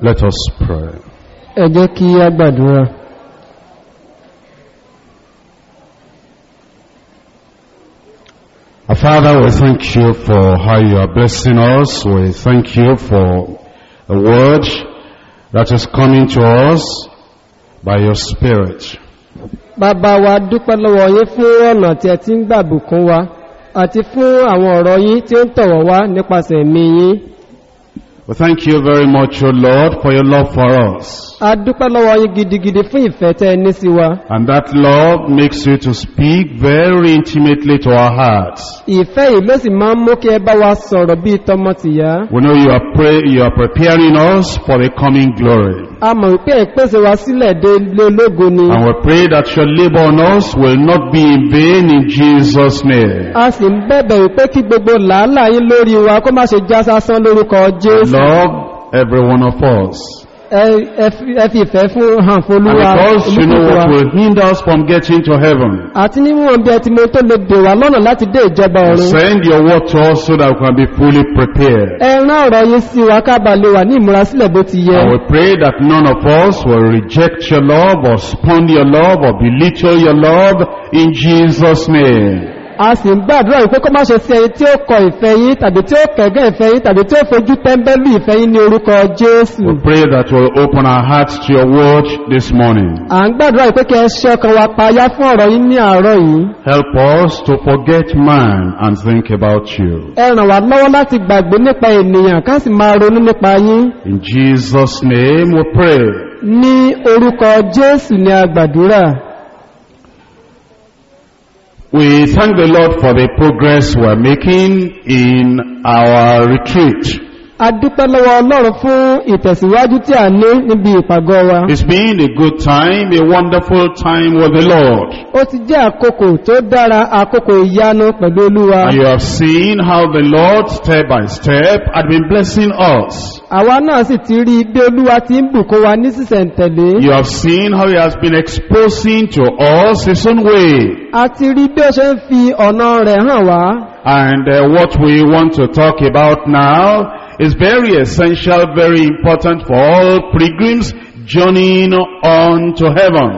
Let us pray. ẹ jẹ́ kí a gbàdúrà Our Father, we thank you for how you are blessing us. We thank you for the word that is coming to us by your Spirit. bàbá wa dúpẹ́ lọ́wọ́ yín fún ọ̀nà tí ẹ ti ń gbàbùkún wa àti fún àwọn ọ̀rọ̀ yín tí ó ń tọ̀wọ̀ wá nípasẹ̀ ẹ̀mí yín We thank you very much, O Lord, for your love for us. a dúpẹ́ lọ́wọ́ yín gidigidi fún ìfẹ́ tẹ́ ẹ ní sí wa And that love makes you to speak very intimately to our hearts. ìfẹ́ yìí ló sì máa ń mú kí ẹ bá wa sọ̀rọ̀ bíi tọmọtìyá We know you are pray, you are preparing us for the coming glory. A mọ̀ wípé ẹ̀ pèsè wa sílẹ̀ dé ilé ológo ni And we pray that your labor on us will not be in vain in Jesus' name. a sì ń bẹ̀bẹ̀ wípé kí gbogbo làálàá yín lórí wa kó má ṣe já sásán lórúkọ jésù Love every one of us. Ẹ fi ìfẹ́ fún hàn wa. will hinder us from getting to heaven, àti níwọ̀n bí ẹ ti mọ tó lè dè wá lọ́nà láti dé ìjọba ọ̀run send your word to us so that we can be fully prepared. ẹ rán ọ̀rọ̀ yín sí wa kábà lè wà ní ìmúrasílẹ̀ bó ti yẹ And we pray that none of us will reject your love or spurn your love or belittle your love in Jesus' name. A sì ń gbàdúrà wípé kó má ṣe sí ẹni tí ó kọ ìfẹ́ yín tàbí tí ó kẹ̀gẹ́ ìfẹ́ yín tàbí tí ó fojú tẹ́ḿbẹ́lú ìfẹ́ yín ní orúkọ jésù We pray that we'll open our hearts to your word this morning. à ń gbàdúrà wípé kí ẹ ṣe ọkàn wa payá fún ọ̀rọ̀ yín ní àárọ̀ yìí Help us to forget man and think about you. ẹ ràn wá lọ́wọ́ láti gbàgbé nípa ènìyàn ká sì máa ronú nípa yín In Jesus' name we pray. ní orúkọ jésù ní agbàdúrà We thank the Lord for the progress we're making in our retreat. A dúpẹ́ lọ́wọ́ ọlọ́run fún ìtẹ̀síwájú tí a ní níbi ìpàgọ́ wa It's been a good time, a wonderful time with the Lord. ó ti jẹ́ àkókò tó dára àkókò ìyanu pẹ̀lú olúwa And you have seen how the Lord, step by step, had been blessing us. àwa náà sì ti rí bí olúwa ti ń bùkún wa ní sísẹ̀ntẹ̀lé You have seen how He has been exposing to us His own way. a ti rí bí ó ṣe ń fi ọ̀nà rẹ̀ hàn wá And uh, what we want to talk about now is very essential, very important for all pilgrims journeying on to heaven.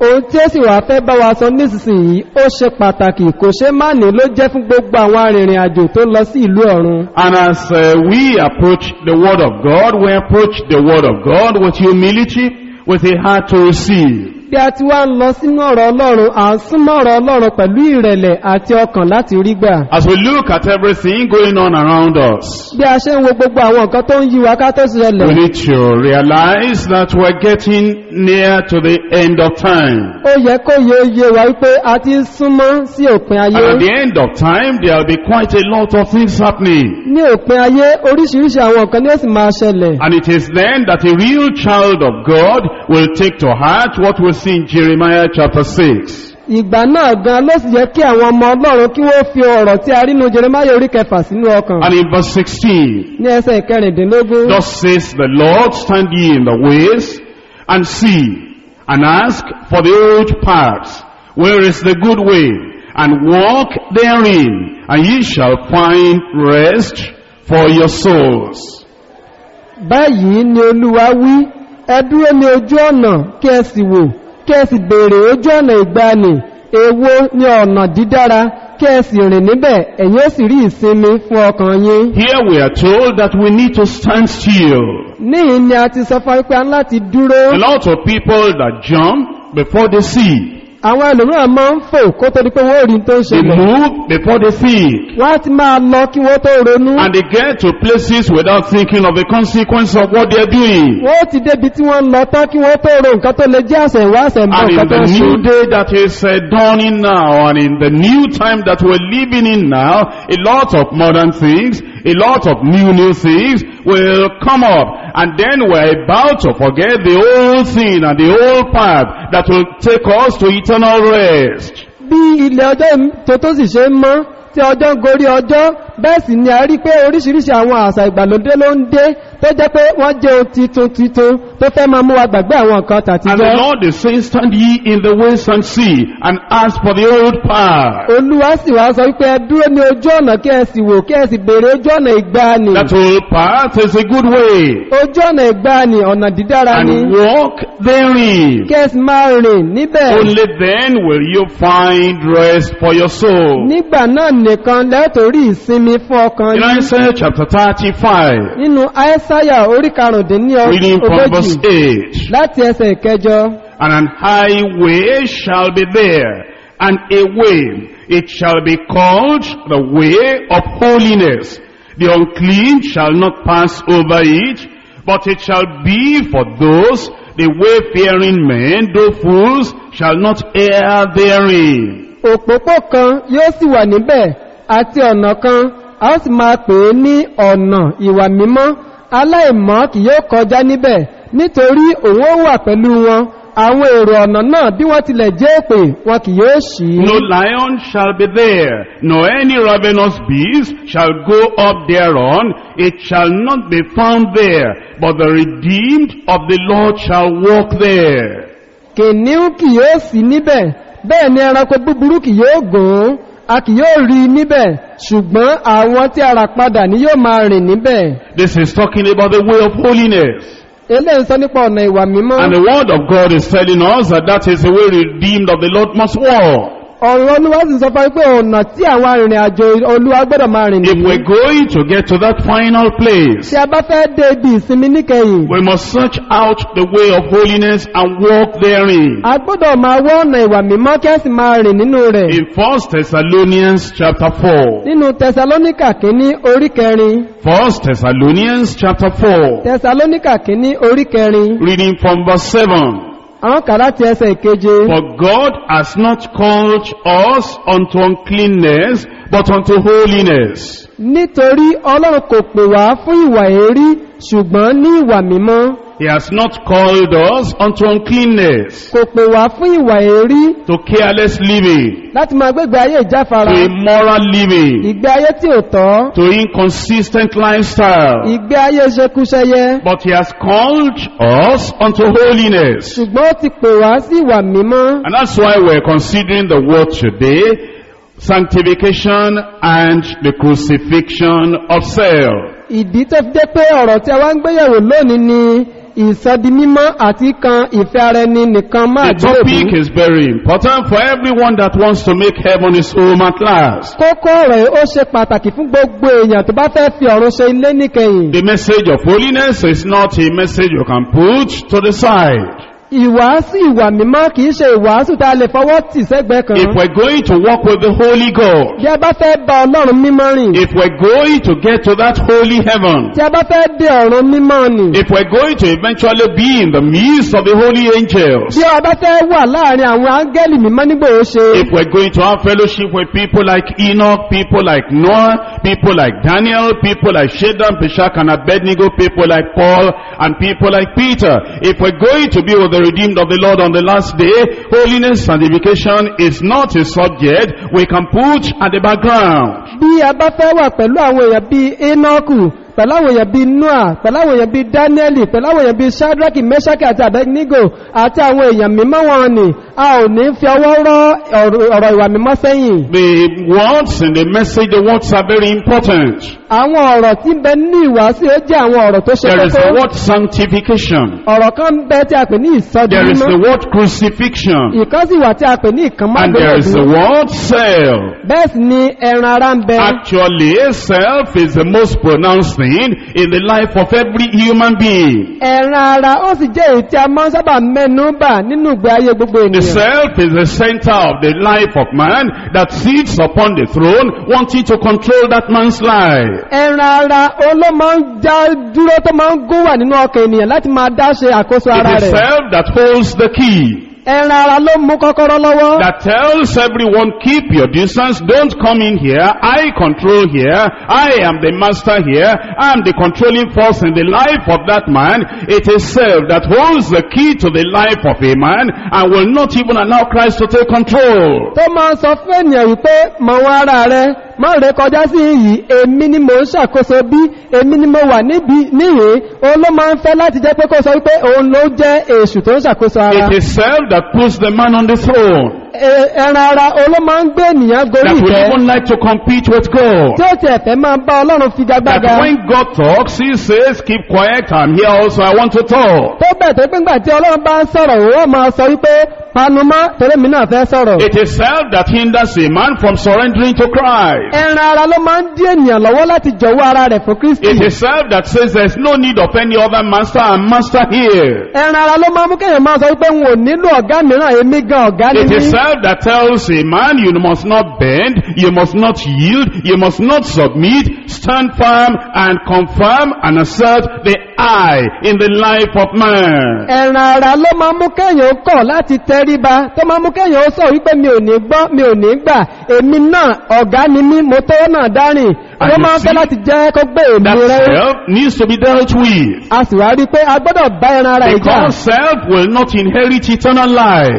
ohun tí ó sì wà fẹ́ bá wa sọ nísinsìnyí ó ṣe pàtàkì kò ṣe má ní ló jẹ́ fún gbogbo àwọn arìnrìn àjò tó lọ sí ìlú ọ̀run And as uh, we approach the Word of God, we approach the Word of God with humility, with a heart to receive. Bí a ti wá ń lọ sínú ọ̀rọ̀ ọlọ́run à ń súnmọ́ ọ̀rọ̀ ọlọ́run pẹ̀lú ìrẹ̀lẹ̀ àti ọkàn láti rí gbà As we look at everything going on around us, bí a ṣe ń wo gbogbo àwọn nǹkan tó ń yí wa ká tó ṣẹlẹ̀ we need to realize that we're getting near to the end of time. ó yẹ kó yẹ yé wa wípé a ti ń súnmọ́ sí òpin ayé And at the end of time, there will be quite a lot of things happening. ní òpin ayé oríṣiríṣi àwọn nǹkan ni ó sì máa ṣẹlẹ̀ And it is then that a real child of God will take to heart what we see in Jeremiah chapter 6. ìgbà náà gan ló sì yẹ kí àwọn ọmọ ọlọ́run kí wọ́n fi ọ̀rọ̀ tí a rí nu jeremaya orí kẹfà sínú ọkàn. And in verse 16, ní ẹsẹ̀ ìkẹrìndínlógún. Thus says the Lord, stand ye in the ways, and see, and ask for the old paths, where is the good way, and walk therein, and ye shall find rest for your souls. báyìí ni olúwa wí ẹ dúró ní ojú ọ̀nà kí ẹ sì wò kí ẹ sì béèrè ojú ọ̀nà ìgbani èwo ni ọ̀nà dídára kí ẹ sì rìn níbẹ̀ ẹ̀yin ó sì rí ìsinmi fún ọkàn yín Here we are told that we need to stand still. níyìn ni a ti sọ fún wípé a ní láti dúró A lot of people that jump before they see. Àwọn ẹlòmíràn máa ń fò kó tó di pé wọ́n rí tó ń They ṣẹlẹ̀ move before they think. wọ́n á ti máa lọ kí wọ́n tó ronú And they get to places without thinking of the consequence of what they're doing. wọ́n ti débi tí wọ́n lọ tán kí wọ́n tó ro nǹkan tó lè jẹ́ àṣẹ ìwá àṣẹ ìmọ̀ And nǹkan in tó the ń ṣe new day that is uh, dawning now, and in the new time that we're living in now, a lot of modern things, a lot of new new things will come up. And then we're about to forget the old thing and the old path that will take us to eternal rest. bí ilẹ̀ ọjọ́ tó tó sì ṣe ń mọ́ tí ọjọ́ ń gorí ọjọ́ bẹ́ẹ̀ sì ni a rí pé oríṣiríṣi àwọn àṣà ìgbàlódé ló ń dé tó jẹ́ pé wọ́n jẹ́ ohun titun titun tó fẹ́ máa mú wa gbàgbé àwọn nǹkan And the tàtijọ́ Lord is saying, stand ye in the ways and see, and ask for the old path. olúwa sì wá sọ wípé ẹ dúró ní ojú ọ̀nà kí ẹ sì wò kí ẹ sì béèrè ojú ọ̀nà ìgbàanì That old path is a good way, ojú ọ̀nà ìgbàanì ọ̀nà dídára ni and walk therein. kí ẹ sì máa rìn níbẹ̀ Only then will you find rest for your soul. nígbà náà nìkan lẹ́tọ̀rí ìsinmi fún ọkàn In yín Isaiah chapter 35, nínú àìsáyà orí reading from verse 8, láti ẹsẹ̀ ìkẹjọ And an highway shall be there, and a way, it shall be called the way of holiness. The unclean shall not pass over it, but it shall be for those, the wayfaring men, though fools, shall not err therein. Òpópó kan yóò sì wà níbẹ̀ àti ọ̀nà kan a ó sì máa pè é ní ọ̀nà ìwà mímọ́ aláìmọ́ kì yóò kọjá níbẹ̀ nítorí òun ó wà pẹ̀lú wọn àwọn èrò ọ̀nà náà bí wọ́n tilẹ̀ jẹ́ èpè wọn kì yóò ṣì í No lion shall be there, nor any ravenous beast shall go up thereon. It shall not be found there, but the redeemed of the Lord shall walk there. kìnìún kì yóò sí níbẹ̀ bẹ́ẹ̀ ni ẹranko búburú kì yóò gùn a kì yóò rí níbẹ̀ ṣùgbọ́n àwọn tí a rà padà ni yóò máa rìn níbẹ̀ This is talking about the way of holiness. eléyìí sọ nípa ọ̀nà ìwà mímọ́ And the word of God is telling us that that is the way redeemed of the Lord must walk. Ọ̀rọ̀ olúwa sì sọ fún pé ọ̀nà tí àwọn arìnrìn àjò olúwa gbọ́dọ̀ máa rìn If nìyí we're going to get to that final place, tí a bá fẹ́ dé ibi ìsinmi níkẹyìn we must search out the way of holiness and walk therein. a gbọ́dọ̀ máa wọ́ ọ̀nà ìwà mímọ́ kí a sì máa rìn nínú rẹ̀ In 1 Thessalonians chapter 4. nínú tẹsalóníkà kínní orí kẹrin 1 Thessalonians chapter 4. tẹsalóníkà kínní orí kẹrin Reading from verse 7. Àwọn kà láti ẹsẹ̀ ìkeje For God has not called us unto uncleanness, but unto holiness. nítorí ọlọ́run kò pè wá fún ìwà èérí ṣùgbọ́n ní ìwà mímọ́ He has not called us unto uncleanness, kò pè wá fún ìwà èérí to careless living, láti máa gbégbé ayé to ìjáfara immoral living, ìgbé ayé tí ò tọ́ to inconsistent lifestyle. ìgbé ayé ṣekúṣẹyẹ But He has called us unto holiness. ṣùgbọ́n ó ti pè wá sí ìwà mímọ́ And that's why we're considering the word today, sanctification and the crucifixion of self. ìdí tó fi jẹ́ pé ọ̀rọ̀ tí a wá ń gbéyẹ̀wò lónìí ni ìsọdi mímọ́ àti kan ìfẹ́ ara ẹni nìkan máa The topic is very important for everyone that wants to make heaven his home at last. kókó rẹ̀ ó ṣe pàtàkì fún gbogbo èèyàn tó bá fẹ́ fi ọ̀run ṣe ilé níkẹyìn The message of holiness is not a message you can put to the side. Ìwàásù ìwà mímọ́ kìí ṣe ìwàásù tá a lè fọwọ́ tì sẹ́gbẹ́ kan. If we're going to walk with the Holy God, bí a bá fẹ́ bá ọlọ́run mímọ́ rìn. if we're going to get to that holy heaven, tí a bá fẹ́ dé ọ̀run mímọ́ nì if we're going to eventually be in the midst of the holy angels, bí a bá fẹ́ wà láàárín àwọn áńgẹ́lì mímọ́ nígbò ó ṣe. if we're going to have fellowship with people like Enoch, people like Noah, people like Daniel, people like Shadrach, Meshach, and Abednego, people like Paul, and people like Peter, if we're going to be with the redeemed of the Lord on the last day, holiness, sanctification is not a subject we can put at the background. bí a bá fẹ́ wà pẹ̀lú àwọn èèyàn bíi enoku pẹ̀lú àwọn èèyàn bíi noah pẹ̀lú àwọn èèyàn bíi daniel pẹ̀lú àwọn èèyàn bíi shadrach meshach àti abednego àti àwọn èèyàn mímọ́ wọn ni a ò ní fi ọwọ́ rọ́ ọ̀rọ̀ ìwà mímọ́ sẹ́yìn The words in the message, the words are very important. Àwọn ọ̀rọ̀ tí ń bẹ nínú ìwàásù ó jẹ́ àwọn ọ̀rọ̀ tó ṣe There is the kókó word sanctification. ọ̀rọ̀ kan ń bẹ tí a pè ní ìsọdì There is the word crucifixion. ìkan sì wà tí a pè ní ìkànmọ́ And there is the word self. bẹ́ẹ̀ sì ni ẹran ara ń bẹ Actually, self is the most pronounced thing in the life of every human being. ẹran ara ó sì jẹ́ èyí tí a máa ń sábà mẹ́nu bà nínú ìgbé ayé gbogbo The ènìyàn self is the center of the life of man that sits upon the throne wanting to control that man's life. Ẹran ara ó ló máa ń já dúró tó máa ń gún wà nínú ọkàn ènìyàn láti máa dá ṣe àkóso ara It is rẹ̀ self that holds the key. Ẹran ara ló mú kọ́kọ́rọ́ lọ́wọ́. That tells everyone, keep your distance, don't come in here, I control here, I am the master here, I am the controlling force in the life of that man. It is self that holds the key to the life of a man and will not even allow Christ to take control. tó máa sọ fún ènìyàn wípé mọ̀ wọn ara rẹ má rẹ kọjá sí yìí èmi ni mò ń ṣàkóso bí. Èmi ni mo wà níbi níhìn òun ló máa ń fẹ́ láti jẹ́ pé kó sọ wípé òun ló jẹ́ èṣù tó ń ṣàkóso ara. It is self that puts the man on the throne. E- ẹran ara òun ló máa ń gbé ènìyàn gorí That will ìtẹ́ even like to compete with God. tí ó ti ẹ̀fẹ́ máa bá ọlọ́run That figagbága when God talks, he says, keep quiet, I'm here also, I want to talk. tó bẹ̀ tó pé ńgbà tí ọlọ́run bá ń sọ̀rọ̀ òun máa sọ wípé panumọ́ torí mi náà fẹ́ sọ̀rọ̀ It is self that hinders a man from surrendering to Christ. ẹran ara ló máa ń dí ènìyàn lọ́wọ́ láti jọ̀wọ́ ara rẹ̀ fún kristi It is self that says there's no need of any other master and master here. ẹran ara ló máa mú kéèyàn máa sọ wípé n ò nílò ọ̀gá mìíràn èmi gan ọ̀gá ni It mí is self that tells a man you must not bend, you must not yield, you must not submit, stand firm and confirm and assert the I in the life of man. ẹran ara ló máa mú kéèyàn kọ̀ láti tẹríba tó máa mú kéèyàn ó sọ wípé mi ò ní gbọ́ mi ò ní gbà èmi náà ọ̀gá ni mí mo tó náà dárìn you máa ń fẹ́ see, láti jẹ́ kó gbé èmi That self needs to be dealt with. a sì wá rí i pé a gbọ́dọ̀ bá ẹran ara ìjà Because self will not inherit eternal life.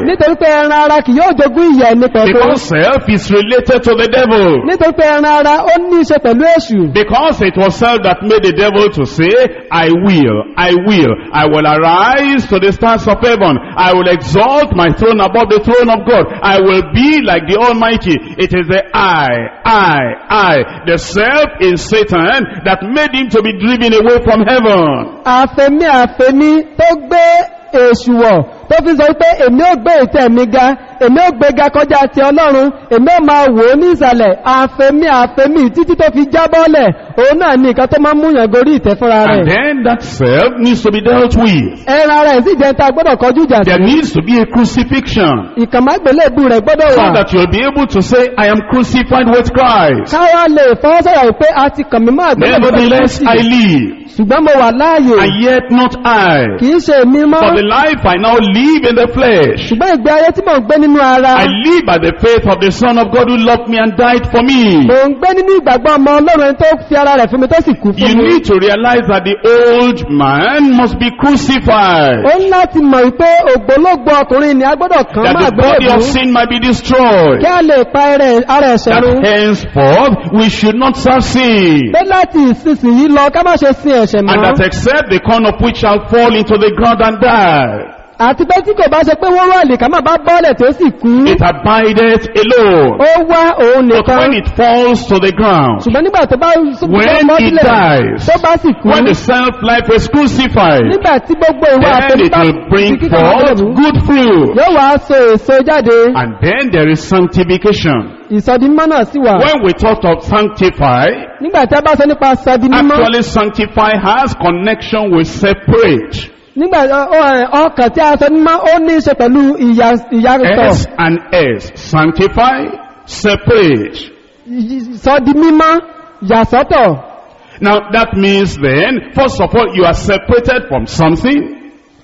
Nítorí pé ẹran ara kì yóò jogún ìyà ẹni pẹ̀lú Because self is related to the devil. nítorí pé ẹran ara ó ní í ṣe pẹ̀lú èṣù Because it was self that made the devil to say, I will, I will, I will arise to the stars of heaven. I will exalt my throne above the throne of God. I will be like the Almighty. It is the I, I, I, the self in Satan that made him to be driven away from heaven. àfẹ́mí àfẹ́mí tó gbé èṣù wọ̀ tó fi sọ pé èmi ò gbé ìtẹ́ mi ga èmi ò gbé ga kọjá ti ọlọ́run èmi ò máa wò ó ní ìsàlẹ̀ àfẹ́mí àfẹ́mí títí tó fi jábọ́lẹ̀ òun náà ní nǹkan tó máa ń múyàn gorí ìtẹ́ fúnra And rẹ̀ then that self needs to be dealt with. ẹran ara ẹ̀ sì jẹ́ ta gbọ́dọ̀ kọjú ìjà sí There needs to be a crucifixion. ìkànmágbélébù rẹ̀ gbọ́dọ̀ So wà that you'll be able to say, I am crucified with Christ. káwá lè fọwọ́sọ̀rọ̀ pé a ti kàn mí máa gbélébù Nevertheless, I live. ṣùgbọ́n mo wà láàyè and yet not I. ṣe mọ́ For the life I now live in the flesh, ṣùgbọ́n ìgbé ayé tí mò ń gbé nínú ara I live by the faith of the Son of God who loved me and died for me. mò ń gbé nínú ìgbàgbọ́ ọmọ ọlọ́run ẹni tó fi ara rẹ̀ fún mi tó sì kú You fún mi need to realize that the old man must be crucified. ó ń láti mọ̀ wípé ògbólógbò ọkùnrin ni a gbọ́dọ̀ kàn That the body of sin might be destroyed. kí a lè pa ẹrẹ- ara ẹ̀ṣẹ̀ That henceforth we should not serve sin. pé láti ìsinsìnyí lọ ká má ṣe sin ẹ̀ṣẹ̀ And that except the corn of which shall fall into the ground and die, àti pé tí kò bá ṣe pé wọ́n wà lè ká má bá bọ́ọ̀lẹ̀ tó sì kú it abideth alone. ó wá òun But nìkan when it falls to the ground, ṣùgbọ́n nígbà tó bá When sílẹ̀ dies, tó bá sì kú when the self-life is crucified, nígbà tí gbogbo ìwà then àtẹ̀lé it will bring forth good fruit. yóò wá so èso jáde And then there is sanctification. ìsọdimọ́ náà sì wà When we talk of sanctify, nígbà tí a bá sọ nípa sọdimọ́ actually sanctify has connection with separate. Nígbà ọkàn tí a sọ nímọ́ ó ní ṣe pẹ̀lú ìyà- ìyàtọ̀ S and S. Sanctify, separate. sọdimímọ́ yàsọ́tọ̀ Now that means then, first of all, you are separated from something,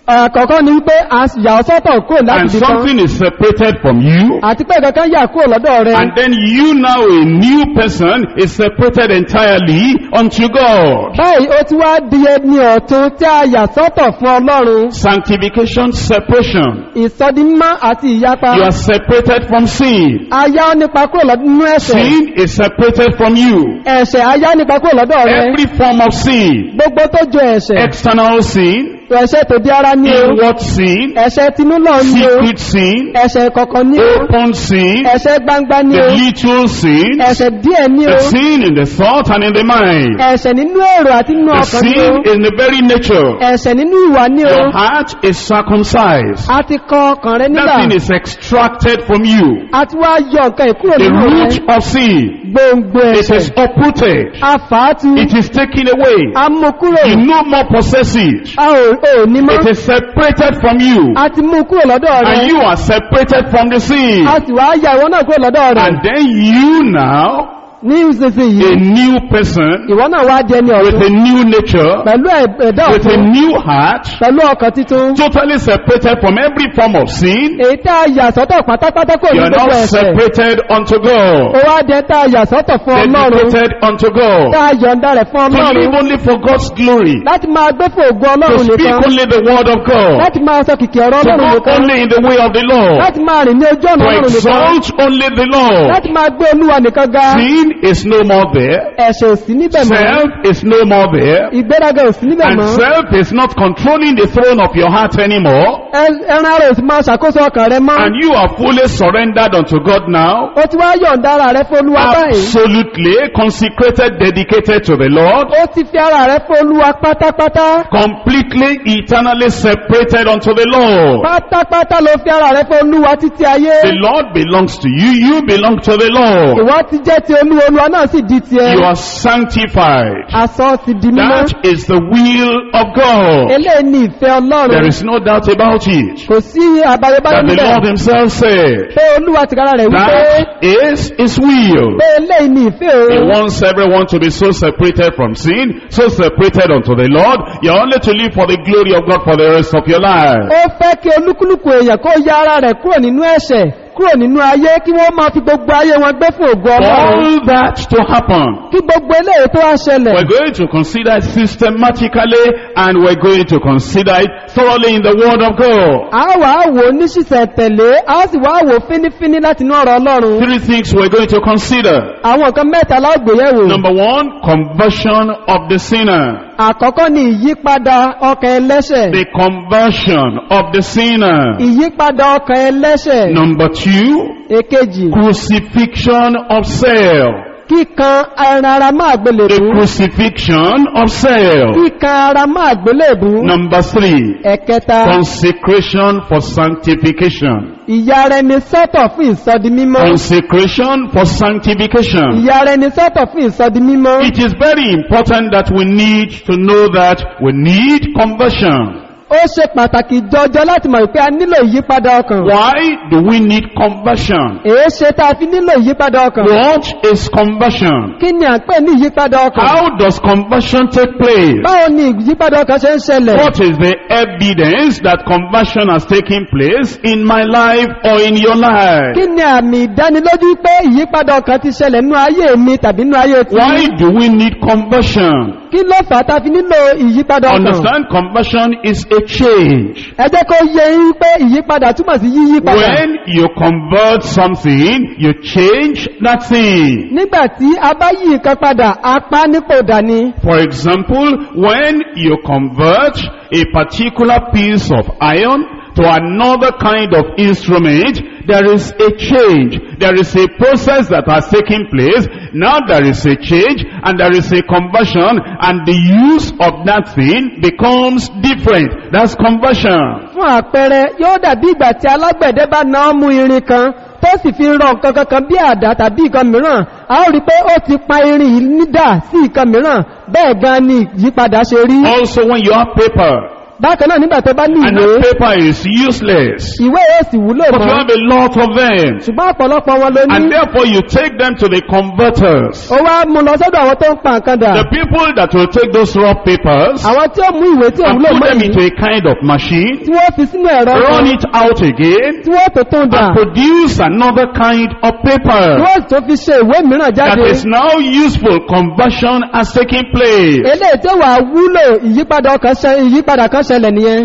àkọ́kọ́ ni wípé a yà ọ́ sọ́tọ̀ kúrò láti and bí kan something is separated from you. àti pé kankan yà kúrò lọ́dọ̀ rẹ And then you now, a new person, is separated entirely unto God. báyìí ó ti wá di ẹni ọ̀tun tí a yà sọ́tọ̀ fún ọlọ́run Sanctification, separation. ìsọdimímọ́ àti ìyapa You are separated from sin. a yà nípa kúrò lọ́dọ̀ nínú ẹ̀ṣẹ̀ Sin is separated from you. ẹ̀ṣẹ̀ a yà nípa kúrò lọ́dọ̀ rẹ Every form of sin, gbogbo tó jọ ẹ̀ṣẹ̀ external sin, ẹ̀ṣẹ̀ tó di ara ní o. inward sin, ẹ̀ṣẹ̀ tinú lọ ní o. Secret sin, ẹ̀ṣẹ̀ kọ̀kan ní o. Open sin, ẹ̀ṣẹ̀ gbangba ní the o. little sin, ẹ̀ṣẹ̀ díẹ̀ ní the o. sin in the thought and in the mind, ẹ̀ṣẹ̀ nínú èrò àti nínú the ọkàn ní o. sin in the very nature. ẹ̀ṣẹ̀ nínú ìwà ní o. Your heart is circumcised. a ti kọ ọkàn rẹ nígbà. That is extracted from you. a ti wá yọ nǹkan ìkúrò The nínú rẹ. root of sin, gbòǹgbò it ẹ̀ṣẹ̀. is uprooted. afàátù It is taken away. a mú kúrò. You no more possess it. a ò ò ní mọ́ It is separated from you. a ti mú kúrò lọ́dọ̀ rẹ And you are separated from the sin. a sì wá yà ìwọ náà kúrò lọ́dọ̀ rẹ And then you now, ní ìsinsìnyí a new person ìwọ náà wá di ẹni with ọ̀tun a new nature, pẹ̀lú ẹ̀dá with a new heart, pẹ̀lú ọkàn titun totally separated from every form of sin, èyí tá a yà sọ́tọ̀ pátápátá kò ní you are now gbogbo ẹ̀ṣẹ̀ separated unto ó God. wá dẹ tá a yà sọ́tọ̀ fún ọlọ́run Dedicated unto tá God. a yọ̀ǹda rẹ̀ fún To ọlọ́run live only for God's glory. láti máa gbé fún ògùn To ọlọ́run speak nìkan only the word of God. láti máa sọ kìkì ọ̀rọ̀ To ọlọ́run walk nìkan only in the way of the Lord. láti máa rìn ní ojú ọ̀nà To ọlọ́run nìkan exalt only the Lord. láti máa gbé olúwa nìkan ga Sin is no more there. ẹ̀ṣẹ̀ ò sí níbẹ̀ mọ́ Self is no more there. ìgbéraga ò sí níbẹ̀ And mọ́ self is not controlling the throne of your heart anymore. Ẹran ara ò sì máa ṣàkóso ọkàn rẹ mọ́ And you are fully surrendered unto God now. ó ti wá yọ̀ǹda ara rẹ fún olúwa báyìí Absolutely consecrated, dedicated to the Lord. ó ti fi ara rẹ fún olúwa pátápátá Completely, eternally separated unto the Lord. pátápátá ló fi ara rẹ fún olúwa títí ayé The Lord belongs to you. You belong to the Lord. ìwọ ti jẹ́ ti olúwa olúwa náà sì di tiẹ̀ You are sanctified. aṣọ ti di mímọ́ That is the will of God. eléyìí ni ìfẹ́ There ọlọ́run is no doubt about it. kò sí àbáyébáyé That the níbẹ̀ Lord himself said, pé olúwa tìkára rẹ̀ wípé that is his will. pé eléyìí ni ìfẹ́ He òun wants everyone to be so separated from sin, so separated unto the Lord. You're only to live for the glory of God for the rest of your life. ó fẹ́ kí olúkúlùkù èèyàn kó ara rẹ̀ kúrò nínú ẹ̀ṣẹ̀ kúrò nínú ayé kí wọ́n máa fi gbogbo ayé wọn gbé fún ògo For ọlọ́run all that to happen, kí gbogbo eléyìí tó wá ṣẹlẹ̀ we're going to consider it systematically and we're going to consider it thoroughly in the Word of God. a wà á wò ní ṣìṣẹ̀ tẹ̀lé a sì wá wò fínífíní láti inú ọ̀rọ̀ ọlọ́run Three things we're going to consider. àwọn nǹkan mẹ́ta lágbèyẹ̀wò Number one, conversion of the sinner. Àkọ́kọ́ ni ìyípadà ọkàn ẹlẹ́ṣẹ̀ The conversion of the sinner. ìyípadà ọkàn ẹlẹ́ṣẹ̀ Number two, èkejì crucifixion of self. Kíkan ara máa The gbélébú crucifixion of self. kíkan ara máa gbélébú Number three, ẹ̀kẹta consecration for sanctification. ìyà rẹ̀ ni sọ́tọ̀ fún ìsọdi mímọ́ Consecration for sanctification. ìyà rẹ̀ ni sọ́tọ̀ fún ìsọdi mímọ́ It is very important that we need to know that we need conversion. Ó ṣe pàtàkì jọjọ láti mọ̀ pé a nílò ìyípadà ọkàn Why do we need conversion? èé ṣe tá a fi nílò ìyípadà ọkàn What is conversion? kí ni à ń pè ní ìyípadà ọkàn How does conversion take place? báwo ni ìyípadà ọkàn ṣe ń ṣẹlẹ̀ What is the evidence that conversion has taken place in my life or in your life? kí ni àmì ìdánilójú pé ìyípadà ọkàn ti ṣẹlẹ̀ nínú ayé mi tàbí nínú ayé tí Why do we need conversion? Kí ló fà á tá a fi nílò ìyípadà ọkàn Understand conversion is a change. ẹ jẹ́ kó yé yín pé ìyípadà túmọ̀ sí yíyípadà When you convert something, you change that thing. nígbà tí a bá yí nǹkan padà apá nípò dání For example, when you convert a particular piece of iron to another kind of instrument, there is a change. There is a process that has taken place. Now there is a change and there is a conversion and the use of that thing becomes different. That's conversion. fún àpẹẹrẹ yóò dàbí ìgbà tí alágbẹ̀dẹ bá náà mú irin kan tó sì fi rọ nǹkan kankan bí àdá tàbí nǹkan mìíràn a ó rí pé ó ti pa irin nídà sí nǹkan mìíràn bẹ́ẹ̀ gan ni ìyípadà ṣe rí Also when you have paper bákan náà nígbà bá ní and ìwé that paper is useless, ìwé yóò sì wúlò but you mọ́ have a lot of them ṣùgbọ́n ọ̀pọ̀lọpọ̀ wọn ló and ní therefore you take them to the converters. ó wá mú lọ sọ́dọ̀ àwọn tó ń pa nǹkan dà The people that will take those raw papers àwọn tí ó mú ìwé tí ò and wúlò put mọ́ them yìí into a kind of machine, tí wọ́n fi sínú ẹ̀rọ run it out again, tí wọ́n tó tún dà and produce another kind of tí paper wọ́n tó fi ṣe ìwé mìíràn that jáde is now useful. Conversion has taken place. eléyìí tí ó wà wúlò ìyípadà ọkàn ṣẹ ìyípadà kan ṣẹlẹ̀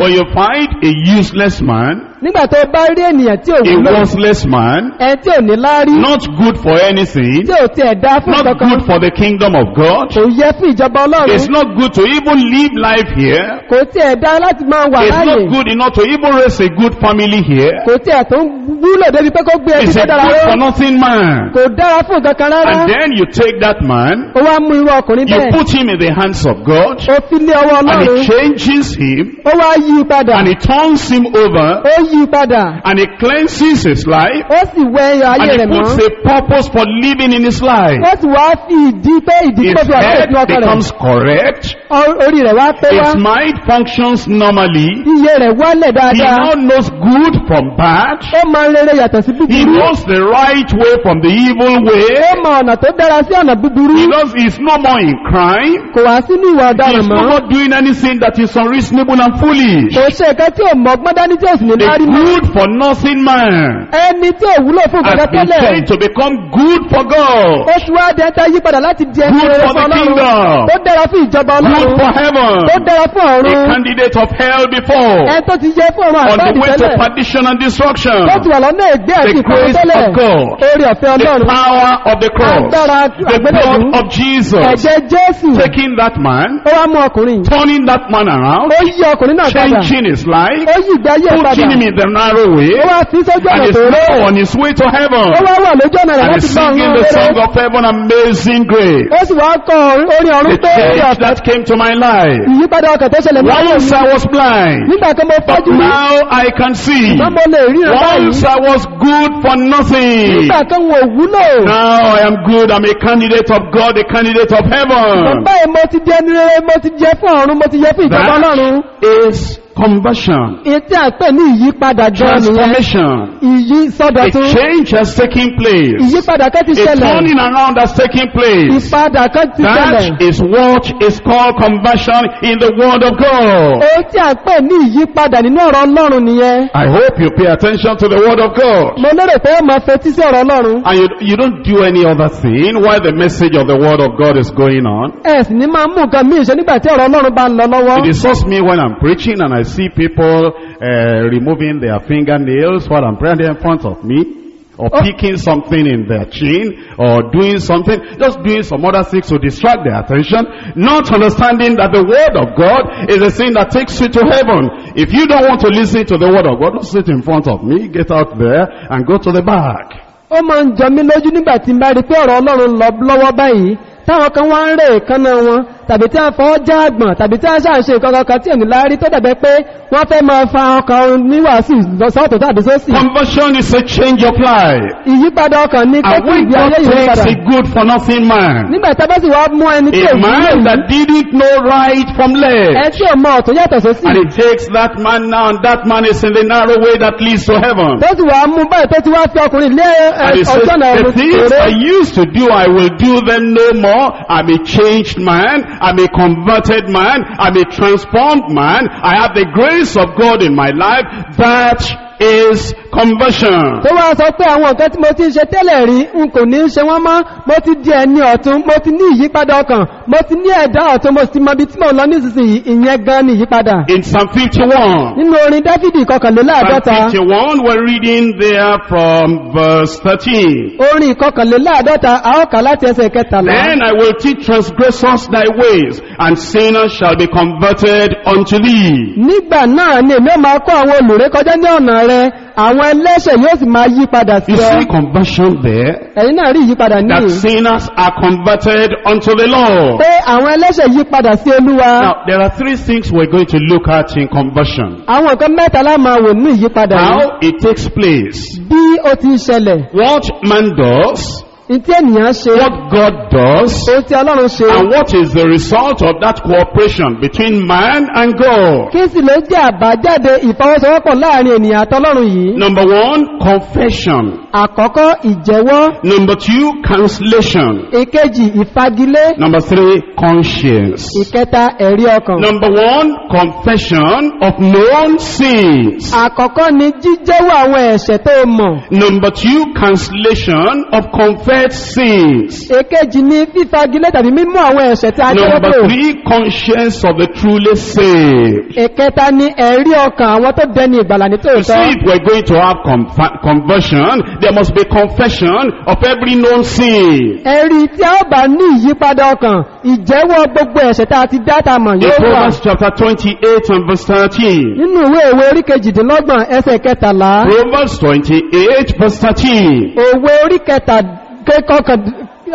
When you find a useless man, nígbà tó bá rí ènìyàn tí ò a wúlò worthless man, ẹ tí ò ní láárí not good for anything, tí ò tiẹ̀ dá fún not kankan good for the kingdom of God, kò yẹ fún ìjọba it's ọlọ́run not good to even live life here, kò tiẹ̀ dá láti máa wà it's láàyè not good enough to even raise a good family here, kò tiẹ̀ tó wúlò débi pé kó gbé ẹbí it's tó a dára good for nothing man. kò dára fún kankan rárá. And then you take that man, ó wá mú irú ọkùnrin you bẹ́ẹ̀. put him in the hands of God, ó fi lé ọwọ́ and ọlọ́run. he changes him, ó wá yí padà. and he turns him over, ó yí padà and he cleanses his life, ó sì wẹ and ayé he rẹ̀ mọ́. puts a purpose for living in his life. ó sì wá fi ìdí pé ìdí His tó fi ọ̀pọ̀ head ìpín ọkọ rẹ̀. becomes correct, orí rẹ̀ wá pé wá. his mind functions normally, iye rẹ̀ wálẹ̀ he dáadáa. now knows good from bad, ó mọ rere yàtọ̀ sí he búburú knows the right way from the evil way, ó mọ ọ̀nà tó dára sí ọ̀nà búburú. He knows he's no more in crime, kò wá sínú ìwà ọ̀daràn he's no mọ́. more doing anything that is unreasonable and foolish. kò ṣe nǹkan tí ò mọ ọgbọ́n dání tí ò sì ní The rí mọ́ good for nothing man. Ẹni tí ò wúlò fún has gbẹ̀gbẹ̀ been tẹ́lẹ̀. changed to become good for God, ó ṣù wá dẹ́ta yí padà láti di ẹni Good rere for fún the ọlọ́run. kingdom. tó dára fún ìjọba good ọlọ́run. for heaven, tó dára fún a ọ̀run candidate of hell before, ẹni tó ti yẹ fún ọ̀run on the way to tẹ́lẹ̀. perdition and destruction, tó ti wà lọ́nà ègbé àti the ìkọ̀rọ̀ grace tẹ́lẹ̀. Of God, orí ọ̀fẹ́ the ọlọ́run. power of the cross, agbára the blood of Jesus, ẹ̀jẹ̀ jésù. Taking that man, ó wá mú ọkùnrin. Turning that man around, ó yí ọkùnrin náà padà. Changing his life, ó yí ìgbé ayé padà putting him in the narrow way, ó wá fi sójú and ọ̀nà is tó rẹ̀ now on his way to heaven. ó wá wà lójú ọ̀nà rẹ̀ And is singing the song of heaven, amazing grace. ó sì wá kọ orin ọ̀run The tó rí change that came to my life. ìyípadà ọkàn tó ṣẹlẹ̀ ní ayé Once I was blind, nígbà kan mo but fọ́jú rí now I can see. mo lè Once I was good for nothing. nígbà kan wò wúlò Now I am good. I'm a candidate of God, a candidate of heaven. báyìí mo ti di ẹni rere mo ti jẹ fún ọ̀run mo ti jẹ fún ìjọba ọlọ́run That is conversion, ètí àpẹ ní ìyípadà gan nìyẹn transformation. ìyí A sọdọ̀tún change has taken place. ìyípadà kan ti A ṣẹlẹ̀ turning around has taken place. ìpadà kan ti ṣẹlẹ̀ That is what is called conversion in the Word of God. ètí àpẹ ní ìyípadà nínú ọ̀rọ̀ ọlọ́run nìyẹn I hope you pay attention to the Word of God. mo lérò pé ó máa fetí sí ọ̀rọ̀ ọlọ́run And you, you don't do any other thing while the message of the Word of God is going on. ẹ sì ní máa mú nǹkan míì ṣe nígbà tí ọ̀rọ̀ ọlọ́run bá ń lọ lọ́wọ́ It disturbs me when I'm preaching and I see people uh, removing their fingernails while I'm praying in front of me. Or Oh. picking something in their chin, or doing something, just doing some other things to distract their attention, not understanding that the Word of God is a thing that takes you to heaven. If you don't want to listen to the Word of God, don't sit in front of me, get out there and go to the back. ó máa ń jọ mí lójú nígbà tí n bá rí pé ọ̀rọ̀ ọlọ́run lọ lọ́wọ́ báyìí táwọn kan wá ń rè èékánná wọn tàbí tí wọ́n fọwọ́ já àgbọ̀n tàbí tí wọ́n ṣàṣe nǹkan kan tí ò ní láárí tó dàbẹ́ pé wọ́n fẹ́ máa fa ọkàn níwàásù sọ́ọ̀tọ̀ tàbí sósì Conversion is a change of life. ìyípadà ọkàn ní And kókó when ìgbé God ayé takes ìyípadà a good for nothing man, nígbà tí a bá sì wá mú ẹni tí a ò man wúlò that didn't know right from ẹ left, tí ò mọ ọ̀tún yàtọ̀ sósì and it takes that man now, and that man is in the narrow way that leads to heaven. tó sì wá mú báyìí tó ti wá fi ọkùnrin lé ẹ, And he says, ọjọ́ náà the things I used to do, I will do them no more. I'm a changed man. I'm a converted man. I'm a transformed man. I have the grace of God in my life. That is conversion. tó wá sọ pé àwọn nǹkan tí mo ti ṣe tẹ́lẹ̀ rí n kò ní ṣe wọ́n mọ́ mo ti di ẹni ọ̀tún mo ti ní ìyípadà ọkàn mo ti ní ẹ̀dá ọ̀tún mo ti mọ ibi tí mo lọ nísinsìnyí ìyẹn gan ni ìyípadà In Psalm 51, nínú orin dáfídì Psalm ìkọkànléláàdọ́ta 51, we're reading there from verse 13. orin ìkọkànléláàdọ́ta a ó kà láti ẹsẹ̀ kẹtàlá Then I will teach transgressors thy ways, and sinners shall be converted unto thee. nígbà náà ni èmi ó máa kọ́ àwọn olùrékọjá ní ọ̀nà rẹ àwọn ẹlẹ́ṣẹ̀ yóò sì máa yí padà sí You ọ see conversion there? ẹ̀yin náà rí ìyípadà That níyì sinners are converted unto the Lord. pé àwọn ẹlẹ́ṣẹ̀ yí padà sí olúwa Now, there are three things we're going to look at in conversion. àwọn nǹkan mẹ́ta lá máa wò ní ìyípadà yìí How it takes place. bí ó ti ń ṣẹlẹ̀ What man does, ìtí ènìyàn ṣe what God does, ohun tí ọlọ́run ṣe and what is the result of that cooperation between man and God. kí sì ló jẹ́ àbájáde ìfọwọ́sowọ́pọ̀ láàárín ènìyàn àtọlọ́run yìí Number one, confession. Àkọ́kọ́ ìjẹ́wọ́ Number two, cancellation. ìkejì ìfagilé Number three, conscience. ìkẹta ẹ̀rí ọkàn Number one, confession of known sins. àkọ́kọ́ ni jíjẹ́wọ́ àwọn ẹ̀ṣẹ̀ tó mọ̀ Number two, cancellation of confessed sins. èkejì ni fífagilé tàbí mímú àwọn ẹ̀ṣẹ̀ tí a jẹ́wọ́ Number pé three, conscience of the truly saved. ìkẹta ni ẹ̀rí ọkàn àwọn tó dẹni ìgbàlà ní You see, tòótọ́ if we're going to have conversion, there must be confession of every known sin. ẹ̀rí tí a bá ní ìyípadà ọkàn ìjẹ́wọ́ gbogbo ẹ̀ṣẹ̀ tá a ti dá ta mọ̀ In yóò wà Proverbs chapter 28 and verse 13. nínú ìwé ìwé orí kejìdínlọ́gbọ̀n ẹsẹ̀ kẹtàlá Proverbs 28 verse 13. òwe orí kẹta kẹkọkàn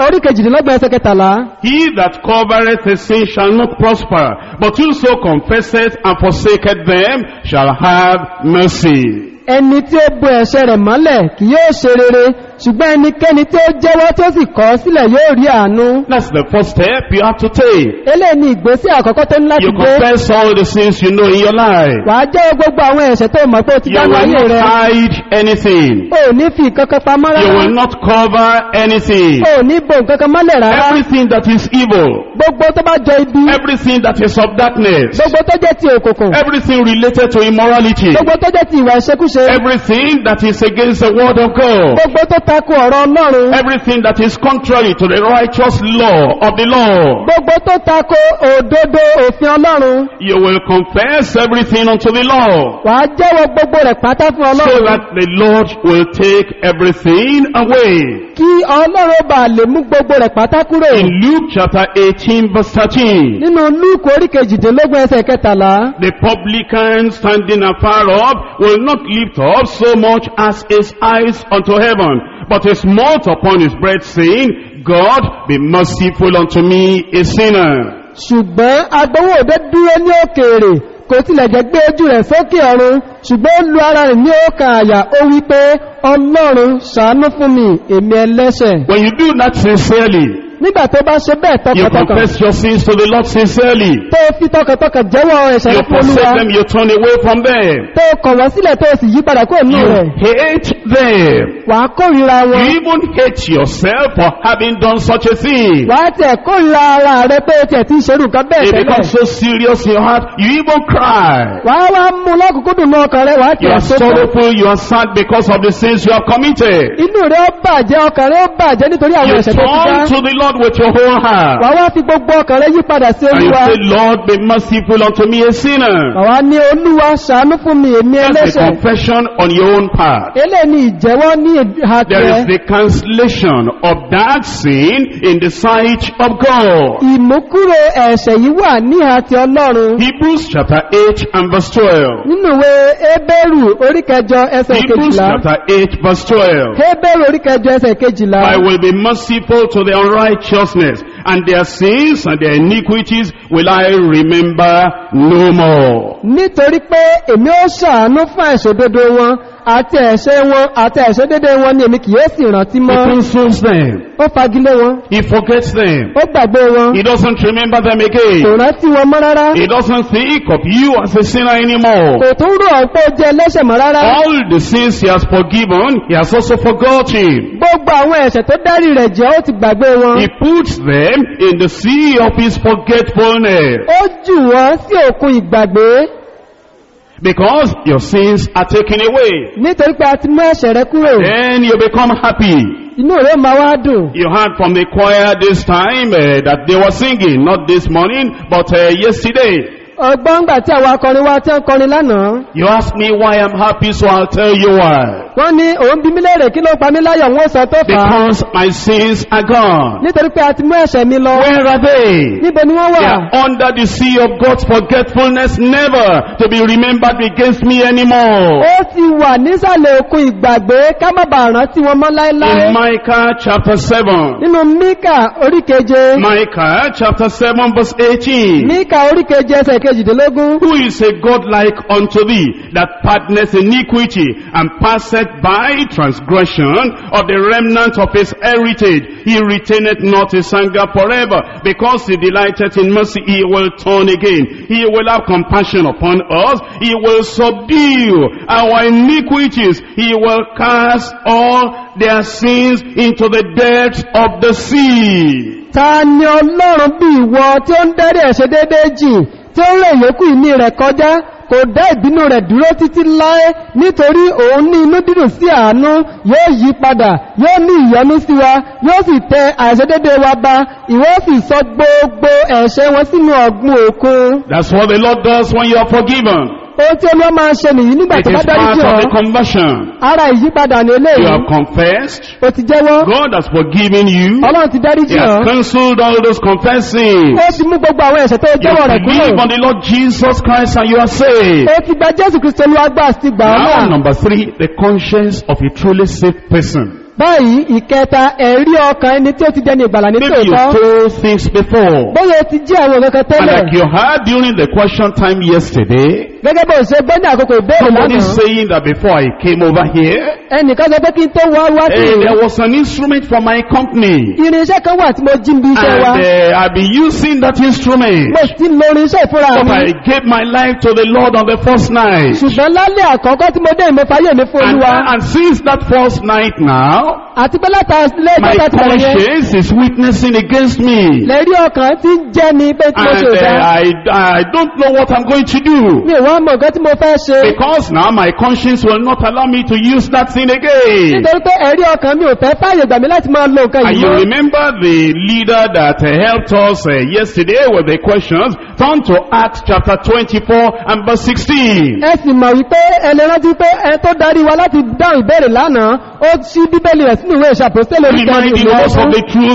orí kejìdínlọ́gbọ̀n ẹsẹ̀ kẹtàlá He that covereth his sin shall not prosper, but whoso confesseth and forsaketh them shall have mercy. Ẹni tí ó bo ẹ̀ṣẹ̀ rẹ̀ mọ́lẹ̀ kì yóò ṣe rere ṣùgbọ́n ẹnikẹ́ni tí ó jẹ́wọ́ tí ó sì kọ̀ sílẹ̀ yóò rí àánú. That's the first step you have to take. eléyìí ni ìgbésẹ̀ àkọ́kọ́ tó ní láti You gbé. confess all the sins you know in your life. wà á jẹ́wọ́ gbogbo àwọn ẹ̀ṣẹ̀ tó mọ̀ pé ó ti You dánú will ayé not rẹ̀. hide anything. o ní fi kankan pamọ́ You rárá. will not cover anything. o ní bo nǹkan kan mọ́lẹ̀ rárá. Everything that is evil, gbogbo tó bá jọ ibi. Everything that is of darkness, gbogbo tó jẹ́ ti òkùnkùn. Everything related to immorality, gbogbo tó jẹ́ ti ìwà ìṣekúṣe. Everything that is against the word of God, gbogbo tó tako ọ̀rọ̀ ọlọ́run. Everything that is contrary to the righteous law of the law. gbogbo tó tako òdodo òfin ọlọ́run. You will confess everything unto the Lord. wà á jẹ́wọ́ gbogbo rẹ̀ pátá fún So ọlọ́run that the Lord will take everything away. kí ọlọ́run bá lè mú gbogbo rẹ̀ pátá kúrò. In Luke chapter 18 verse 13, nínú lúùkù orí kejìdínlógún ẹsẹ̀ kẹtàlá. The publican standing afar off will not lift up so much as his eyes unto heaven, but he smote upon his breast saying, God be merciful unto me a sinner. ṣùgbọ́n agbowó òde dúró ní òkèèrè. Kò tilẹ̀ jẹ́ gbé ojú rẹ̀ sókè ọ̀run. Ṣùgbọ́n ó lu ara rẹ̀ ní ọkàn àyà. Ó wí pé ọlọ́run ṣàánú fún mi èmi ẹlẹ́ṣẹ̀. When you do that sincerely, nígbà tó bá ṣe bẹ́ẹ̀ you tọkàntọkàn confess your sins to the Lord sincerely. tó fi tọkàntọkàn jẹ́wọ́ ẹ̀ṣẹ̀ You rẹ̀ fún olúwa forsake them, you turn away from them. tó kọ̀ wọ́n sílẹ̀ tó sì yí padà kúrò nínú You rẹ̀ hate them. wà á kórìíra You wọn even hate yourself for having done such a thing. wà á tẹ̀ kórìíra ara rẹ̀ pé o tiẹ̀ ti ṣerú nǹkan bẹ́ẹ̀ It tẹ́lẹ̀ becomes so serious in your heart, you even cry. wà á wá mú lọ́kùnkúndùn náà ọkàn rẹ̀ wà á You tẹ̀ are sókè sorrowful, you are sad because of the sins you have committed. inú rẹ̀ ó bàjẹ́ ọkàn rẹ̀ ó bàjẹ́ nítorí àwọn You ẹ̀ṣẹ̀ tó ti dá turn to the Lord with your whole wà heart. á wá fi gbogbo ọkàn rẹ̀ yí padà sí And you olúwa say, Lord, be merciful unto me, a sinner. àwa ní olúwa ṣàánú fún mi èmi That's the ẹlẹ́ṣẹ̀ confession on your own part. eléyìí ni ìjẹ́wọ́ ní ìhà There is the cancellation of that sin in the sight of God. ìmúkúrò ẹ̀ṣẹ̀ yìí wà ní ìhà ti ọlọ́run Hebrews chapter 8 and verse 12. nínú ìwé Hébérù orí kẹjọ ẹsẹ̀ Hebrews kejìlá chapter 8 verse 12. Hébérù orí kẹjọ ẹsẹ̀ kejìlá I will be merciful to the unrighteousness, and their sins and their iniquities will I remember no more. nítorí pé èmi ó ṣàánú fún àìṣòdodo wọn àti ẹ̀ṣẹ̀ wọn àti àìṣòdodo wọn ni èmi kì yóò sì rántí He mọ́ cancels them. ó fagilé wọn He forgets them. ó gbàgbé wọn He doesn't remember them kò again. rántí wọn mọ́ rárá He doesn't think of you as a sinner anymore. kò tún rò ọ́ pé ó jẹ́ ẹlẹ́ṣẹ̀ mọ́ rárá All the sins he has forgiven, he has also forgotten. gbogbo àwọn ẹ̀ṣẹ̀ tó dárí rẹ̀ jẹ́ ó ti gbàgbé wọn He puts them in the sea of his forgetfulness. ó jù wọ́n sí òkun ìgbàgbé Because your sins are taken away. nítorí pé a ti mú ẹ̀ṣẹ̀ rẹ kúrò Then you become happy. inú rẹ̀ máa wá dùn You heard from the choir this time uh, that they were singing, not this morning, but uh, yesterday. Ọgbọ́n gbà tí àwọn akọrin wa tí ń kọrin lánàá You ask me why I'm happy, so I'll tell you why. wọ́n ní òun bí léèrè kí ló pa mí láyọ̀ wọ́n sọ tó fà á Because my sins are gone. nítorí pé a ti mú ẹ̀ṣẹ̀ mi lọ Where are they? níbo ni wọ́n They wà are under the sea of God's forgetfulness, never to be remembered against me anymore. ó ti wà nísàlẹ̀ òkun ìgbàgbé ká má bàa rántí wọn mọ́ láéláé In Micah chapter 7. nínú míkà orí keje Micah chapter 7 verse 18. míkà orí keje ẹsẹ̀ kejìdínlógún Who is a God like unto thee, that pardoneth iniquity, and passeth by transgression of the remnant of his heritage? He retaineth not his anger forever, because he delighteth in mercy, he will turn again. He will have compassion upon us, he will subdue our iniquities, he will cast all their sins into the depths of the sea. ta ni ọlọ́run bí ìwọ tí ó ń dárí ẹ̀ṣẹ̀ déédéé jì tí ó rẹ̀ yókù ìní rẹ̀ kọjá kò dá ìbínú rẹ̀ dúró títí láé nítorí òun ní inú dídùn sí àánú yóò yí padà yóò ní ìyọ́nú sí wa yóò sì tẹ àìṣedéédéé wa ba ìwọ sì sọ gbogbo ẹ̀ṣẹ̀ wọn sínú ọ̀gbun òkun That's what the Lord does when you are forgiven. Ohun tí olúwa máa ń ṣe nìyí nígbà It tó bá is dárí part jì of ọ́ the conversion. ara ìyípadà You eléyìí have confessed. ó ti jẹ́wọ́ God has forgiven you. ọlọ́run ti dárí He jì has ọ́ cancelled all those confessing. ó ti mú gbogbo àwọn ẹ̀ṣẹ̀ tó You jẹ́wọ́ rẹ̀ believe kúrò on the Lord Jesus Christ and you are saved. ó ti gba jésù kristu olúwa gbà sí gbà ọ́ Now, náà number three, the conscience of a truly saved person. Báyìí ìkẹta ẹ̀rí ọkàn ẹni tí ó ti dẹni ìgbàlà ní Maybe you tòótọ́ told things before. bóyá o ti jí àwọn kankan And tẹ́lẹ̀. Like you heard during the question time yesterday, gẹ́gẹ́ bó ṣe gbọ́ ní àkókò ìbéèrè somebody lánàá. saying that before I came over here, ẹnìkan sọ pé kí n tó wá wá sí ìlú. there was an instrument for my company. irinṣẹ́ kan wà tí mo jí bí iṣẹ́ wa. And uh, I've been using that instrument. mo ti lo irinṣẹ́ ìfúnra But mi. I gave my life to the Lord on the first night. ṣùgbọ́n lálẹ́ àkọ́kọ́ tí mo dé ìmọ̀fáyé mi fún And, olúwa. and since that first night now, àti pé látà my lẹ́jọ́ tàbí yẹn conscience is witnessing against me. lẹ́rí ọkàn tí ń jẹ́ ni pé tí mo And ṣe uh, ìdá I, I don't know what I'm going to do. mi ò wá mọ̀ nǹkan tí mo fẹ́ ṣe Because now my conscience will not allow me to use that thing again. nítorí pé ẹ̀rí ọkàn mi ò fẹ́ fàyè gbà mí láti máa lo nǹkan And yìí you mọ́ remember the leader that uh, helped us uh, yesterday with the questions? Turn to Acts chapter 24 and verse 16. ẹ sì mọ̀ wípé ẹni rántí pé ẹ tó darí wa láti dáhùn ìbéèrè lánàá ó ṣí bíbélì rẹ̀ sínú ìwé orí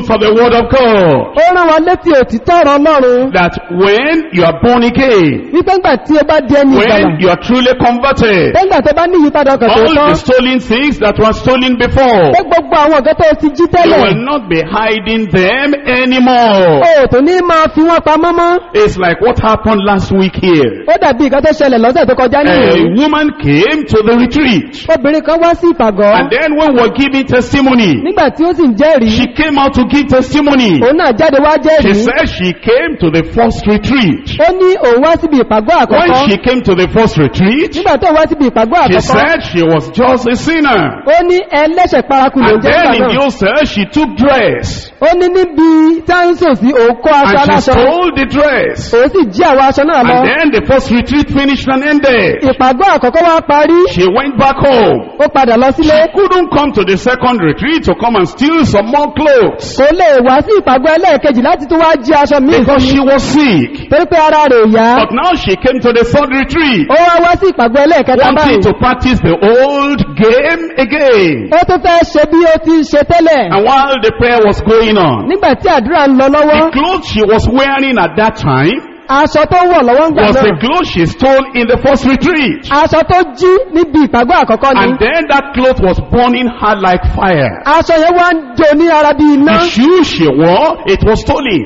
of the word of God. ó rán wa létí òtítọ́ ọ̀rọ̀ ọlọ́run That when you are born again, wípé ńgbà tí ó bá di ẹni ìgbàlà when you are truly converted, pé ńgbà tó bá ní ìyípadà ọkàn tó all tán the stolen things that were stolen before, pé gbogbo àwọn ọ̀gá tó ti jí you tẹ́lẹ̀ will not be hiding them anymore. ó tó ní máa fi wọ́n pamọ́ mọ́ It's like what happened last week here. ó dàbí nǹkan tó ṣẹlẹ̀ lọ́sẹ̀ tó kọjá A nìyí woman came to the retreat. obìnrin kan wá sí ìpàgọ́ And then when we're giving testimony, nígbà tí ó sì ń jẹ́rìí she came out to give testimony. òun náà jáde wá She jẹ́rìí said she came to the first retreat. ó ní òun wá síbi ìpàgọ́ When àkọ́kọ́ she came to the first retreat, nígbà tó wá síbi ìpàgọ́ she àkọ́kọ́ said she was just a sinner. ó ní ẹlẹ́ṣẹ̀ paraku ló ń And jẹ́ then nígbà in the church, she took dress. ó ní níbi táńsò sí òkó aṣọ And she aláṣọ stole the dress. òun sì jí àwọn aṣọ náà lọ And then the first retreat finished and ended. ìpàgọ́ àkọ́kọ́ wá parí She went back home. ó padà lọ She sílé couldn't come to the second retreat to come and steal some more clothes. kò lè wá sí ìpàgọ́ ẹlẹ́ẹ̀kejì láti tún wá jí aṣọ fún Because mi she was sick. torí pé ara rẹ̀ yá But now she came to the third retreat. ó wá wá sí ìpàgọ́ ẹlẹ́ẹ̀kẹta Wanting báyìí to practice the old game again. ó tún fẹ́ ṣe bí ó ti ṣe tẹ́lẹ̀ And while the prayer was going on, nígbà tí àdúrà ń lọ lọ́wọ́ the clothes she was wearing at that time aṣọ tó wọ̀ lọ́wọ́ ń gbà was the náà clothes she stole in the first retreat. aṣọ tó jí níbi ìpàgọ́ àkọ́kọ́ ni And then that cloth was burning her like fire. aṣọ yẹn wá ń jó ní ara bí iná The shoe she wore, it was stolen.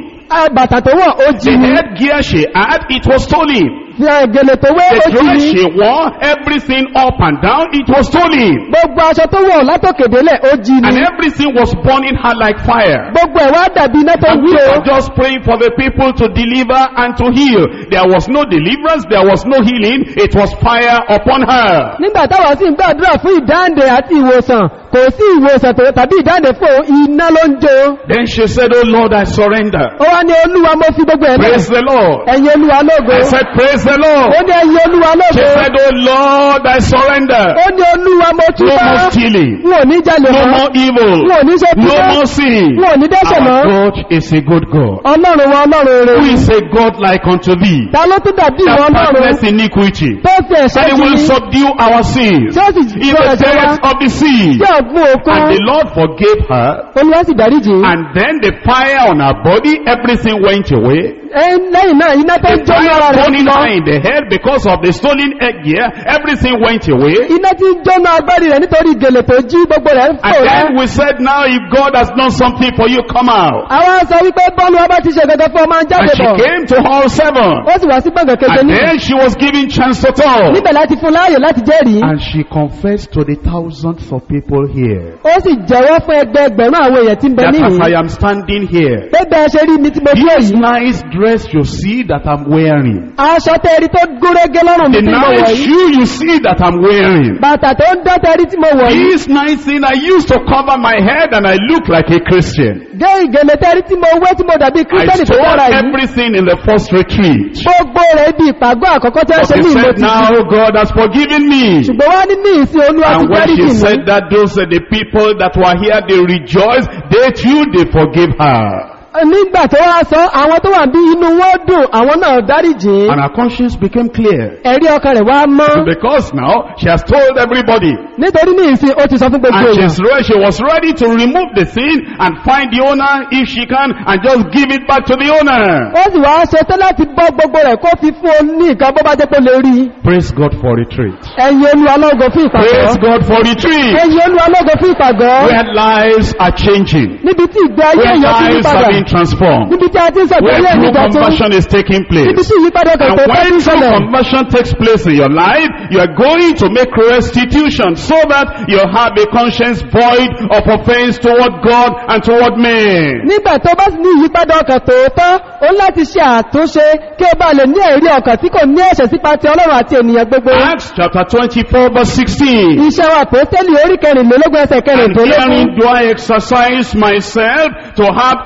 Bàtà tó wọ̀ ó jí The ni headgear she had, it was stolen. Fi tó wé ó The jí dress she wore, everything up and down, it was stolen. gbogbo aṣọ tó wọ̀ látòkèdélẹ̀ ó jí And ni everything was burning her like fire. gbogbo ẹ̀ wá dàbí iná tó ń And we jó were just praying for the people to deliver and to heal. There was no deliverance, there was no healing, it was fire upon her. nígbà táwọn sì ń gbàdúrà fún ìdáǹdè àti ìwòsàn kò sí ìwòsàn tó tàbí ìdáǹdè fún òun, iná ló ń jó Then she said, Oh Lord, I surrender. ó wá ní olúwa mo fi gbogbo ẹ̀ lẹ̀ Praise the Lord. ẹ̀yin olúwa lógo I said, Praise the ó Lord. ní ẹ̀yin olúwa She lógo said, Oh Lord, I surrender. ó ní olúwa mo No túbọ̀ more stealing, n ò ní jalè no mọ́ more evil, n ò ní ṣe no bíbọ́ more sin. n ò ní dẹ́ṣẹ̀ mọ́ Our God is a good God. ọlọ́run wa ọlọ́run Who rere is a God like unto thee? ta ló tún dàbí ìwọ That ọlọ́run partners iniquity. tó fi ẹ̀ṣẹ̀ And he will subdue our sins tí ó sì in jọ the depths of the sea. tí ọ̀gbun òkun And the Lord forgave her. olúwa sì dáríjì And then the fire on her body, everything went away. Lẹ́yìn náà iná tó ń The jó fire rẹ̀ burning lọ her in the head because of the stolen egg here, everything went away. iná tí ń jóná agbárí rẹ̀ nítorí gèlè tó jí gbogbo rẹ̀ ń fò And rẹ̀ then we said, now if God has done something for you, come out. àwọn sọ wípé bọ́ọ̀lù ọba ti ṣe gẹ́gẹ́ fún ọmọ And jáde she bọ̀ came to hall seven. ó sì wá sí gbọ̀ngàn keje And ní then she was given chance to talk. níbẹ̀ láti fún láàyè láti jẹ́rìí And she confessed to the thousands of people here ó sì jẹ́wọ́ fún ẹgbẹẹgbẹ̀rún àwọn èèyàn tí ń bẹ that as I am standing here, bẹ́ẹ̀ ṣe rí mi tí mo dúró this yìí nice dress you see that I'm wearing, aṣọ tẹ́rí tó gúnrégé lọ́rùn mi the tí mo wọ̀ nice shoe you see that I'm wearing, bàtà tó ń dán tẹ́rí tí mo wọ̀ yìí this nice thing I used to cover my head and I look like a Christian. gé ìgèlè tẹ́rí tí mo wé tí mo dàbí I kírísítẹ́nì tó stole dára yìí everything in the first retreat. gbogbo rẹ̀ ibi ìpàgọ́ àkọ́kọ́ tí wọ́n But ṣe he ní ìmọ̀ said, now oh God has forgiven me. ṣùgbọ́n wá ní ní ìsìn olúwa ti And when dáríjì she said that, those are the people that were here, they rejoiced. They too, they forgave her. Nígbà tó wá sọ àwọn tó wà bí inú wọn dùn àwọn náà dáríjì And her conscience became clear. ẹ̀rí ọkàn rẹ̀ wá mọ́ Because now she has told everybody. nítorí ní ìsìn ó ti sọ fún gbogbo And èèyàn she's re- she was ready to remove the sin and find the owner if she can and just give it back to the owner. ó sì wá ṣe tán láti bọ́ gbogbo rẹ̀ kó fi fún ní nǹkan bó bá jẹ́ pé lè rí Praise God for retreat. ẹ̀yin olúwa lọ́gọ̀ fún Praise ìpàgọ́ God for retreat. ẹ̀yin olúwa lọ́gọ̀ fún ìpàgọ́ Where lives are changing. níbi tí ìgbé ayé èèyàn ti lives padà are being transformed. níbi tí a ti ń sọ Where true conversion is taking place. tí ìyípadà kan And tó when true conversion takes place in your life, you are going to make restitution so that you have a conscience void of offense toward God and toward men. nígbà tó bá sì ní ìyípadà ọkàn tòótọ́ ó ń láti ṣe àtúnṣe kí ó bá lè ní ẹ̀rí ọkàn tí kò ní ẹ̀ṣẹ̀ sípa ti ọlọ́run àti ènìyàn gbogbo Acts chapter 24 verse 16. iṣẹ́ wa pòstẹ́lì orí kẹrìnlélógún ẹsẹ̀ And kẹrìndínlógún herein do I exercise myself to have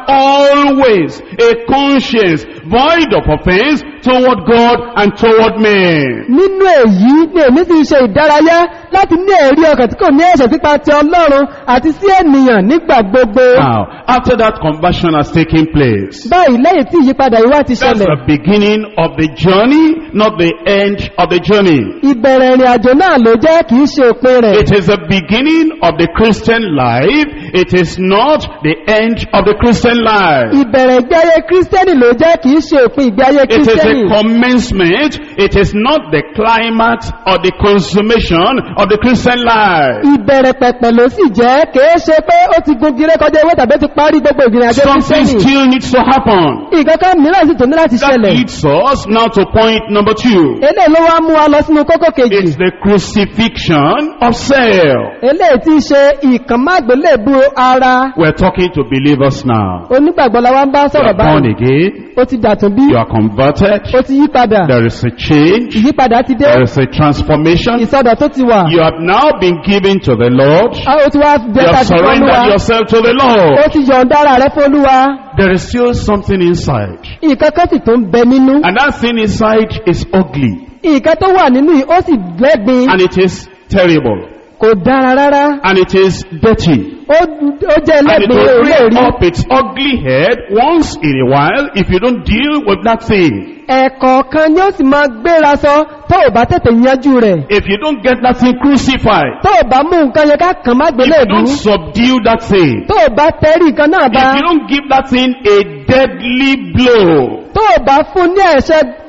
always a conscience void of offense toward God and toward men. nínú èyí ni èmi sì ṣe ìdárayá láti ní ẹ̀rí ọkàn tí kò ní ẹ̀ṣẹ̀ sípa ti ọlọ́run àti sí ènìyàn nígbà gbogbo Now, after that conversion has taken place, báyìí lẹ́yìn tí ìyípadà yìí wá ti that's ṣẹlẹ̀ the beginning of the journey, not the end of the journey. ìbẹ̀rẹ̀ ìrìn àjò náà ló jẹ́ kìí ṣe òpin rẹ̀ It is the beginning of the Christian life. It is not the end of the Christian life. ìbẹ̀rẹ̀ ìgbé ayé kírísítẹ́nì ló jẹ́ kìí ṣe òpin ìgbé ayé It is kírísítẹ́nì commencement. It is not the climax or the consummation of the Christian life. ìbẹ̀rẹ̀ pẹ̀pẹ̀ ló sì jẹ́ kìí ṣe pé ó ti gun gíré kọjá ewé tàbí ó ti parí gbogbo ìgbìyànjú àjò Something still needs to happen. ìkankan mìíràn sì tó ní láti That leads us now to point number two. eléyìí ló wá mú wa lọ sínú kókó kejì It's the crucifixion of self. eléyìí ṣe ara We're talking to believers now. onígbàgbọ́ la wá ń bá You sọ̀rọ̀ are born again. ó ti dàtún bí You are converted. Ó ti yí padà There is a change. ìyípadà ti dé There is a transformation. ìsọdọ̀ tó ti wà You have now been given to the Lord. a ó ti wá You bẹ́ta have sí fọ́lúwa surrendered yourself to the ó Lord. ti yọ̀ǹda ara rẹ̀ fọ́lúwa There is still something inside. ìkankan sì tó ń bẹ nínú And that thing inside is ugly. ìkan tó wà nínú yìí ó sì lẹ́gbin And it is terrible. Kò dára rárá. And it is dirty. ó ó jẹ́ And it will bring up its ugly head once in a while if you don't deal with that thing. ẹ̀kọ̀ọ̀kan ni ó sì máa gbéra sọ tó ò bá tètè yanjú rẹ̀. If you don't get that thing crucified, tó ò bá mú nǹkan yẹn ká kàn má if you don't subdue that thing, tó ò bá tẹ́rí nǹkan náà bá. if you don't give that thing a deadly blow, tó ò bá fún ní ẹ̀ṣẹ́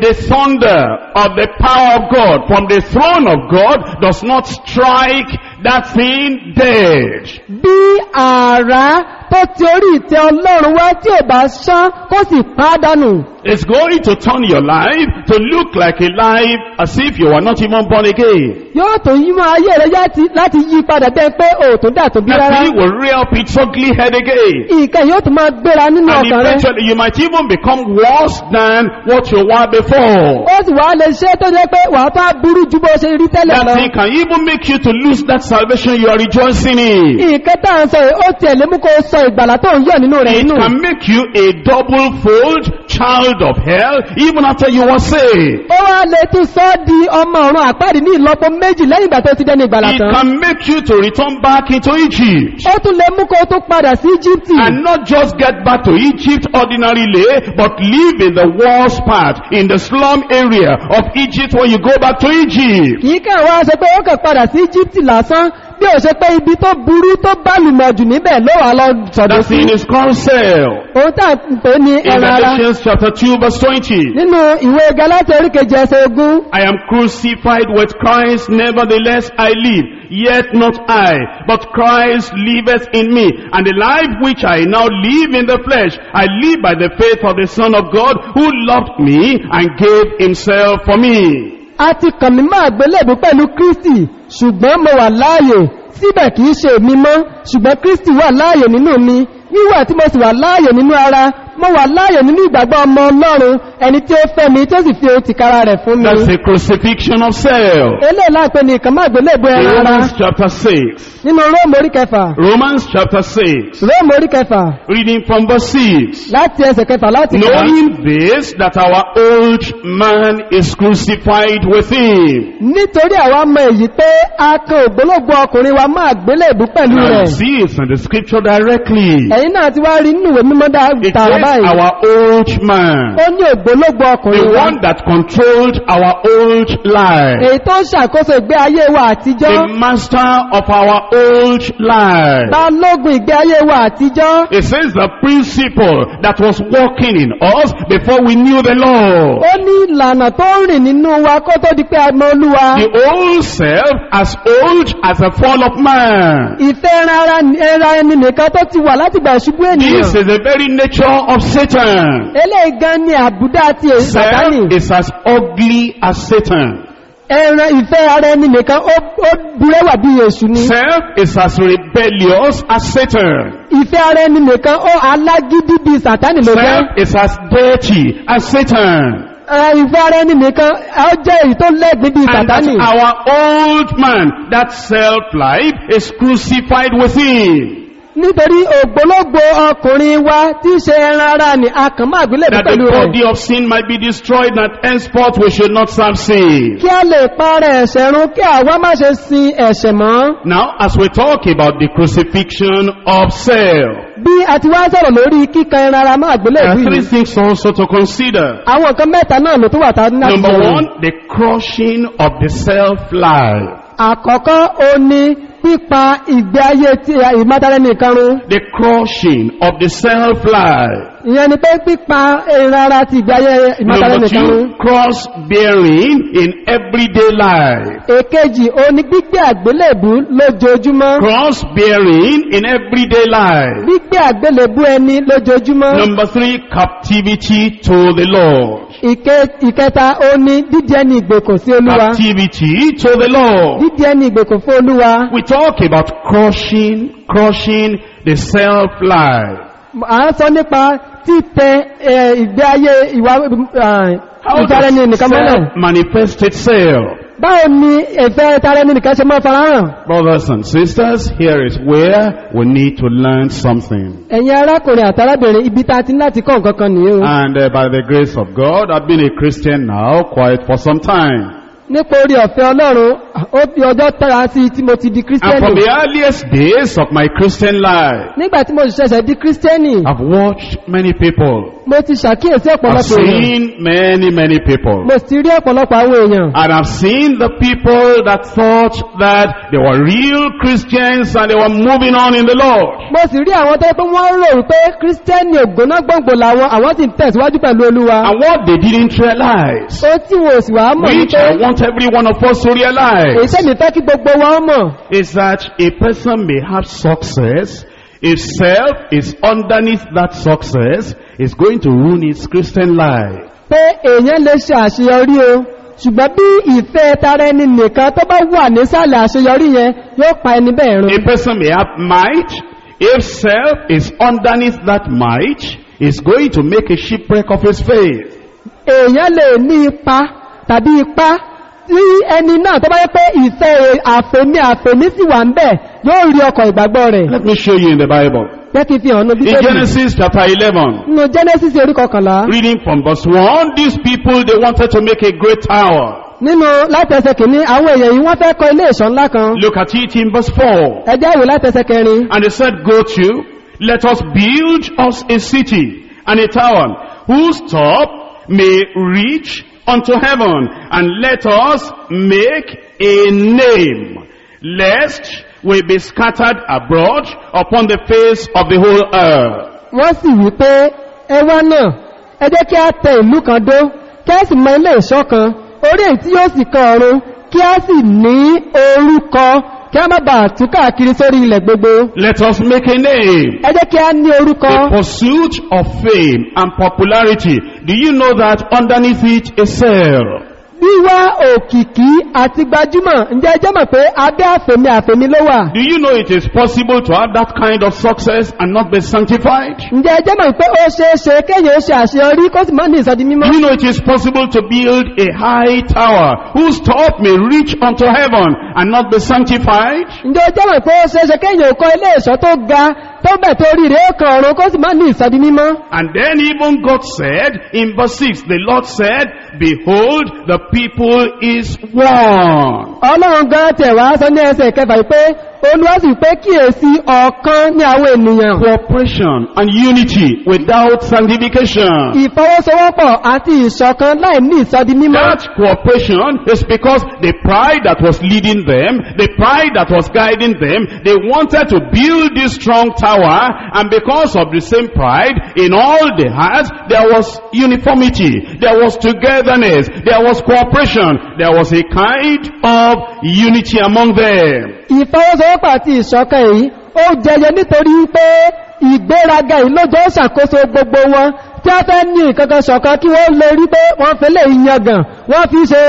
the thunder of the power of God from the throne of God does not strike that thing dead, bí ààrá tó ti orí ìtẹ́ ọlọ́run wá tí ò bá ṣán kó sì pádánù it's going to turn your life to look like a life as if you were not even born again. yóò tó yí mọ́ ayé rẹ̀ láti yí padà bẹ́ẹ̀ pé òòtún dà tó bí That rárá thing will rear up its ugly head again. nǹkan yóò tó máa gbéra nínú And ọkàn rẹ̀ eventually you might even become worse than what you were before. ó sì wá lè ṣe tó jẹ́ pé wàá tó burú ju bó ṣe rí tẹ́lẹ̀ That lọ thing can even make you to lose that salvation you are rejoicing in. nǹkan tá à ń sọ ó tiẹ̀ lé mú kó sọ ìgbàlá tó ń yọ̀ nínú rẹ̀ It nínú can make you a double fold child of hell even after you were saved. ó wá lè tún sọ ọ́ di ọmọ ọ̀run àpáàdì ní ìlọ́po méjì lẹ́yìn ìgbà tó ti dẹ́ni ìgbàlá It tán can make you to return back into Egypt. ó tún lè mú kó tún padà sí Íjíbítì And not just get back to Egypt ordinarily, but live in the worst part, in the slum area of Egypt when you go back to Egypt. kìí kàn wá ṣe pé ó kàn padà sí Íjíbítì lásán bí ó ṣe pé ibi tó burú tó bálùmọ̀ jù níbẹ̀ ló wà lọ sọ̀dọ̀ sí thing is called self. ohun tá à ń pè ní In ẹran ara Galatians chapter 2 verse 20. nínú ìwé Gálátíà orí kejì ẹsẹ̀ ogún I am crucified with Christ, nevertheless I live, yet not I, but Christ liveth in me. And the life which I now live in the flesh, I live by the faith of the Son of God, who loved me and gave himself for me. A ti kàn mí máa gbélébù pẹ̀lú Kristi ṣùgbọ́n mo wà láàyè. Síbẹ̀ kìí ṣe èmi mọ́ ṣùgbọ́n Kristi wà láàyè nínú mi. Wíwà tí mo sì wà láàyè nínú ara mo wà láàyè nínú ìgbàgbọ́ ọmọ ọlọ́run ẹni tí ó fẹ́ mi tí ó sì fi ohun tìkára rẹ̀ fún mi That's a crucifixion of self. eléyìí láìpẹ́ ní ìkànnì àgbélébùú ẹran ara Romans chapter 6. nínú róòmù orí kẹfà Romans chapter 6. róòmù orí kẹfà Reading from verse 6. láti ẹsẹ̀ kẹfà láti kà á. Knowing this, that our old man is crucified with him. nítorí àwa mọ èyí pé a kan ògbólógbò ọkùnrin wa máa gbélébùú pẹ̀lú Now, rẹ̀ see it's in the scripture directly. ẹ̀yin náà ti wá rí nínú ìwé mímọ́ dá- It tààrà says báyìí our old man. ó ní ògbólógbò The ọkùnrin wa one that controlled our old life. èyí tó ń ṣàkóso ìgbé ayé wa àtijọ́ The master of our old life. balógun ìgbé ayé wa àtijọ́ It says the principle that was working in us before we knew the Lord. ó ní ìlànà tó ń rìn nínú wa kó tó di pé a mọ olúwa The old self as old as the fall of man. ìfẹ́ ẹran ara ẹni nìkan tó ti wà láti gbà ṣubú This ènìyàn is the very nature of Satan. eléyìí gan ni àbúdá ti èyí sàtánì Self is as ugly as Satan. ẹran ìfẹ́ ara ẹni nìkan ó burẹ́wà bí èṣù ni Self is as rebellious as Satan. ìfẹ́ ara ẹni nìkan ó alágídí bí sàtánì ló jẹ́ Self is as dirty as Satan. Ìfẹ́ ara ẹni nìkan ó jẹ́ èyí tó lẹ́gbẹ̀ẹ́ bí And that sàtánì our old man, that self-life, is crucified with him. Nítorí ògbólógbò ọkùnrin wa tí ṣe ẹran ara ni a kàn máa That the pẹ̀lú rẹ̀ body of sin might be destroyed, that henceforth we should not serve sin. kí a lè parẹ́ ẹ̀ṣẹ̀ run kí àwa má ṣe sin ẹ̀ṣẹ̀ mọ́ Now, as we talk about the crucifixion of self, bí a ti wá sọ̀rọ̀ lórí kíkan ẹran ara máa gbélé there are ìlú three yìí things also to consider. àwọn nǹkan mẹ́ta náà ló tó wà tá ní láti Number one, the crushing of the self-life. àkọ́kọ́ ó ní pípa ìgbé ayé tí ìmátara nìkan run The crushing of the self-life. Ìyẹn ni pé pípa ẹran ara ti ìmátara Number nìkan run two, cross-bearing in everyday life. èkejì ó ní gbígbé àgbélébú lójoojúmọ́ Cross-bearing in everyday life. gbígbé àgbélébú ẹni lójoojúmọ́ Number three, captivity to the Lord. Ìkẹta ó ní dídí ẹni ìgbèkùn sí olúwa Captivity to the Lord. dídí ẹni ìgbèkùn fún olúwa We talk about crushing, crushing the self-life. À ń sọ nípa títẹ ìgbé ayé ìwà ìtara ẹni nìkan self manifest itself? báwo ni ìfẹ́ ìtara ẹni nìkan ṣe máa farahàn Brothers and sisters, here is where we need to learn something. ẹ̀yin arákùnrin àtàrábìnrin ibi tá a ti láti kọ́ nǹkan kan nìyí o And uh, by the grace of God, I've been a Christian now quite for some time. Nípa orí ọ̀fẹ́ ọlọ́run ó fi ọjọ́ tẹ́ra sí tí mo ti di And from kírísítẹ́nì the earliest days of my Christian life, nígbà tí mo ṣẹ̀ṣẹ̀ di kírísítẹ́nì I've watched many people. Mo ti ṣàkíyèsí I've ọ̀pọ̀lọpọ̀ èèyàn seen many, many people. mo sì rí ọ̀pọ̀lọpọ̀ àwọn èèyàn And I've seen the people that thought that they were real Christians and they were moving on in the Lord. mo sì rí àwọn tó pé wọ́n rò wípé kírísítẹ́nì ògbóná gbòǹgbò làwọn àwọn sì ń tẹ̀síwájú pẹ̀lú olúwa And what they didn't realize, ó tí wọn ò sì wá mọ̀ which wípé I want every one of us to èyí realize, tẹ́mi fẹ́ kí gbogbo wa mọ̀ is that a person may have success if self is underneath that success is going to ruin his Christian life. pé èèyàn lè ṣe àṣeyọrí o ṣùgbọ́n bí ìfẹ́ tara ẹni nìkan tó bá wà nísàlẹ̀ àṣeyọrí yẹn yóò pa ẹni bẹ́ẹ̀ run A person may have might if self is underneath that might is going to make a shipwreck of his faith. èèyàn lè ní ipa tàbí ipá tí ẹni náà tó bá yẹ pé ìfẹ́ àfẹ́mí àfẹ́mí sì wà ń bẹ̀ yóò rí ọkọ̀ ìgbàgbọ́ rẹ̀ Let me show you in the Bible. jẹ́ kí n fi hàn ní In bíbélì Genesis chapter 11, nínú genesis orí kọkànlá reading from verse 1, these people, they wanted to make a great tower. nínú látẹsẹ̀ kìíní àwọn èèyàn yìí wọ́n fẹ́ kọ́ ilé ìṣọ́ ńlá kan Look at it in verse 4. ẹjẹ́ ìwé látẹsẹ̀ kẹrin And they said, Go to, let us build us a city and a tower, whose top may reach unto heaven, and let us make a name, lest we be scattered abroad upon the face of the whole earth. wọ́n sì wí pé ẹwà náà ẹ jẹ́ kí a tẹ ìlú kan dó kí a sì mọ ilé ìṣọ́ kan orí èyí tí yóò sì kan kí a sì ní orúkọ kí a má bàa tú káàkiri sórí ilẹ̀ gbogbo Let us make a name. ẹ jẹ́ kí a ní orúkọ The pursuit of fame and popularity. Do you know that underneath it is self? Wíwá òkìkí àti gbajúmọ̀ ǹjẹ́ ẹ jẹ́ mọ̀ pé abẹ́ àfẹ̀mí àfẹ̀mí ló wà Do you know it is possible to have that kind of success and not be sanctified? ǹjẹ́ ẹ jẹ́ mọ̀ pé ó ṣeé ṣe kéèyàn ó ṣe àṣeyọrí kó sì mọ́ ní ìsọdi Do mímọ́ you know it is possible to build a high tower whose top may reach unto heaven and not be sanctified? ǹjẹ́ ó jẹ́ mọ̀ pé ó ṣeé ṣe kéèyàn ó kọ́ ilé ìṣọ́ tó ga tó bẹ̀ tó rí rèé kan ọ̀run kó sì mọ́ ní ìsọdi mímọ́ And then even God said in verse 6, the Lord said, Behold, the people is one. ọlọ́run gan tẹ̀ wá sọ ní ẹsẹ̀ kẹfà pé olúwa sì pé kíyèsí ọ̀kan ní àwọn ènìyàn Cooperation and unity without sanctification. ìfọwọ́sowọ́pọ̀ àti ìṣọ̀kan láì ní ìsọdi mímọ́ That cooperation is because the pride that was leading them, the pride that was guiding them, they wanted to build this strong tower and because of the same pride, in all the hearts, there was uniformity, there was togetherness, there was cooperation, there was a kind of unity among them. ìfọwọ́sowọ́pọ̀ àti ìṣọ̀kan èyí ó jẹyọ nítorí pé ìgbéraga yìí ló jẹ́ ṣàkóso gbogbo wọn tí a fẹ́ ní ìkankan ṣọ̀kan kí wọ́n lè rí pé wọ́n fẹ́ lè yangàn wọ́n fi ṣe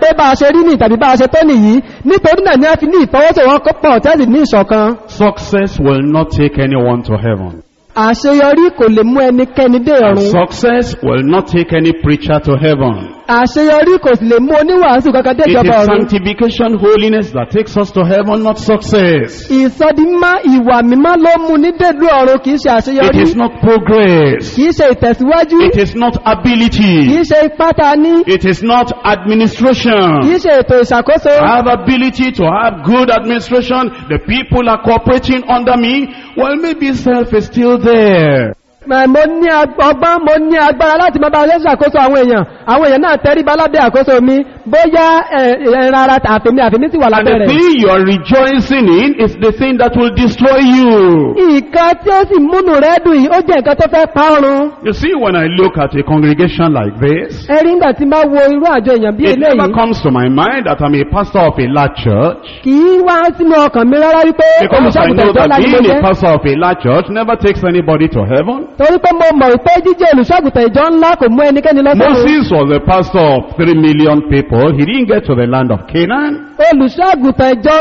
pé bá ṣe rí ní tàbí bá ṣe tó nìyí nítorí náà ni a fi ní ìfọwọ́sowọ́pọ̀ tẹ́sì ní ìṣọ̀kan Success will not take anyone to heaven. Àṣeyọrí kò lè mú ẹnikẹ́ni dé ọ̀run success will not take any preacher to heaven. àṣeyọrí kò lè mú oníwàásù kankan dé It ìjọba is ọ̀run sanctification, holiness that takes us to heaven, not success. ìsọdimímọ́ ìwà mímọ́ ló mú ní dèlú ọ̀run kìí ṣe It àṣeyọrí is not progress. kìí ṣe ìtẹ̀síwájú It is not kìí ability. ṣe ipá ta ní It is not kìí administration. ṣe ètò ìṣàkóso I have ability to have good administration. The people are cooperating under me. Well, maybe self is still there. Mà- mo ní ọgbọ́n mo ní agbára láti máa bá ṣe ṣàkóso àwọn èèyàn àwọn èèyàn náà tẹríba lábẹ́ àkóso mi bóyá ẹ- ẹran ara àfẹ́mí àfẹ́mí sì wà And lábẹ́ the thing you are rejoicing in is the thing that will destroy you. nǹkan tí ó sì múnú rẹ̀ dùn yìí ó jẹ́ nǹkan tó fẹ́ pa ọrùn You see, when I look at a congregation like this, ẹ̀rí ńgbà tí máa wo irú àjọ èèyàn bí it never eléyìí comes to my mind that I'm a pastor of a large church. kì í wá sínú ọkàn mi rárá wípé Because I olùṣàgùtàn know ìjọ that ńlá ni mo being a pastor of a large church never takes anybody to heaven. Torí pé mo mọ̀ pé jíjẹ́ olùṣàgùtàn ìjọ ńlá kò mú ẹnikẹ́ni lọ sọ́run Moses was the pastor of three million people. He didn't get to the land of Canaan. olùṣàgùtàn ìjọ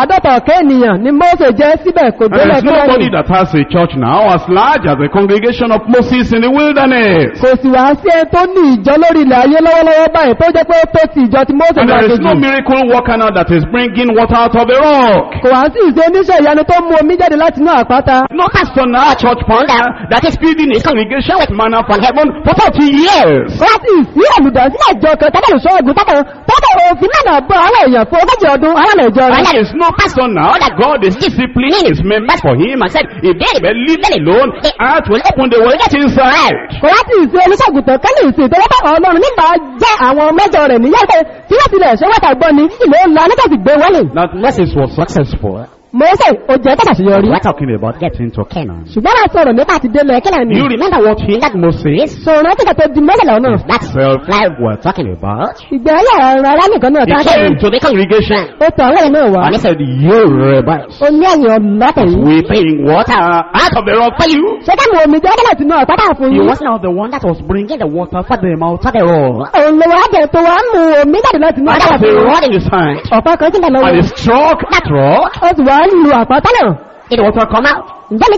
àádọ́ta ọ̀kẹ́ ènìyàn ni Mósè jẹ́ síbẹ̀ kò And délẹ̀ there's nobody Kánánì. that has a church now as large as the congregation of Moses in the wilderness. kò sì wá sí ẹ tó ní ìjọ lórí ilẹ̀ ayé lọ́wọ́lọ́wọ́ báyìí tó jẹ́ pé ó tó ti ìjọ tí Mósè And lọ there is no miracle worker now that is bringing water out of the rock. kò wá sí ìṣe oníṣẹ́ ìyanu tó mú omi jáde láti inú àpáta No now, church founder, that is feeding his congregation with manna from heaven for 40 years. kò wá sí olùdásílẹ̀ ìjọ kan tábà lè sọ ẹ̀gùn tábà tábà òfin náà bọ́ àwọn èèyàn fún ogójì ọdún alámọ̀ ìjọ And rẹ̀ there is no pastor now that God is disciplining his members for him and said, if they will leave them alone, the earth will open, they will get inside. kò wá sí ìsí oníṣàgùtàn kẹ́lẹ̀ ìsìn tó wọ́pọ̀ ọlọ́run nígbà jẹ́ àwọn mẹ́jọ rẹ̀ níyà pé tí wọ́n tilẹ̀ ṣe wọ́ta gbọ́ ni ìlú ńlá nígbà sì gbé wọlé Now, Moses was successful. Mósè ó jẹ́ tàṣàṣeyọrí We're talking about getting to Canaan. ṣùgbọ́n láti sọ̀rọ̀ nípa ti délẹ̀ Do ni you remember what hindered Moses? sọ̀rọ̀ tí kàtó di mọ́sẹ̀ lọ́nà That self-life we're talking about. ayé ara ara nìkan náà He tá a came to the congregation ó tọ̀ àwọn náà wá and he said, you rebels, ó ní ẹ̀yìn ọ̀lọ́tẹ̀ yìí weeping water out of the rock for you. ṣé ká mú omi jáde láti inú àpáta fún He yín was not the one that was bringing the water for them out of the rock. òun ló wá jẹ tó wá mú omi jáde láti inú And àpáta there was fún a rod in his hand. kan tí And he struck that rock. ó sì wá lu àpáta náà Did the water come out? ǹjẹ́ mi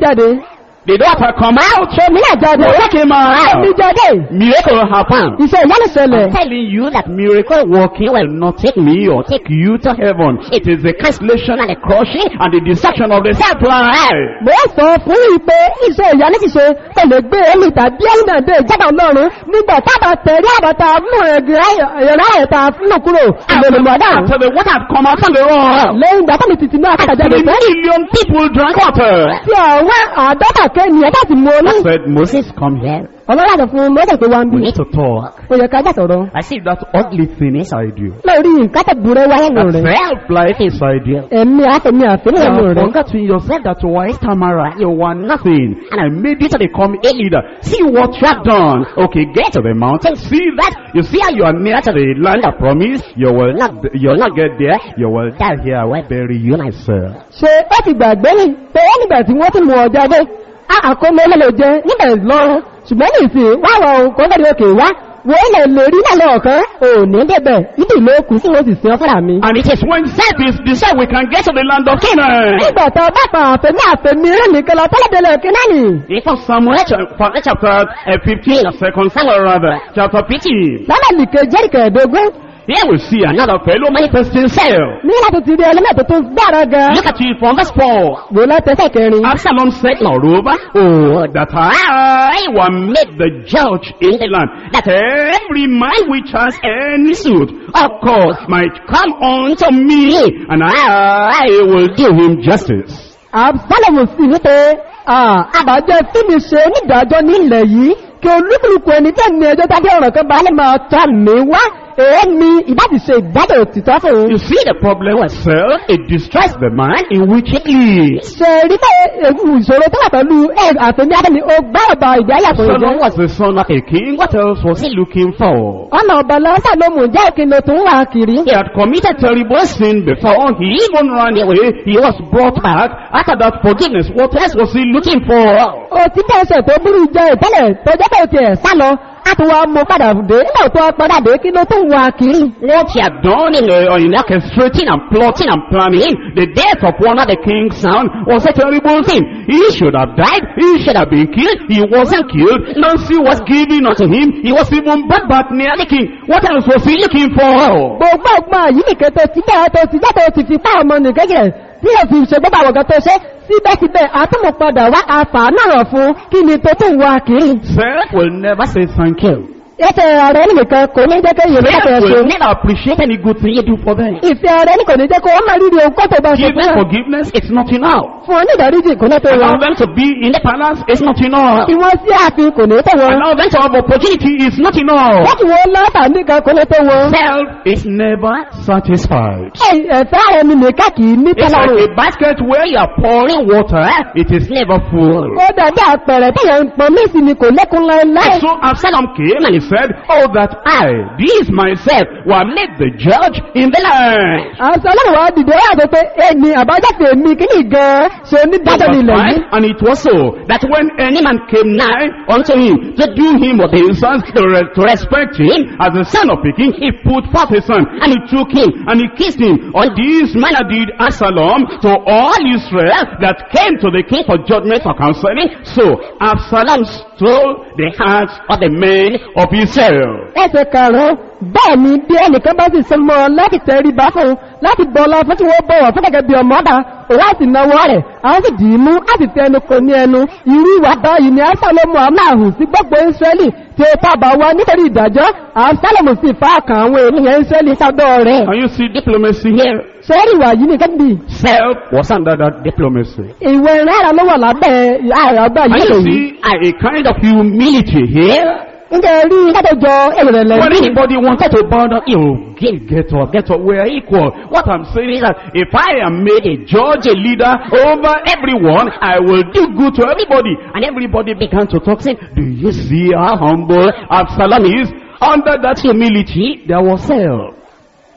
the water come out? omi náà jáde Water came omi out. jáde Miracle happened. iṣẹ́ ìyanu ṣẹlẹ̀ I'm telling you that miracle working will not take me or take you to heaven. It is the cancellation and the crushing and the destruction of the self-life. mo sọ fún pé iṣẹ́ ìyanu ti ṣe pẹ̀lú gbé omi tàbí ẹ̀yìn náà dé ìjábà ọlọ́run nígbà tábà tẹ̀rí àbàtà mú ẹ̀rọ ẹ̀ta fún kúrò ìlòlùmọ̀dá After the water come out from the rock, lẹ́yìn ìgbà tọ́mi títí náà kàtà jáde three million people drank water. tí àwọn àádọ́ta kẹ́ni ẹ̀dá ti mú omi I said, Moses, come here. ọlọ́run àti fún mọ́tò pé wá ń bí We need to talk. ó yẹ ká jà sọ̀rọ̀ I see that ugly thing inside you. lórí nǹkan tẹ̀gbùrẹ́ wáyé nù rẹ̀ self-life inside you. ẹ̀mí àfẹ̀mí àfẹ́lẹ́ You nù rẹ̀ forgotten yourself that you were Tamara, you were nothing, and I made you to become a leader. See what you have done. Okay, get to the mountain, see that. You see how you are near to the land of promise. You will not, you will not get there. You will die here. I will bury you myself. ṣe ó ti gbàgbé ní pé ó nígbà tí wọ́n ti mú ọjà dé àkómọ ẹlẹ́lẹ́ jẹ níbẹ̀ lọ́rùn ṣùgbọ́n ní ìsìn wá wọ ohun kó gbẹ́dẹ̀ òkè wá wọ́n lè lè rí náà lọ́ọ̀kan ò ní débẹ̀ ibi ìlú òkú sí wọ́n sì sin ọ́ fúnra mi. And it is when that is decided we can get to the land of Canaan. nígbà tó bá pa àfẹ́mí àfẹ́mí rẹ̀ nìkan lọ tọ́lẹ̀dẹ̀lẹ̀. In First Samuel chapter, uh, 15, second Samuel rather, chapter 15. sábàlì kejì kẹẹ̀ẹ́dógún Here we see another fellow manifesting himself. ní láti ti rí ẹlẹ́mẹ̀tọ́ tó gbára gan. Look at it from verse 4. wò látẹsẹ̀ kẹrin. Absalom said, Moreover, oh, that I were made the judge in the land, that every man which has any suit of cause might come unto me, and I will do him justice. absalomu sì wípé àbájẹ́ tí mi ṣe onídàájọ́ ní ilẹ̀ yìí kí olúkúlùkù ẹni tẹ́ ní ẹjọ́ tàbí ọ̀rọ̀ kan bá lè máa tọ́ mi wá èémi ìbáti ṣe ìdájọ́ òtítọ́ fún un. You see the problem with self, it distracts the man in which it lives. ṣe rí pé ewu ìṣòro tó wà pẹ̀lú àtẹ̀mí adẹ́mi ó gbá ọba ìdí ayé àpò Solomon was the son of a king. What else was he looking for? ọ̀nà ọ̀bà lọ́sà ló mú jẹ́ ìkìlọ̀ tó ń wà kiri. He had committed terrible sin before. He even ran away. He was brought back. After that forgiveness, what else was he looking for? òtítọ́ ẹsẹ̀ tó burú jẹ́ ìtẹ́lẹ̀ tó jẹ́ pé tiẹ̀ sá lọ wá mú padà dé wá padà dé kí ló tó wà kiri. What he had done in, uh, in orchestrating and plotting and planning the death of one of the king's son was a terrible thing. He should have died. He should have been killed. He wasn't killed. Nancy was given unto him. He was even brought back near the king. What else was he looking for? gbogbo ọgbọ́n yìí nìkan tó ti bẹ́ẹ̀ tó ti jẹ́ tó ti fi pa ọmọ nìkan jẹ́ tí yóò fi ṣe gbogbo àwọn kan tó ṣe síbẹ̀síbẹ̀ àtúmọ̀ padà wá àfààní ọ̀rọ̀ fún kí ni tó tó wá kiri. Self will never say thank you. Ẹsẹ̀ ọ̀rẹ́ nìkan kò ní jẹ́ Self ọ̀pẹ̀ will ẹ̀ṣẹ̀. never appreciate any good thing you do for them. ìfẹ́ ọ̀rẹ́ ní kò ní jẹ́ kó wọ́n máa rírì ohun kó tó bá ṣe fún them wọn. forgiveness, it's not enough. fún ọ ní ìdáríjì kò ní tó wọn. Allow them to be in the palace, it's not enough. tí wọ́n sí ààfin kò ní tó wọn. Allow them to have opportunity, it's not enough. wọ́n ti wọ́n lọ́ọ̀tà nìkan kò ní tó wọn. Self is never satisfied. Ẹ- ẹ̀fẹ́ ara ẹni nìkan kì í ní It's tọ́lọ́rùn. like a basket where you are pouring water, it is never full. ó dàbí àpẹẹrẹ tí yẹn ń pọn mí sí ni kò lẹ́kún láéláé. And so Absalom came and said, Oh, that I, this myself, were made the judge in the land. àṣọ ọlọ́run wa dìde wá sọ pé èmi àbájáde èmi kí gan-an ṣe onídàájọ́ ní ilẹ̀ yìí. And it was so that when any man came nigh unto him to do him obeisance, to, re- to respect him as the son of a king, he put forth his son, and he took him, and he kissed him. On this manner did Absalom to all Israel that came to the king for judgment for counseling. So Absalom stole the hearts of the men of Israel. ẹsẹ̀ karùn-ún bẹ́ẹ̀ ni bí ẹnìkan bá sì sọmọ láti tẹrí bá fún láti bọ́lá fún tí wọ́n bọ̀wọ̀ fún gẹ́gẹ́ bí ọmọ ọ̀dà òun á sì náwó rẹ̀ àwọn sì dì í mú á sì tẹ ẹnu kò ní ẹnu irú ìwà báyìí ni absalomu amáhù sí gbogbo israẹli tí ó tábà wá nítorí ìdájọ́ absalomu sì fa àkàn àwọn ènìyàn israẹli sábẹ́ rẹ̀ Can you see diplomacy here? sẹ́ẹ̀rì ìwà yìí nìkan bì Self was under that diplomacy. ìwé rárá ló wà lábẹ́ àràbà yìí you lòyìn see a kind of humility here. Ǹjẹ́ rí kátẹ́jọ ìrẹ̀lẹ̀ When anybody wanted to down, you get, get up, get up, we are equal. What I'm saying is that if I am made a judge, a leader over everyone, I will do good to everybody. And everybody began to talk, saying, do you see how humble Absalom is? Under that humility, there was self.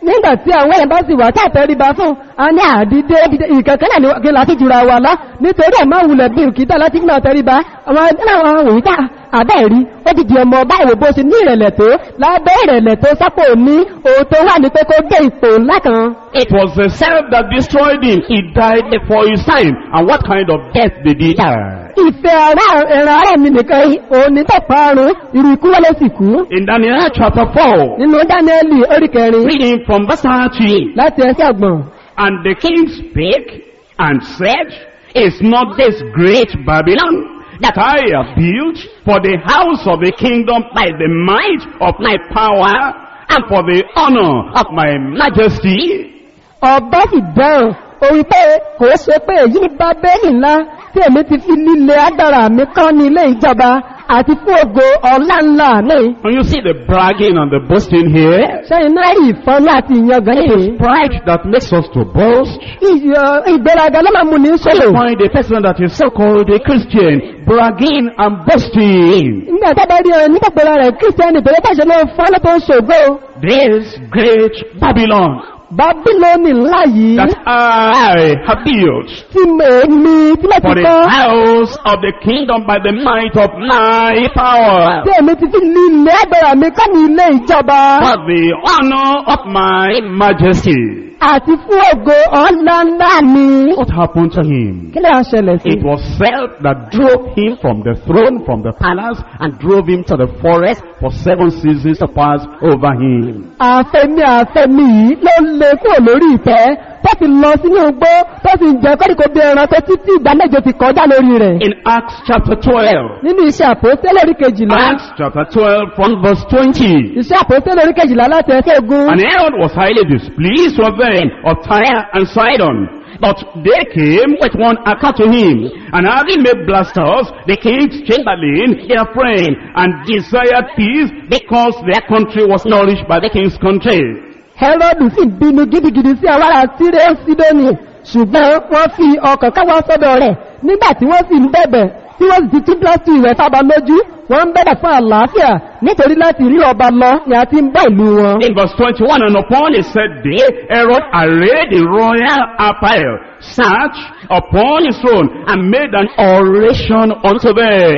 nígbà tí àwọn èèyàn bá sì wà tá àtẹríba fún a ní àdídé ìkankan náà ni kí láti jùra wa lọ nítorí ẹ̀ máa wulẹ̀ bí òkìtà láti máa tẹríba àwọn àwọn òwúta àbẹ́ẹ̀rí ó ti di ọmọ ọba ìwò bó ṣe ní ìrẹ̀lẹ̀ tó lábẹ́ ìrẹ̀lẹ̀ tó sápò ní òun tó wà ní pé kó dé ipò ńlá kan. It was the self that destroyed him. He died before his time. And what kind of death did he die? ìfẹ́ ara ẹ̀rọ ara mi nìkan òun ní tọ̀pọ̀ àrùn irú ikú wọlé sì kú In Daniel chapter 4, nínú dáníẹ́lì orí kẹrin reading from verse 30. láti ẹsẹ̀ ọgbọ̀n. And the king spake and said, Is not this great Babylon that I have built for the house of the kingdom by the might of my power and for the honor of my majesty? ọba sì dáhùn orí pé kò ṣe pé èyí ní bábẹ́lì ńlá tí èmi ti fi líle agbára mi kọ́ ní ilé ìjọba àti fún ògo ọ̀la ńlá mi. And you see the bragging and the boasting here? sẹ́yìn náà rí ìfọ́nú àti ìyangàn nìyí. Pride that makes us to boast. Ìgbéraga ló máa mú ní sọ́lò. Find a person that is so-called a Christian, bragging and boasting. nígbà tó bá rí ọ nígbàgbọ́ra rẹ̀ kírísítẹ́nì tó yẹ ló fọ́nú tó ń ṣògo. This great Babylon bábílónì ńlá yìí that I have built tí èmi tí mo for ti the kọ́ house of the kingdom by the might of my power, tí èmi ti fi ní ilé agbára mi kọ́ ní ilé ìjọba for the honor of my majesty. àti fún ògo ọ̀la ńlá mi. What happened to him? kí ló ń ṣẹlẹ̀ sí? It was self that drove him from the throne, from the palace, and drove him to the forest for seven seasons to pass over him. àfẹ́mi àfẹ́mi yìí ló lè kúrò lórí ìtẹ́ tó fi lọ sínú igbó tó fi jẹ kọ́ríkó bí ẹranko títí ìgbà méje fi kọjá lórí rẹ̀. In Acts chapter 12, nínú iṣẹ́ àpòstélì orí kejìlá Acts chapter 12 from verse 20. iṣẹ́ àpòstélì orí kejìlá láti ẹsẹ̀ ogun And Herod was highly displeased with them of Tyre and Sidon. But they came with one accord to him, and having made blasters, the king's chamberlain, their friend, and desired peace, because their country was nourished by the king's country. Hẹ́rọ́dù sì bínú gidigidi sí ará Tíré Sídónì ṣùgbọ́n wọ́n fi ọkàn káwọ́ sọ́dọ̀ rẹ̀ nígbà tí wọ́n sì ń bẹ̀bẹ̀ tí wọ́n sì ti tún plásítì rẹ̀ sábà lójú wọ́n ń bẹ̀bẹ̀ fún àlàáfíà nítorí láti rí ọba lọ ni a ti ń bá ìlú wọn. In verse 21, and upon a set day, Herod arrayed in royal apparel, sat upon his throne, and made an oration unto them.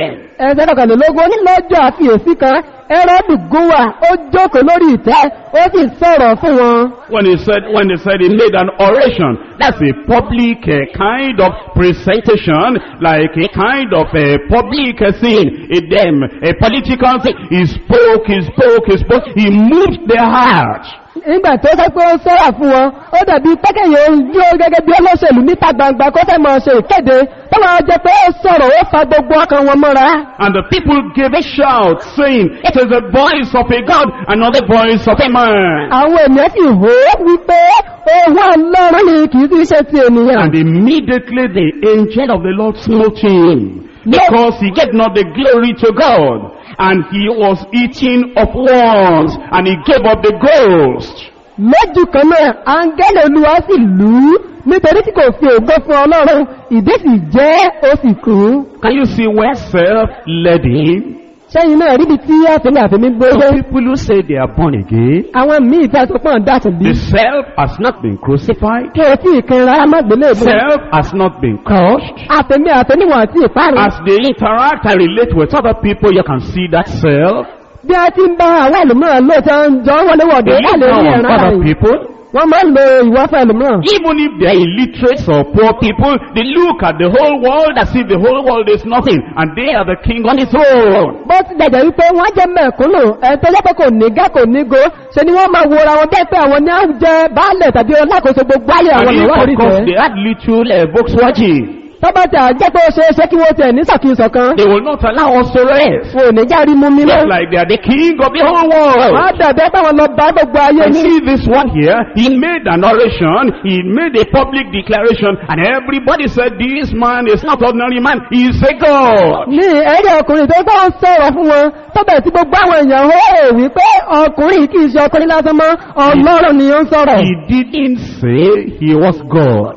ẹsẹ̀ kọkànlélógún onílọ́jọ́ àfiyèsí kan Hẹ́rọ́dù gúnwà ó jókòó lórí ìtẹ́ ó sì sọ̀rọ̀ fún wọn. When he said, when they said he made an oration, that's a public uh, kind of presentation, like a kind of a public scene, a them, a political thing. He spoke, he spoke, he spoke, he moved their heart. Nígbà tó sọ pé ó sọ́rọ̀ fún wọn ó dàbí pẹ́kẹ̀yẹ dúró gẹ́gẹ́ bí olóṣèlú níta gbangba kó fẹ́ máa ṣe ìkéde tó máa jẹ pé ó sọ̀rọ̀ ó fa gbogbo ọkàn wọn mọ́ra. And the people gave a shout, saying, It is the voice of a God, and not the voice of a man. àwọn ènìyàn sì hó wípé ohun ọlọ́run ni kì í ṣe ti ènìyàn. And immediately the angel of the Lord smote him, because he gave not the glory to God, and he was eating of worms, and he gave up the ghost. lójú kan náà áńgẹ́lì olúwa sì lù ú nítorí tí kò fi ògo fún ọlọ́run ìdí sì jẹ́ ó sì kú. Can you see where self led him? Sẹ́yìn náà ríbi tí àfẹ́mi àfẹ́mi gbogbo So people who say they are born again, àwọn míì tí a tó pọ̀ ń dàtún bí. the self has not been crucified, tí ìkan rárá má gbélé self has not been crushed. àfẹ́mi àfẹ́mi wọn àti ìparun. As they interact and relate with other people, you can see that self. bí a ti ń bá àwọn ẹlòmíràn lóòótọ́ ń jọ wọléwọ̀dé They look down on other people. Wọ́n máa ń lo ìwọ́fẹ́ ẹlòmíràn. Even if they are illiterate or poor people, they look at the whole world as if the whole world is nothing, and they are the king on his throne. bó ti dẹ̀jẹ̀ wípé wọ́n jẹ́ mẹ̀kúnnù ẹni tó jẹ́ pé kò ní gá kò ní go ṣe ni wọ́n máa wora wọn bẹ́ẹ̀ pé àwọn ní àwọn jẹ́ baálẹ̀ tàbí olákòóso gbogbo ayé àwọn And if, ìwà orí of course, they had little uh, books watching, tó bá tẹ̀ jẹ́ pé ó ṣe é ṣe kí wọ́n tẹ̀ ní sọ̀kìsọ̀ kan they will not allow us to rest. wọn ò ní járí mú mi Just lọ. like they are the king of the whole wọ́n á world. dàbẹ́ táwọn lọ bá gbogbo ayé ní. see this one here, he made an oration, he made a public declaration, and everybody said, this man is not ordinary man, he is a God. ní ẹ̀rí ọkùnrin tó bá ń sọ̀rọ̀ fún wọn tó bẹ̀ tí gbogbo àwọn èèyàn ó rò wípé ọkùnrin kì í ṣe ọkùnrin lásán mọ́ ọlọ́run ni ó ń sọ̀rọ̀ He didn't say he was God.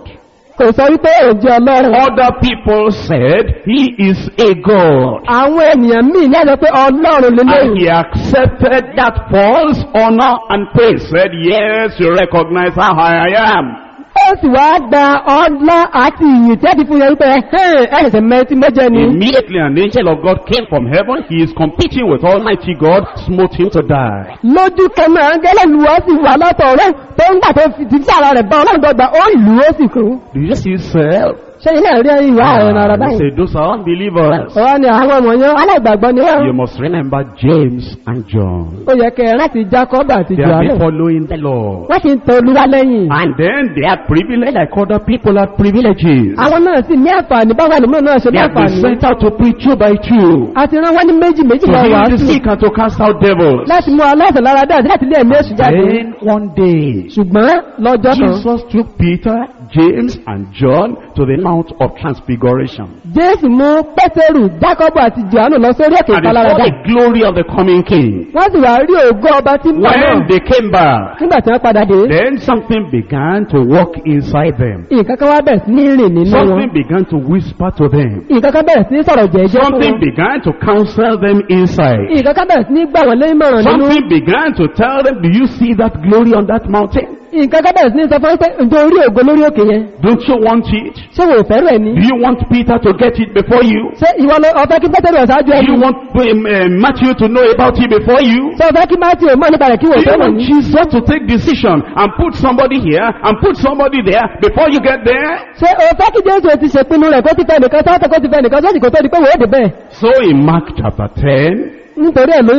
Kò sọ wípé òjò ọlọ́run. Other people said he is a God. àwọn ènìyàn míì lẹ́nu pé ọlọ́run And he accepted that false honor and praise. Said, yes, you recognize how high I am. Ó sì wá gba ọlá àti ìyìn ti fún yẹn ẹ̀ẹ́sẹ̀ mẹ́tí mẹ́jẹ ni. Immediately an angel of God came from heaven. He is competing with Almighty God, smote him to die. lójú kan náà gẹ́lẹ́ lu ọ́ sì wà lọ́tọ̀ rẹ̀ tó ń gbà tó fi ti sára rẹ̀ bá ọlọ́run gbọgbà ó lù ó sì kú. Do you see self? Ṣé ilé rí ìwà ẹ̀rọ they báyìí. say those are unbelievers. ọ̀rọ̀ ni àwọn ọmọ yẹn aláìgbàgbọ́ ni wọ́n. You must remember James and John. ó yẹ kẹ́ láti Jacob àti They have been following the Lord. wọ́n sì ń olúwa lẹ́yìn. And then they are privileged like other people have privileges. àwọn náà sì ní àǹfààní báwọn ẹlòmíràn náà ṣe They ní have been àǹfààní. sent out to preach two by two. àti rán wọn ní méjì méjì To lọ heal the sick and to cast out devils. láti mú aláìsàn lára dá àti láti lé ẹ̀mí èṣù jáde. Then one day, ṣùgbọ́n lọ́jọ́ kan Jesus took Peter, James, and John to the Mount of Transfiguration. jésù mú pétérù jákọ́bù àti johannu lọ sórí òkè And they saw the glory of the coming king. wọ́n sì wá rí ògo ọba tí ń bọ̀ náà When they came back, nígbà tí wọ́n padà dé then something began to walk inside them. nǹkan kan wá bẹ̀rẹ̀ sí ní rìn nínú wọn Something began to whisper to them. nǹkan kan bẹ̀rẹ̀ sí ní sọ̀rọ̀ jẹ́jẹ́ fún Something wọn began to counsel them inside. nǹkan kan bẹ̀rẹ̀ sí ní gbà wọ́n lé ìmọ̀ràn nínú Something began to tell them, do you see that glory on that mountain? Nǹkan ká bẹ̀rẹ̀ sí ní sọ fún pé ǹjẹ́ orí ògo lórí òkè yẹn Don't you want it? ṣé wò fẹ́rù ẹ̀ ní. Do you want Peter to get it before you? ṣé ìwọ lọ ọ̀fẹ́ kí pẹ́tẹ́rù ọ̀sáájú Do ẹni. you want um, uh, Matthew to know about it before you? ṣé ọ̀fẹ́ kí Matthew mọ̀ nípa rẹ̀ kí wò Do you want. Jesus to take decision and put somebody here and put somebody there before you get there? ṣé ọ̀fẹ́ kí Jésù ti ṣèpinnu rẹ̀ kó ti fẹ́ nìkan sọ́tọ̀ kó ti fẹ́ nìkan sọ́tì kó tó di pé wò ó dé bẹ́ẹ̀. So in Mark chapter 10, nítorí ẹ̀mí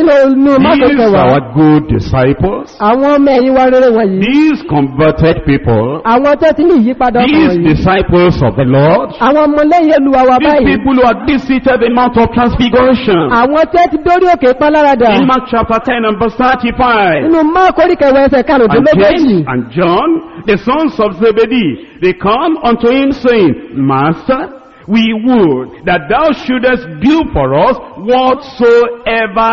mọ́tò these our good disciples, àwọn ọmọ ẹ̀yìn wa rere wọ̀nyí. These converted people, àwọn tó ti ní ìyípadà ọkàn these wọ̀nyí. disciples of the Lord, àwọn ọmọlẹ́yìn Olúwa wa these báyìí. people who are visited the Mount of Transfiguration. àwọn tó ti dórí òkè páláradà In Mark chapter 10 and verse 35. nínú máàkù orí kẹwàá ẹsẹ̀ And karùndínlógójì. James and John, the sons of Zebedee, they come unto him saying, Master, we would that thou shouldest do for us whatsoever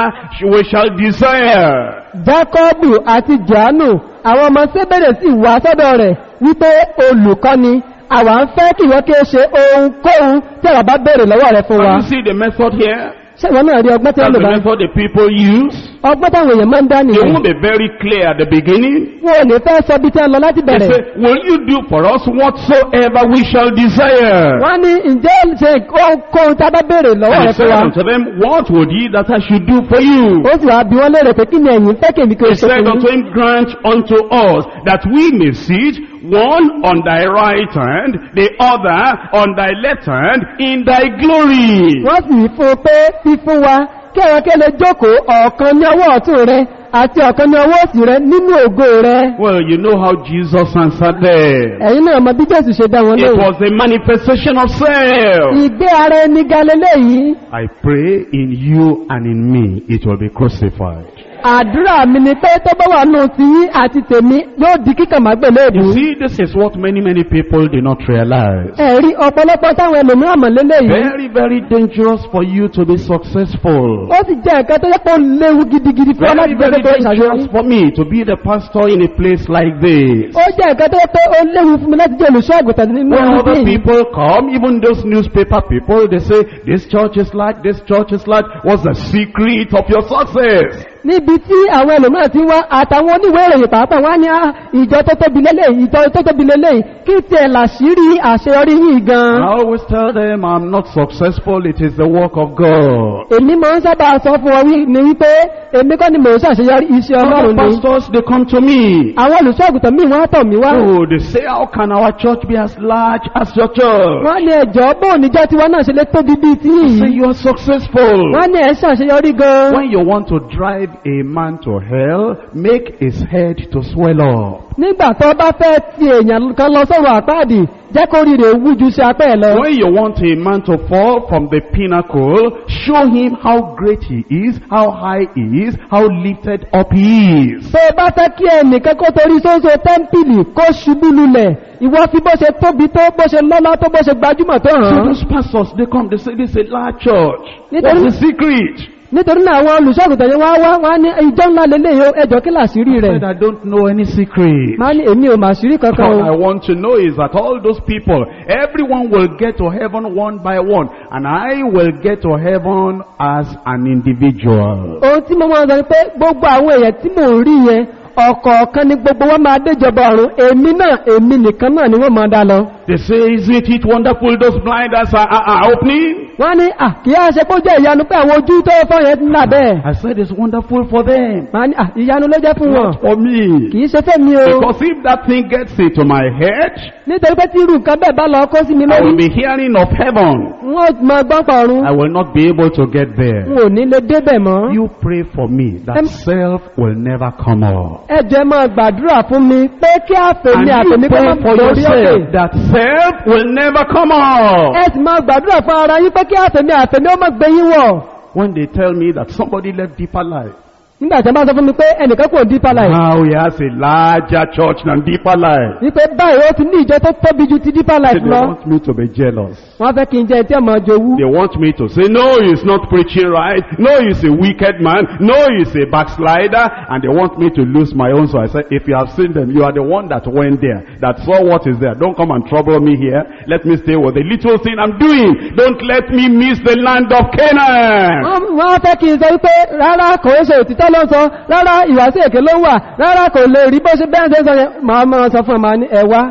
we shall desire. Jákọ́bù àti Jòhánù àwọn ọmọ Sébèrè sì wá sọ́dọ̀ rẹ̀ wípé olùkọ́ni àwa ń fẹ́ kí ìwọ kí ó ṣe ohunkóhun tí àwa bá béèrè lọ́wọ́ rẹ̀ fún wa. Can you see the method here? Ìwọ náà rí ọgbọ́n tí That's wọ́n lò the bá? method the people use. Ọgbọ́n táwọn èèyàn máa ń dá It nìyẹn. won't be very clear at the beginning. Wọn ò ní fẹ́ sọ bí tí wọ́n lọ láti They bẹ̀rẹ̀. say, will you do for us whatsoever we shall desire? Wọ́n ní ǹjẹ́ ṣe ohunkóhun tá a bá béèrè lọ́wọ́ And he rẹ̀ fún said wa. unto them, what would ye that I should do for you? Ó sì wá bí wọ́n léèrè pé kí ni ẹ̀yin fẹ́ kèmí kí o He ṣe said fún unto yín. him, grant unto us that we may sit one on thy right hand, the other on thy left hand, in thy glory. Wọ́n sì fún pé fífún wa kí ẹ̀rọ kí ẹ lè jókòó ọ̀kan ní ọwọ́ ọ̀tún rẹ àti ọ̀kan ní ọwọ́ òsì rẹ nínú ògo rẹ. Well, you know how Jesus answered them. Ẹ̀yin náà mọ bí Jésù ṣe dá wọn It lóhùn. was a manifestation of self. Ìgbé ara ẹni galilé yìí, I pray in you and in me, it will be crucified. Àdúrà mi ni pé tó bá wà nù yín àti tèmi yóò di kíkàn má gbè léèbù. You see, this is what many, many people do not realize. Ẹ̀rí ọ̀pọ̀lọpọ̀ táwọn ẹlòmíràn mọ̀ lélẹ̀ yìí. Very, very dangerous for you to be successful. Ó sì jẹ́ nǹkan tó yẹ kó léwu gidigidi fún ọ Very, láti very gbẹ́gbẹ́ tó dangerous for me to be the pastor in a place like this. Ó jẹ́ nǹkan tó yẹ pé ó léwu fún mi láti jẹ́ olùṣọ́ àgùntàn nínú When ọdún other people come, even those newspaper people, they say, this church is like, this church is like, what's the secret of your success? Níbi tí àwọn ẹlòmíràn ti wá àtàwọn oníwèé ìròyìn pàápàá wá ní "Ah, ìjọ tó tóbi lélẹ̀ ìjọ tó tóbi lélẹ̀ kí tiẹ̀ làṣírí àṣeyọrí yìí I gan. always tell them I'm not successful, it is the work of God. èmi máa ń sábà sọ fún wí- ni wípé èmi kọ́ ni mò ń ṣàṣeyọrí iṣẹ́ Other ọlọ́run ni. pastors, they come to me. àwọn olùṣọ́ àgùntàn míì wọ́n tọ̀ mí wá. Oh, they say, how can our church be as large as your church? wọ́n ní ẹ̀jọ́ bóun níjọ́ tiwọn náà ṣe lé tóbi bíi tí I say you are successful. wọ́n ní ẹ̀ ṣàṣeyọrí gan. When you want to drive a man to hell, make his head to swell up. nígbà tó bá fẹ́ ti èèyàn kan lọ sọ́run àpáàdì jẹ́ kó rí rè wú ju sí apẹ́ ẹ̀ lọ. When you want a man to fall from the pinnacle, show him how great he is, how high he is, how lifted up he is. tó bá fẹ́ kí ẹnìkan kó torí sóńsó tẹ́ḿpìlì kó ṣubú lulẹ̀ ìwọ fi bó ṣe tóbi tó bó ṣe lọ́lá tó bó ṣe gbajúmọ̀ tó hàn So those pastors, they come, they say, this is a large church. What's the secret? Nítorí náà àwọn olùṣọ́àgùtàn yẹn wá wá wá ní ìjọ ńlá lélẹ̀ yóò ẹjọ́ kí làṣírí I rẹ̀ said, I don't know any secret. máa ní èmi ò mà ṣírí kankan o. I want to know is that all those people, everyone will get to heaven one by one, and I will get to heaven as an individual. ohun tí mo máa ń sọ ni pé gbogbo àwọn èèyàn tí mò ń rí yẹn ọ̀kọ̀ọ̀kan ni gbogbo wọn máa déjọba ọ̀run èmi náà èmi nìkan náà ni wọ́n máa dá lọ. They say, isn't it wonderful those blind eyes are, are, are opening? Wọ́n ní à kí á ṣe kó jẹ́ ìyanu pé àwọn ojú tó fọ́ yẹn ń là bẹ́ẹ̀. I said, it's wonderful for them, máa ní à ìyanu ló jẹ́ fún wọn not for me. kì í ṣe fẹ́mi o. Because if that thing gets into my head, nítorí pé tí irú nǹkan bẹ́ẹ̀ bá lọ kó sí mi I lórí will be hearing of heaven. wọ́n máa gbọ́n pa ọ̀run I will not be able to get n there. ò ní lè débẹ̀ mọ́. You pray for me that Em- self will never come up. ẹ jẹ́ máa gbàdúrà fún mi pé kí àfẹ̀mí And àfẹ̀mí you kọ́ pray máa for lórí yourself òkè. that self will never come up. ẹ sì máa gbàdúrà fún ara yín pé kí àfẹ̀mí àfẹ̀mí ó má gbé yín wọ̀. When they tell me that somebody left deeper life, nígbà tí wọ́n bá sọ fún mi pé ẹnìkan kò dípa láì. now he has a larger church than deeper life. wípé báyìí ó ti ní ìjọ tó tóbi ju ti dípa láì They want me to be jealous. wọ́n fẹ́ kí n jẹ́ tí ọmọ jowú. They want me to say, no, he's not preaching right. No, he's a wicked man. No, he's a backslider. And they want me to lose my own. So I said, if you have seen them, you are the one that went there, that saw what is there. Don't come and trouble me here. Let me stay with the little thing I'm doing. Don't let me miss the land of Canaan. wọ́n fẹ́ kí n sọ wípé rárá kò ń ṣe òtítọ́ òtítọ́ ló ń sọ rárá ìwàsí èké ló wà. Rárá kò lè rí bó ṣe bẹ́ẹ̀ sọ màá máa sọ fún ẹ̀ máa ní ẹ̀wá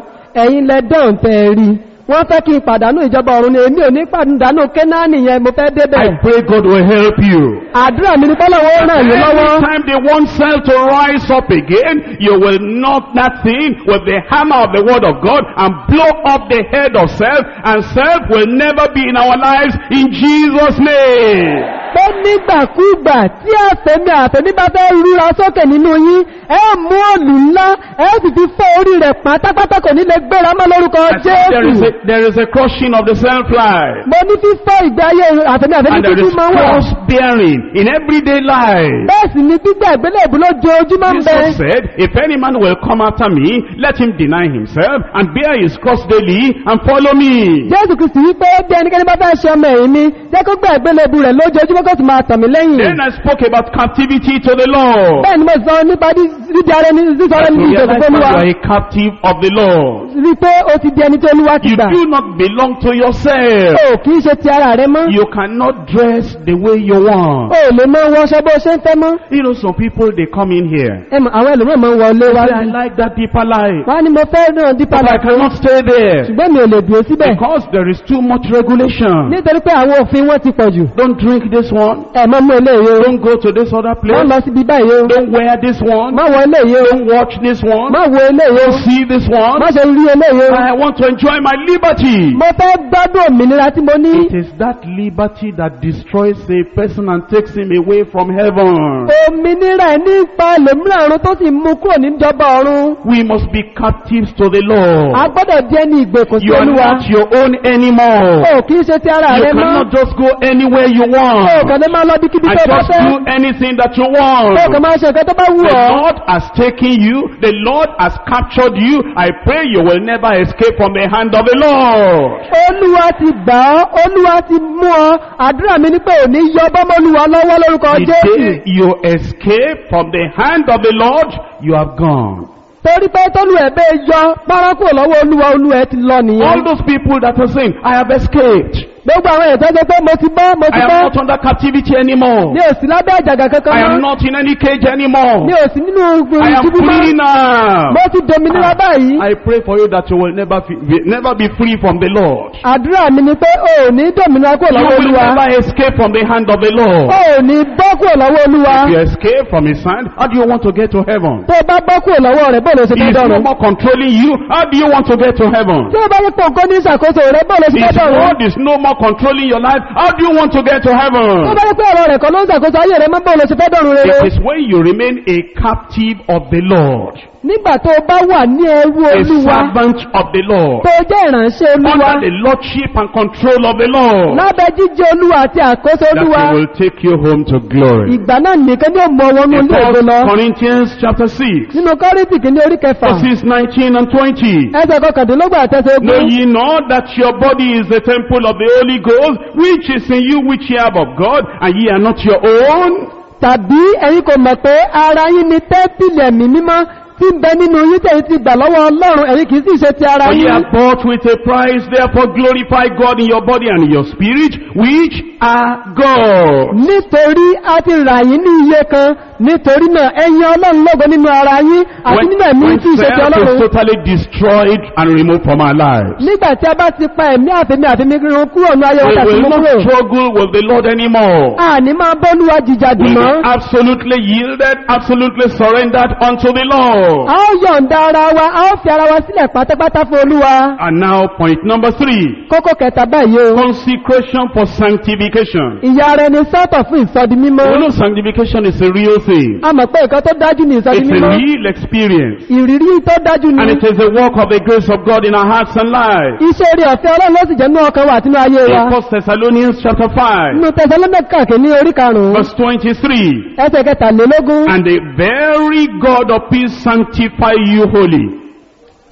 ẹ̀yin lẹ dán tẹ́ rí. Wọ́n fẹ́ kí n pàdánù ìjọba ọ̀run ni. Èmi ò ní pàdánù kénáàní yẹn mo fẹ́ débẹ̀. I pray God will help you. àdúrà mi ní bọ́lọ̀wọ́ ràn yín lọ́wọ́. Anytime they want self to rise up again, you will knock that thing with the hammer of the word of God and blow up the head of self, and self will never be in our lives in Jesus' name. Pé nígbàkúgbà tí àfẹ́mí àfẹ́mí bá fẹ́ rúra sókè nínú yín ẹ mú òlù ńlá ẹ sì fi fọ́ orí rẹ̀ pátápátá kò ní lè gbéra mọ́ lórúkọ There is, jésù a, there is a crushing of the self-life. mo ní fífọ́ ìgbé ayé àfẹ́mí àfẹ́mí And there títí is máa ń wà cross bearing in everyday life. bẹ́ẹ̀ sì ni gbígbà ìgbélébù lójoojúmọ́ ń bẹ Jesus said, if any man will come after me, let him deny himself and bear his cross daily and follow me. jésù kristi wípé bí ẹnikẹ́ni bá fẹ́ ṣe ọmọ ẹ̀yìn mi jẹ́ kó gbà ìgbélébù rẹ̀ lójoojúmọ́ kó sì máa tàn mí lẹ́yìn Then I spoke about captivity to the Lord. bẹ́ẹ̀ ni mo sọ nípa dídí ara ẹni sísọ ẹni you ìjọba that olúwa you are a captive of the Lord. rí i pé ó ti di ẹni tí olúwa ti You gbà do not belong to yourself. ó kì í ṣe ti ara rẹ mọ́ You cannot dress the way you want. ó lè máa wọṣọ bó ṣe ń fẹ́ mọ́ You know, some people, they come in here. ẹ mọ̀ àwọn ẹlòmíràn máa ń wọlé wá I like that deeper life. wá ní mo fẹ́ náà dípa But I cannot stay there. ṣùgbọ́n mi ò lè dúró síbẹ̀ Because there is too much regulation. nítorí pé àwọn òfin wọn ti pọ̀ jù Don't drink this one. ẹ má mú eléyìí o Don't go to this other má place. lọ síbi báyìí o Don't wear this one. má wọ eléyìí o Don't watch this one. má wo eléyìí o Don't see this one. má ṣe rí eléyìí o I want to enjoy my liberty. mo fẹ́ gbádùn òmìnira tí mo ní It is that liberty that destroys a person and takes him away from heaven. òmìnira ẹ̀ nípa ẹlòmíràn ọ̀run tó sì mú kúrò níjọba ọ̀run We must be captives to the a Lord. gbọ́dọ̀ jẹ́ ní ìgbèkùn sí You are olúwa not your own anymore. o kì í ṣe ti ara You rẹ mọ́ cannot just go anywhere you want lè máa lọ bí kíbi and tó bá just fẹ́ do anything that you kàn want. máa ṣe nǹkan tó bá wù The ọ́ Lord has taken you. The Lord has captured you. I pray you will never escape from the hand of the Lord. olúwa ti gbà ọ́ olúwa ti mú ọ àdúrà mi ní pé òní yọ bọ́mọlúwa lọ́wọ́ lórúkọ The jésù day you escape from the hand of the Lord, you have gone. torí pé tólú ẹ̀ bẹ́ẹ̀ yọ párákò lọ́wọ́ olúwa olúwa ẹ̀ ti lọ All nìyẹn those people that are saying, I have escaped. Gbogbo àwọn èèyàn tó ṣe pé mo ti bọ́ mo ti I am bọ́ not under captivity anymore. ní òsì lábẹ́ àjàgà kankan I am mọ́ not in any cage anymore. ní òsì nínú I am ìṣubú mọ́ free now. mo ti dominira báyìí I pray for you that you will never be, never be free from the Lord. àdúrà mi ni pé o ò ní dominira kúrò You lọ́wọ́ will olúwa never escape from the hand of the o Lord. ò ní bọ́ kúrò lọ́wọ́ olúwa If you escape from his hand, how do you want to get to heaven? tó o bá bọ́ kúrò lọ́wọ́ rẹ̀ bọ́ọ̀lù ṣe He fẹ́ is no dọ̀rùn more controlling you. How do you want to get to heaven? tí o bá pọ̀ nǹkan ní ìṣàkóso rẹ̀ bọ́ọ̀lù ṣe fẹ́ His dọ̀rùn word is no more controlling your life. How do you want to get to tó heaven? bá yẹ pé ọ̀rọ̀ rẹ̀ kan ló ń ṣàkóso ayé rẹ̀ mọ́ bọ́ọ̀lù ṣe fẹ́ dọ̀rùn rere It is when you remain a captive of the Lord, nígbà tó bá wà ní ẹrú a olúwa servant of the Lord, tó jẹ́ ìránṣẹ́ olúwa under the lordship and control of the Lord, lábẹ́ jíjẹ́ olúwa àti àkóso that olúwa he will take you home to glory. ìgbà náà nìkan ní òmò wọnú In ilé ògo lọ 1 Corinthians chapter 6, nínú kọ́rìntì kìíní orí kẹfà verses 19 and 20. ẹsẹ̀ kọkàndínlógún àtẹsẹ̀ Know ye not that your body is the temple of the Holy Ghost, which is in you, which ye have of God, and ye are not your own? tàbí ẹ̀yin kò mọ̀ pé ara yín ni tẹ́ḿpìlì ẹ̀mí mímọ́ tí ń bẹ nínú yín tẹ̀yìn ti gbà lọ́wọ́ ọlọ́run ẹ̀yin kìí sì ṣe ti ara For ye yín are bought with a price, therefore glorify God in your body and in your spirit, which are God. nítorí a ti rà yín ní iye kan nítorí náà ẹ̀yin ọlọ́run lógo nínú ara yín àti When, nínú ẹ̀mí when tí ń ṣe ti self is ọlọ́run totally destroyed and removed from our lives, nígbà tí a bá ti pa ẹ̀mí àfẹ́mí rírun kúrò ní ayé we wọn tàbí will mú not kúrò struggle with the Lord anymore. àní máa bọ́lúwa jìjàdì We mọ́ will be absolutely yielded, absolutely surrendered unto the Lord. A ó yọ̀ǹda ara wa a ó fi ara wa sílẹ̀ pátápátá fún olúwa And now point number three. kókó kẹta báyìí o Consecration for sanctification. ìyá rẹ ni sọ́tọ̀ fún ìsọdi mímọ́ You know sanctification is a real thing. a mọ̀ pé nǹkan tó dájú ní ìsọdi It's a mímọ́ real experience. ìrírí tó dájú ní And it is the work of the grace of God in our hearts and lives. iṣẹ́ orí ọ̀fẹ́ ọlọ́run ló sì jẹ́ nínú ọkàn wa àti nínú ayé wa In 1 Thessalonians chapter 5, nínú tẹsánlọ́mẹ́kà kìíní orí karùn-ún verse 23. ẹsẹ̀ kẹtàlélógún And the very God of peace sanctify you wholly.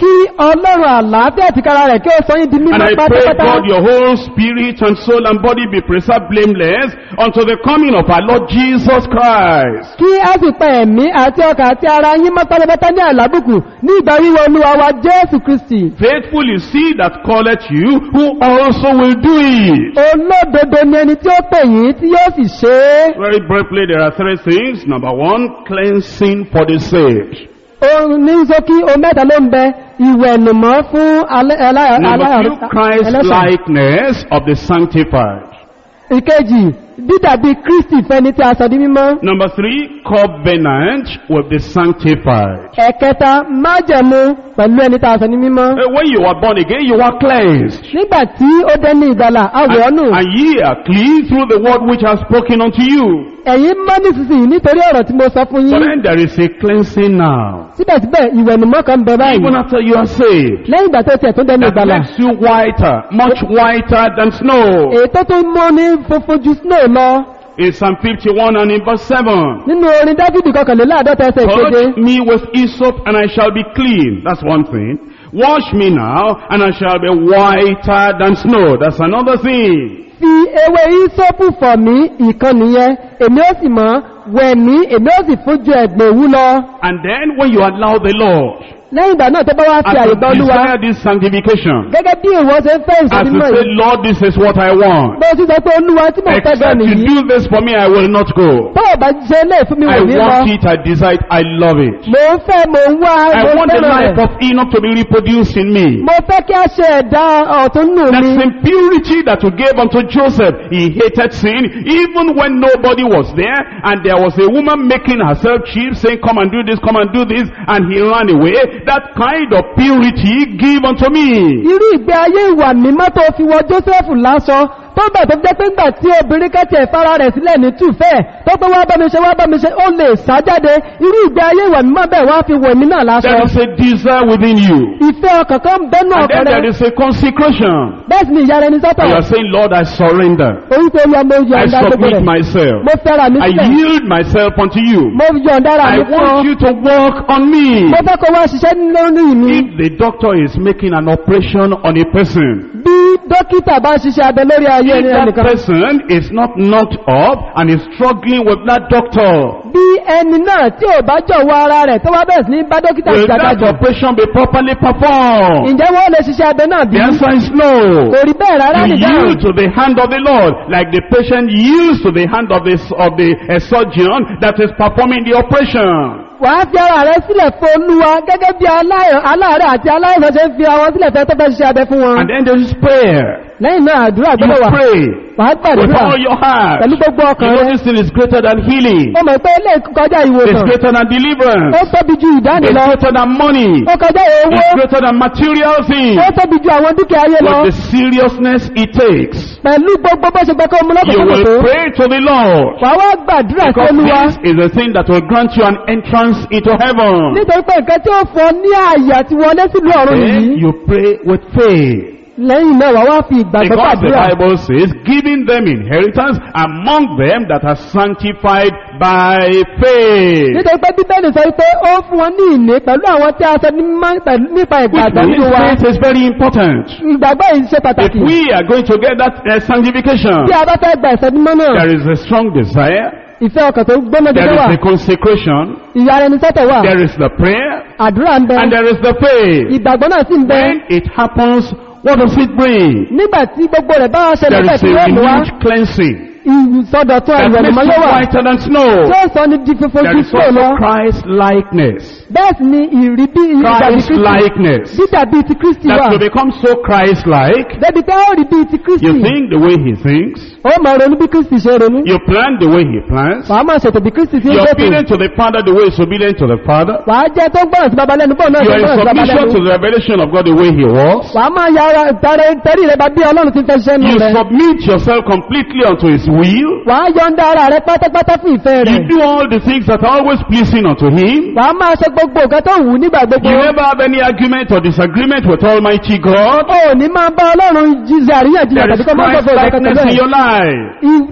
kí ọlọ́run àlàáfíà ti kára rẹ̀ kí ó sọ yín di And mímọ́ I pray, pátápátá God, your whole spirit and soul and body be preserved blameless unto the coming of our Lord Jesus Christ. kí a sì pa ẹ̀mí àti ọkà àti ara yín mọ́ pátápátá ní àlábùkù ní ìgbà wíwọ olúwa wa jésù kristi Faithful is he that calleth you, who also will do it. olódodo ni ẹni tí ó pè yín tí yóò sì ṣe é Very briefly, there are three things. Number one, cleansing for the saved. Ohun ní sókí o mẹ́ta ló ń bẹ ìwẹ̀nùmọ́ fún alẹ́- alá- Number alá- two, Christ likeness of the sanctified. ìkejì dídàbí kristi fẹni tí a sọ di mímọ́ Number three, covenant with the sanctified. ẹ̀kẹta májẹ̀mú pẹ̀lú ẹni tí a sọ di mímọ́ Uh, When you are born again, you are cleansed. nígbà tí ó dé ní ìgbàlà àwọ̀ And, ọ̀nù and ye are clean through the word which I have spoken unto you. ẹ̀yin mọ́ nísinsìnyí nítorí ọ̀rọ̀ tí mo sọ fún But yín then there is a cleansing now. síbẹ̀síbẹ̀ ìwẹ̀nùmọ́ kan bẹ báyìí Even after you are saved. lẹ́yìn ìgbà tó tiẹ̀ tó dé ní That ìgbàlà makes you whiter, much whiter than snow. èyí tó tún mọ́ ní funfun ju snow lọ In Psalm 51 and in verse 7. nínú orin dávidi kọkànléláàdọ́ta ẹsẹ̀ ìkéde Touch me with hyssop and I shall be clean. That's one thing. Wash me now and I shall be whiter than snow. That's another thing. fi ewé ìsọ́pù fọ̀ mí ìkan nìyẹn èmi ó sì mọ́ wẹ̀ mí èmi ó sì ju ẹ̀gbẹ̀ òwú lọ And then when you allow the Lord lẹ́yìn ìgbà náà tó bá wá fi as àyè you gba olúwa desire this sanctification, gẹ́gẹ́ bí ìwọ ṣe ń fẹ́ as you say, Lord, this is what I want. bó o sì sọ pé olúwa tí mo fẹ́ gan Except you do this for me, I will not go. tó o bá ṣe lè fún mi I wò ní lọ want it, I desire it, I love it. mo ń fẹ́ mo ń wá I mo ń want the life of Enoch to be reproduced in me. mo fẹ́ kí a ṣe ẹ̀dá ọ̀tún nù That mi impurity that you gave unto Joseph, he hated sin even when nobody was there and there was a woman making herself cheap saying come and do this, come and do this and he ran away. That kind of purity give unto me. irú ìgbé ayé ìwà mímọ́ tó fi wọ jósẹ́fù lásọ bẹ̀ tó jẹ́ pé ńgbà tí obìnrin kẹ́tì ẹ̀fara rẹ̀ sílẹ̀ ní tùfẹ́ tó pé wá bá mi ṣe wá bá mi ṣe ó lè sá jáde irú ìgbé ayé ìwà mímọ́ bẹ́ẹ̀ wá fi èmi náà lásọ There is a desire within you. ìfẹ́ ọkàn kan bẹ́nu And ọkàn then there rẹ̀ is a consecration. bẹ́ẹ̀ sì ni ìyá rẹ̀ ní sọ́tọ̀ And you are saying, Lord, I surrender. orúkọ olúwa mo I yọ̀ǹda gbogbo submit rẹ̀ myself. mo fẹ́ra mi I sílẹ̀ yield myself unto you. mo yọ̀ǹda ara I mi fún ọ want you to work on me. mo fẹ́ kó wá ṣiṣẹ́ lórí mi If the doctor is making an operation on a person, bí dókítà bá ṣiṣẹ́ abẹ lórí ayé if that person is not knocked up and is struggling with that doctor, bí ẹni náà tí ò bá jọ̀wọ́ ara rẹ̀ tó wá bẹ̀rẹ̀ sí ní bá dókítà will that ìjàkadì operation be properly performed? ǹjẹ́ wọ́n lè ṣiṣẹ́ abẹ náà bí The answer is no. kò rí bẹ́ẹ̀ rárá You nìdáhùn yield to the hand of the Lord, like the patient yields to the hand of the, of the uh, surgeon that is performing the operation. Wàá fi ara rẹ sílẹ̀ fún olúwa gẹ́gẹ́ bí aláàárẹ̀ àti aláìsàn ṣe ń fi àwọn sílẹ̀ fẹ́ tó fẹ́ ṣiṣẹ́ abẹ fún wọn And then there is prayer. lẹ́yìn náà àdúrà You gbọ́dọ̀ wà pray wàá with all your heart. pẹ̀lú gbogbo You ọkàn know rẹ this thing is greater than healing. ó mọ̀ pé ilé kọjá It's ìwòsàn greater than deliverance. ó tóbi ju ìdáni It's greater than money. ó kọjá owó It's greater than material things. ó tóbi ju àwọn dúkìá ayé lọ With the seriousness it takes. pẹ̀lú gbogbo bó ṣe gbẹ́kọ̀ mú You lọ́kùnkùn tó will pray to the Lord. wàá wá gbàdúrà sí Because olúwa this is the thing that will grant you an entrance into heaven. nítorí pé nǹkan tí ó fọ ní ààyè àti wọlé sílùú ọ̀run Then yìí you pray with faith. lẹ́yìn náà wàá wá fi ìgbàgbọ́ Because the Bible says, giving them inheritance among them that are sanctified by faith. nítorí pé bíbélì sọ pé ó fún wọn ní ìní pẹ̀lú àwọn tí a sọ nípa Which ìgbàgbọ́ means nínú wa faith is very important. ìgbàgbọ́ yìí ṣe If pàtàkì we are going to get that uh, sanctification, tí a bá fẹ́ gba ìsọdúnmọ́ náà there is a strong desire, ìfẹ́ ọkàn tó gbóná there jẹjẹ wà. is the consecration, ìyá ẹni sọ́tọ̀ wà. There is the prayer, àdúrà ń bẹ. And there is the faith. ìgbàgbọ́ náà sì ń bẹ. When it happens, what does it bring? nígbà tí gbogbo rẹ̀ bá ṣẹlẹ̀ There bẹ́ẹ̀ is tí a yóò mú wá. renewed cleansing. Ìsọdọ̀tún that makes ìwẹ̀nùmọ́ yóò you wà. whiter than snow. tí ó sọ ní di funfun There ju is fúlò lọ. Also Christ likeness. Bẹ́ẹ̀ ni ìrí bí ìdàbí Christ kristi dídàbí ti kristi wà That you become so Christ like, débi pé ó rí bí ti kristi you think the way he thinks, ó máa ronú bí kristi ṣe ronú you plan the way he plans, wàá máa ṣètò bí kristi ṣe ń ṣètò obedient to the Father the way he's obedient to the Father, wàá jẹ́ tó gbọ́ràn sí baba lẹ́nu bọ́ọ̀ náà you tó are in gbọ́ràn sí baba submission lẹ́nu to the revelation of God the way he walks, wàá máa ya ara tẹ̀rẹ̀ tẹ̀rí rẹ bá bí ọlọ́run ti fẹ́ ṣiṣẹ́ nù you rẹ submit yourself completely unto his will, wàá yọ̀ǹda ara rẹ pátápátá fún ìfẹ́ rẹ you do all the things that are always pleasing unto him, wàá máa ṣe gbogbo gbogbo nǹkan tó wù nígbà gbogbo. You never have any argument or disagreement with Almighty God. o ní máa bá ọlọ́run jíjẹ àríyànjiyàn There tàbí is kọ́ máa Christ gbọ́dọ̀ likeness in your life.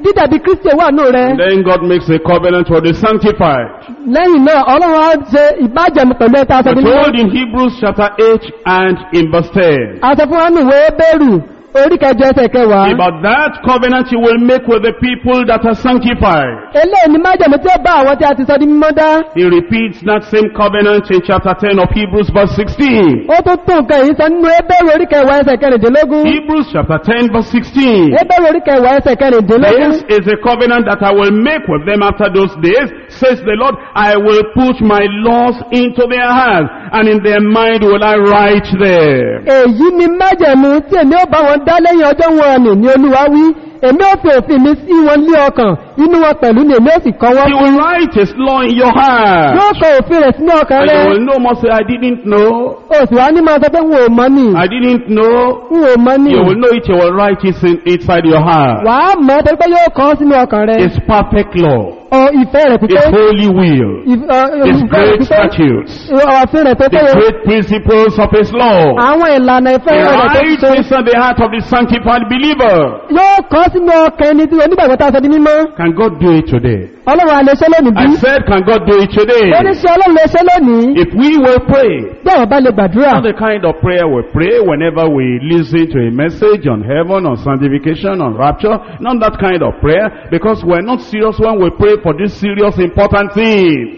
dídàbí kristi wà nù rẹ then God makes a covenant for the sanctified. lẹ́yìn náà ọlọ́run á ṣe ìbájẹ̀mú pẹ̀lú ẹ̀ta aṣọ nínú told in Hebrews chapter 8 and in verse 10. aṣọ fún wánú ìwé bẹ́rù orí ẹsẹ̀ kẹwàá About that covenant you will make with the people that are sanctified. eléyìí ni májẹ̀mú tí ó bá àwọn tí a ti sọ di mímọ́ dá He repeats that same covenant in chapter 10 of Hebrews verse 16. ó tún tún nǹkan yìí sọ nínú ebéèrè orí ẹsẹ̀ kẹrìndínlógún Hebrews chapter 10 verse 16. ebéèrè orí ẹsẹ̀ kẹrìndínlógún This is a covenant that I will make with them after those days, says the Lord. I will put my laws into their hearts, and in their mind will I write them. èyí ni májẹ̀mú tí èmi ó bá wọn dá lẹ́yìn ọjọ́ wọn nì ní olúwa wí èmi ó fi òfin mi sí wọn lé ọkàn inú wọn pẹ̀lú ni èmi ó sì kọ́ wọn He will write His law in your heart. yóò kọ òfin rẹ̀ sínú ọkàn And rẹ̀ you will no more say, I didn't know. oṣù wa ní máa sọ pé n ò mọ̀ ni I didn't know. n ò mọ̀ ni You will know it. You will write it in, inside your heart. wàá mọ̀ torí pé yóò kọ́ sínú ọkàn rẹ̀ His perfect law. Ìfẹ́ rẹ̀ pípé His holy will. ìf- ọ, His great pípé statutes. rẹ̀ The great principles of His law. àwọn ìlànà ìfẹ́ rẹ̀ tó writes pípé inside the heart of the sanctified believer. yóò kọ́ sínú ọkàn ẹni tí onígbàgbọ́ tá a sọ di mímọ́ Can God do it today? ọlọ́run a lè ṣe lónìí bí I said, can God do it today? oníṣẹ́ ọlọ́run lè ṣe lónìí If we will pray, àwọn bá lè gbàdúrà not the kind of prayer we pray whenever we listen to a message on heaven, on sanctification, on rapture, not that kind of prayer, because we're not serious when we pray for this serious important thing.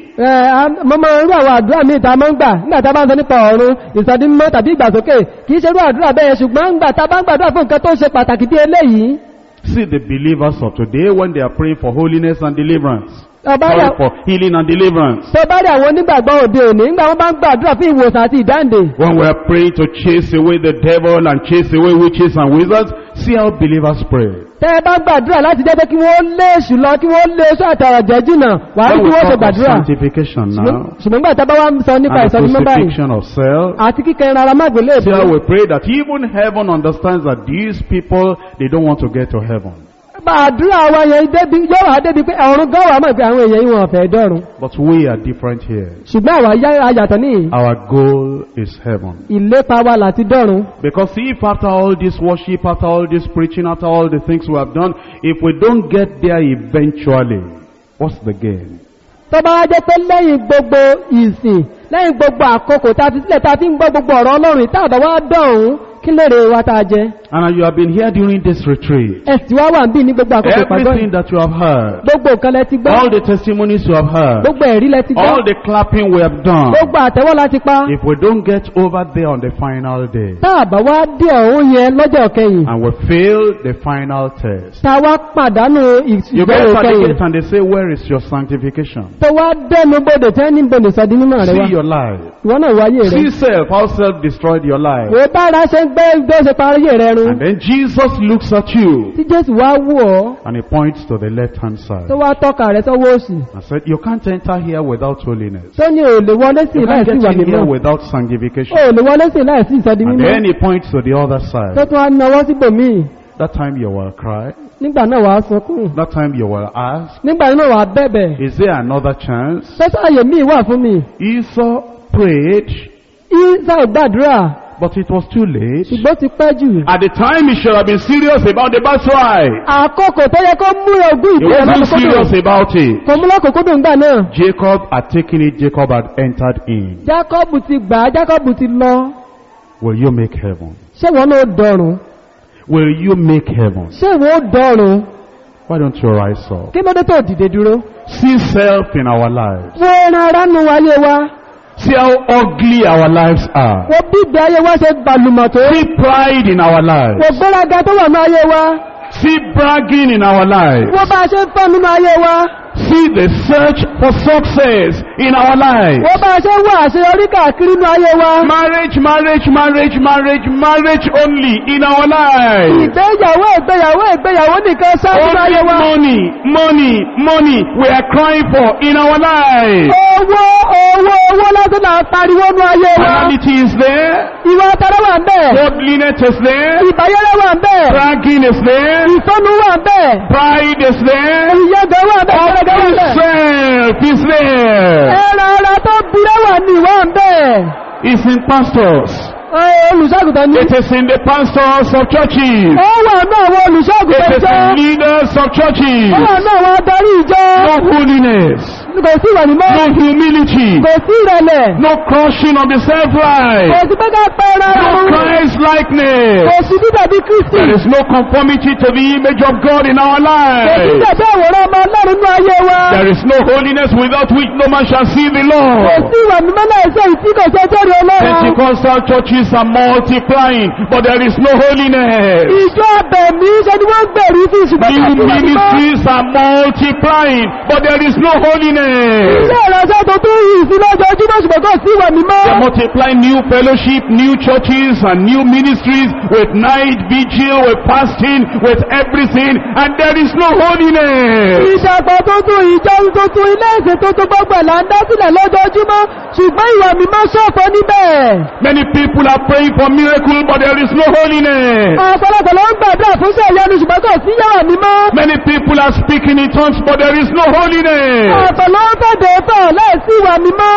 Mo máa ń rú àwọn àdúrà míì tá a máa ń gbà nígbà tá a bá ń sọ nípa ọ̀run ìsọdínmọ́ tàbí ìgbàsókè kì í ṣe rú àdúrà bẹ́ẹ̀ ṣùgbọ́n ńgbà tá a bá ń gbàdúrà fún nǹkan tó ṣe pàtàkì bí eléyìí See the believers of today when they are praying for holiness and deliverance. Sorry, for healing and deliverance. tó bá rí àwọn onígbàgbọ́ òde òní nígbà wọn bá ń gbàdúrà fún ìwòsàn àti ìdáǹdè When we are praying to chase away the devil and chase away witches and wizards, see how believers pray. Tẹ́ bá gbàdúrà láti jẹ́ pé kí wọ́n lé èṣù lọ kí wọ́n lé èṣù àtàrà jẹ́ jìnnà wà rí kí wọ́n ṣe gbàdúrà. Ṣùgbọ́n nígbà tá bá wá ń sọ nípa of self, àti kíkẹ́ rárá má gbélé how we pray that even heaven understands that these people, they don't want to get to heaven. Bá àdúrà wa yẹn débi wá débi pé ọ̀run gan wà mọ̀ pé àwọn èèyàn yìí wọn ọ̀fẹ́ dọ́run But we are different here. ṣùgbọ́n àwa yá ayàtọ̀ ní Our goal is heaven. ìlépa wa láti dọ́run Because if after all this worship, after all this preaching, after all the things we have done, if we don't get there eventually, what's the gain? tó bá jẹ́ pé lẹ́yìn gbogbo ìsìn lẹ́yìn gbogbo àkókò tá a fi sílẹ̀ tá a fi ń gbọ́ gbogbo ọ̀rọ̀ ọlọ́run wá dọ̀hún kí lèrè wa tá a jẹ? And you have been here during this retreat. ẹ̀sìn wá wà ń bí ní gbogbo àkókò ìpàgọ́ Everything yìí that you have heard, gbogbo nǹkan lẹ ti gbọ́. All the testimonies you have heard, gbogbo ẹ̀rí lẹ ti gbọ́. All the clapping we have done, gbogbo àtẹ́wọ́ láti pa. If we don't get over there on the final day, tá a bá wá dé ọ̀hún yẹn lọ́jọ́ kẹyìn. And we fail the final test, tá a wá pàdánù You get to the kẹyìn. gate and they say, where is your sanctification? tó wá dẹnu bodè tẹ́ ní bodè sọ di mímọ̀ rẹ wá. See your life. ìwọ náà wáyé rẹ. See self, how self destroyed your life. wò bára ṣe ń gbé gbé ṣe parí rẹ run And then Jesus looks at you. Tí jésù wá wù ọ́. And he points to the left hand side. Tó wá tọ́ka rẹ sọ́wọ́ òsì. And said, you can't enter here without holiness. tó ní ò lè wọlé sí You láì can't sí get ìwà in here mímọ́ without sanctification. ò lè wọlé sí láìsí ìsọdi And mímọ́ then he points to the other tó side. tún wá náwó síbòmíì That time you will cry. nígbà náà wàá sọkún That time you will ask, nígbà náà wàá bẹ̀bẹ̀. Is there another chance? sọ́sọ́ àyè míì wà fún mi. Esau prayed, ìsá ìgbàdúrà but it was too late. ṣùgbọ́n ti pẹ́ jù At the time he should have been serious about the birthright. àkókò tó yẹ kó múra ogún He wasn't serious about it. kò mú lọ́kòkòdò ńgbà náà Jacob had taken it, Jacob had entered in. jákọ́bù ti gbà á jákọ́bù ti lọ Will you make heaven? ṣé wọn náà dọ̀rùn Will you make heaven? ṣé wọn dọ̀rùn Why don't you rise up? kí ló dé tó dìde dúró See self in our lives. wo ẹran ara nu ayé wa See how ugly our lives are. wo bí ìgbé ayé wa ṣe gbàlùmọ̀ tó See pride in our wo lives. gbéraga tó wà ní ayé wa See bragging in our lives. wo bá a ṣe ń fẹ́ nínú ayé wa See the search for success in our lives. wo bá a ṣe wá àṣeyọrí káàkiri nínú ayé wa Marriage, marriage, marriage, marriage, marriage only in our lives. ìgbéyàwó ìgbéyàwó ìgbéyàwó nìkan sáà nínú ayé Only wa money, money, money we are crying for in our lives. owó owó owó là ń pariwo nínú ayé wa Morality is there. ìwà ọ̀tọ̀rọ̀ wà ń bẹ̀ Godliness is there. ìbáyẹ̀rẹ̀ wà ń bẹ̀ Bragging is there. ìtọ́nu wà ń bẹ̀ Pride is there. ìyẹ́gẹ̀ wà ń bẹ̀ All lọ́wọ́ His bẹ̀. self is there. ẹran ara tó burẹ́ wà ní ìwà ń bẹ̀. It's in pastors. Ní. It is in the pastors of churches. ó wà ní àwọn It is in leaders of churches. ó wà adarí ìjọ. No holiness. Kò sí ìwà mímọ́. No humility. kò sí ìrẹ̀lẹ̀. No crushing of the kò self-life. sí pé ká pẹ́ No. Christ likeness. kò sí bíbẹ̀bí kristi. There is no conformity to the image of God in our kò sí lives. bẹ̀bẹ̀ àwòrán ọmọ ọlọ́run ní ayé wa. There is no holiness without which no man shall see the kò Lord. sí ìwà mímọ́ náà ṣe ìtí kò ṣe jẹ́rìí ọlọ́run. Pentecostal churches are multiplying, but there is no holiness. ìjọ abẹ̀mí ṣe ni wọ́n gbèrú sí ṣùgbọ́n New sí ìwà mímọ́. ministries are multiplying, but there is no holiness. Ilé ìránṣẹ́ tó tún yìí sí lójoojúmọ́ ṣùgbọ́n kò sí ìwà mímọ́. They multiply new fellowship, new churches, and new ministries with night vigil, with fasting, with everything, and there is no holiness. ìdàgbà tuntun ìjọ tuntun ilé ìsìn tuntun gbogbo ẹ̀ là ń dá sílẹ̀ lójoojúmọ́ ṣùgbọ́n ìwà mímọ́ ṣọ̀fọ̀ níbẹ̀. Many people are praying for miracle, but there is no holiness. ọ̀pọ̀lọpọ̀ ló ń gbàdúrà fún iṣẹ́ ìyanu ṣùgbọ́n kò sí ìwà mímọ́. Many people are speaking in tongues, but there is no holiness. Ló ń fẹ̀dẹ̀ fẹ̀ láìsí ìwà mímọ́.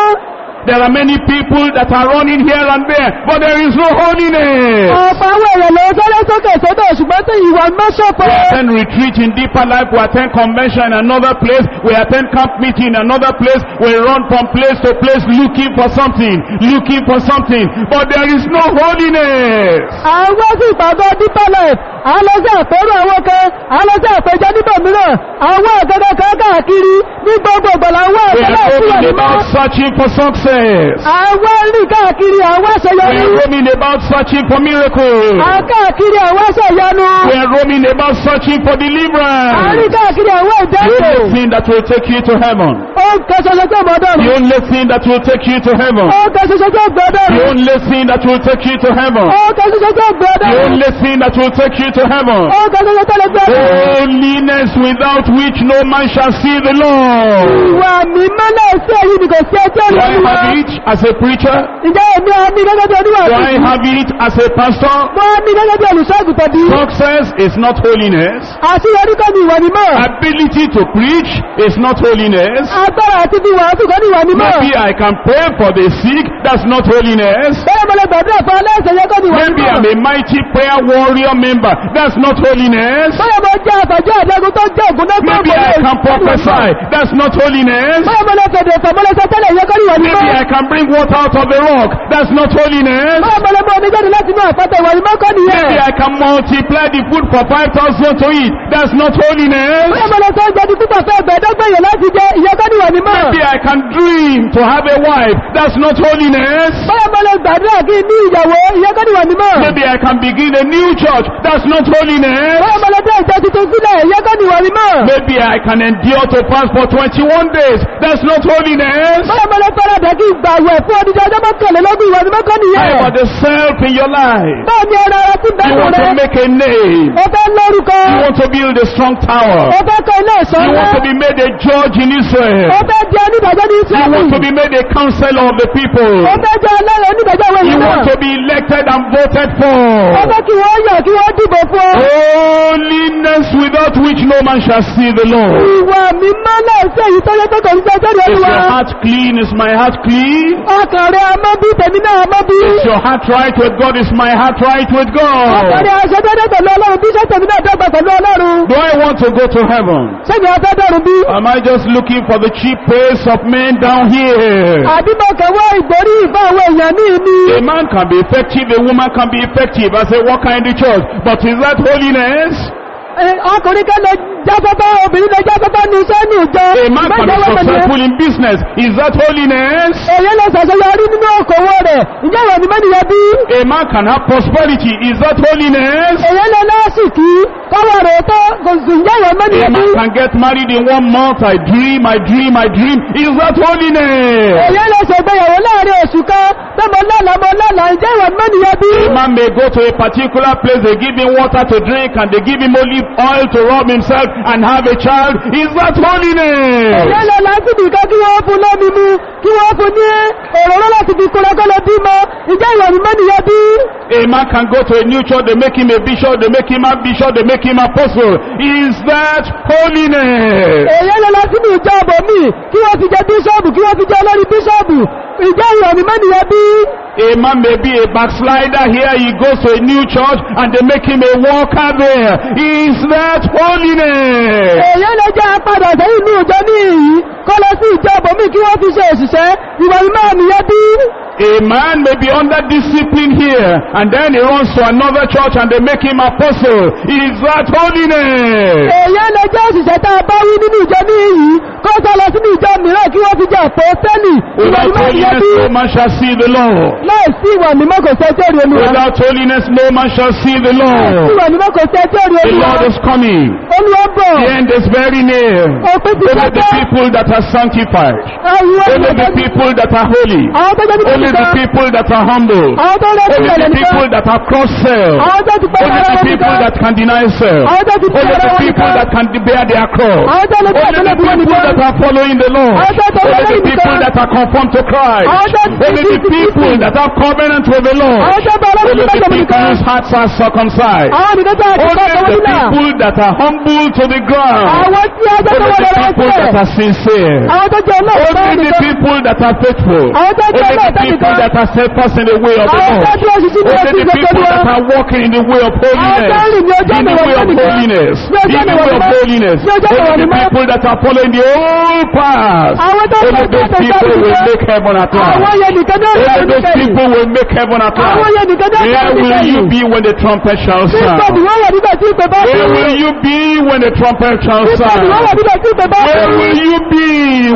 There are many people that are running here and there, but there is no holiness. ọ̀pọ̀ àwọn èèyàn ló ń sáré sókè sódò ṣùgbọ́n tí ìwà mímọ́ ṣọ̀fọ̀. We attend retreat in deeper life, we attend convention in another place, we attend camp meeting in another place, we run from place to place looking for something, looking for something, but there is no holiness. àwọn sì ìpàgọ́ deeper life àwọn lọ sí àpérò àwọn kan àwọn lọ sí àpéjọ níbò mìíràn àwọn ọ̀gẹ́gẹ́ kan káàkiri ní gbogbo ìgbàlá àwọn We ọ̀gẹ́gẹ́ are sí wà roaming mímọ́. about searching for success. Àwọn rìn káàkiri àwọn We àṣeyọrí are roaming about searching for miracles. àwọn káàkiri àwọn àṣeyọnu We are roaming about searching for àwọn rìn deliverance. káàkiri àwọn The ìdẹ́kọ̀ only thing that will take you to heaven. ó kẹ́ ṣoṣo tó The gbọ́dọ̀rùn only thing that will take you to heaven. ó kẹ́ ṣoṣo tó The gbọ́dọ̀rùn only thing that will take you to heaven. ó kẹ́ ṣoṣo tó The gbọ́dọ̀rùn only thing that will take you to heaven. ó kẹ́ ṣoṣo tó lè gbọ́dọ̀rùn Holiness without which no man shall see the Lord. ìwà mímọ́ náà sí èyí ni kò sí ẹjọ́ ìlú wa it as a preacher? ǹjẹ́ èmi àmì gẹ́gẹ́ bí oníwà Do I have it as a pastor? wọ́n ní gẹ́gẹ́ bí olùṣọ́àgùtàn bí Success is not holiness. àṣeyọrí kọ́ ní ìwà mímọ́ Ability to preach is not holiness. agbára àti bí wàásù kọ́ ní ìwà mímọ́ Maybe I can pray for the sick. That's not holiness. bẹ́ẹ̀ mo lè gbàdúrà fún aláìsàn yẹ kọ́ ní ìwà Maybe I'm a mighty prayer warrior member. That's not holiness. bẹ́ẹ̀ mo jẹ́ àfàjọ́ àdẹ́gun tó jẹ́ ògùn náà Maybe I can prophesy. That's not holiness. bẹ́ẹ̀ mo lè fẹ̀dẹ̀ fẹ̀ mo lè sọ tẹ́lẹ̀ yẹ kọ́ ní ìwà mímọ́ Maybe I can bring water out of the rock. That's not holiness. bẹ́ẹ̀ mo lè mọ omi jáde láti inú àpáta ìwà mímọ́ kọ́ nìyẹn Maybe I can multiply the food for 5,000 to eat. That's not holiness. mo lè sọ púpọ̀ ẹgbẹ̀ẹ́dọ́gbẹ̀yẹ láti jẹ kọ́ Maybe I can dream to have a wife. That's not holiness. bẹ́ẹ̀ mo lè gbàdúrà kí ní ìyàwó ìyẹ kọ́ ní ìwà mímọ́ Maybe I can begin a new church. That's not holiness. bẹ́ẹ̀ mo lè dé ìjọ tuntun sílẹ̀ ìyẹ kọ́ ní ìwà mímọ́ Maybe I can endure to fast for 21 days. That's not holiness. mo lè kí gbàwẹ̀ fún ọdún ọjọ́ mọ́kànlélógún mímọ́ kọ́ nìyẹn How about the self in your life? bẹ́ẹ̀ ni ẹran ara tí You bẹ́ẹ̀ want to rẹ̀ make a name. ó fẹ́ lórúkọ You want to build a strong tower. ó fẹ́ kọ́ ilé ìṣọ́ You want to be made a judge in Israel. fẹ́ jẹ́ onídàájọ́ ní You Ísírẹ́lì want to be made a counselor of the people. ó fẹ́ jẹ́ ọlọ́run onídàájọ́ àwọn You èèyàn want náà to be elected and voted for. fẹ́ kí wọ́n yọ̀ kí wọ́n dìbò fún ọ Holiness without which no man shall see the Lord. ìwà mímọ́ náà sí èyí tó yẹ pé kò ní sẹ́ sórí Is olúwa your heart clean? Is my heart clean? Ọkàn rẹ̀ ọmọ bí tèmi náà ọmọ bí Is your heart right with God? Is my heart right with ọkàn God? rẹ̀ aṣọ dédé pẹ̀lú ọlọ́run bí iṣẹ́ tèmi náà dọ́gba pẹ̀lú ọlọ́run Do I want to go to heaven? ṣéyìn ọfẹ́ dọ̀rùn bí Am I just looking for the cheap praise of men down here? àbí mo kẹwọ́ ìgbórí ìfẹ́ àwọn èèyàn ní ìní A man can be effective, a woman can be effective as a worker in the church. But is that holiness? Ọkùnrin kan lè jáfẹ́fẹ́ obìnrin lè jáfẹ́fẹ́ ní iṣẹ́ ní ìjọ A man can be mọ̀ successful in business. Is that holiness? èyí lè ṣàṣeyọrí nínú okòwò rẹ̀ ǹjẹ́ ìwọ̀n ni mẹ́niyàn bí A man can have prosperity. Is that holiness? èyí lè lọ́sìkí kọ́wọ́ rẹ̀ tó ǹjẹ́ ìwọ̀n A mẹ́niyàn bí man can get married in one month. I dream, I dream, I dream. Is that holiness? èyí lè ṣègbéyàwó láàárín oṣù kan mo lọ́la mo lọ́la ǹjẹ́ ìwọ̀n ni mẹ́niyàn bí A man may go to a particular place, they give him water to drink and they give him olive oil to rub himself and have a child. Is that holiness? lè lásìkò kan kí wọ́n fún lómi mu kí wọ́n fún ní òróró láti fi kúrẹ́ kọ́ lọ bímọ ǹjẹ́ ìwọ̀n mẹ́niyàn bí A man can go to a new church, they make him a bishop, they make him a bishop, they make him apostle. Is that holiness? èyí lè lásìkò sínú ìjọ ọbòmí kí wọ́n fi jẹ bíṣọ́ọ̀bù kí wọ́n fi jẹ olórí bíṣọ́ọ̀bù ìjọ ìrọ̀mí mẹ́nìyàn bí A man may be a backslider here, he goes to a new church and they make him a worker there. Is that holiness? èèyàn lè jẹ́ apadà sẹ́yìn ní ìjọ ní ìyí kọ́ lọ sí ìjọ ọbòmí kí wọ́n fi ṣe òṣìṣẹ́ ìrọ̀mí mẹ́nìyàn bí A man may be under discipline here and then he runs to another church and they make him apostle. Is that holiness? èèyàn lè jẹ́ òṣìṣẹ́ tá a bá wí nínú ìjọ ní ìyí kọ́ sọ lọ sínú ìjọ mìíràn kí wọ́n fi jẹ àpọ́sẹ́lì Without ìrọ̀mí mẹ́nìyàn holiness no man shall see the Lord. láì sí ìwà mímọ́ kò sẹ́ tẹ́rì olúwa Without holiness no man shall see the láì sí Lord. ìwà mímọ́ kò tẹ́rì The Lord is coming. olúwa bọ̀ The end is very near. òpin ti Only the people that are sanctified. Only the people that are holy. àwọn tó jẹ́ Only the people that are humble. àwọn tó Only the people that are cross self. àwọn tó ti pẹ́ Only the people that can deny self. àwọn tó ti pẹ́ Only the people that can bear their cross. àwọn tó lè pẹ́ Only the àtọ́lẹ̀ bí wọn people nìkan that are following the Lord. àwọn tó tọ́lẹ̀ Only the lẹ́yìn people nìkan that are conformed to Christ. àwọn tó ti Only the ti people that have covenant with the Lord. àwọn tó bá ọlọ́run Only nípa the ìjọba people nìkan whose hearts are circumcised. àwọn nìkan tó àti Only kọ́ ọmọ the nílà people that are humble to the ground. àwọn tí a jẹ́ Only lọ́wọ́ the lọ́wọ́ people that sílẹ̀ are sincere. àwọn tó jẹ́ olóòótọ́ Only the nìkan people that are faithful. àwọn tó jẹ́ Only the olóòótọ́ people nìkan that are steadfast in the way of the àwọn tó Lord. dúró ṣiṣẹ́ ní Only ọdún the people ìjọba that are walking in the way of holiness. tó rìn ní ọjọ́ In the ìwọ̀n way of nìkan. holiness. Ní ọjọ́ In the ìwọ̀n way of nìkan. holiness. Ní ọjọ́ ìwọ̀n Only the nìkan. people that are following the old path. àwọn tó Only jẹ́ those people will make heaven at àwọn last. yẹn nìkan náà Only lọ́wọ́ those nìkan people will make heaven at àwọn last. yẹn nìkan náà Where lọ́wọ́ will nìkan you be when the trumpet shall nígbà tí sound? wọ́n wà nígbà tí ìpè bá Where dùn will you be when the trumpet shall nígbà tí wọ́n wà sound? nígbà tí ìpè bá Where dùn will you be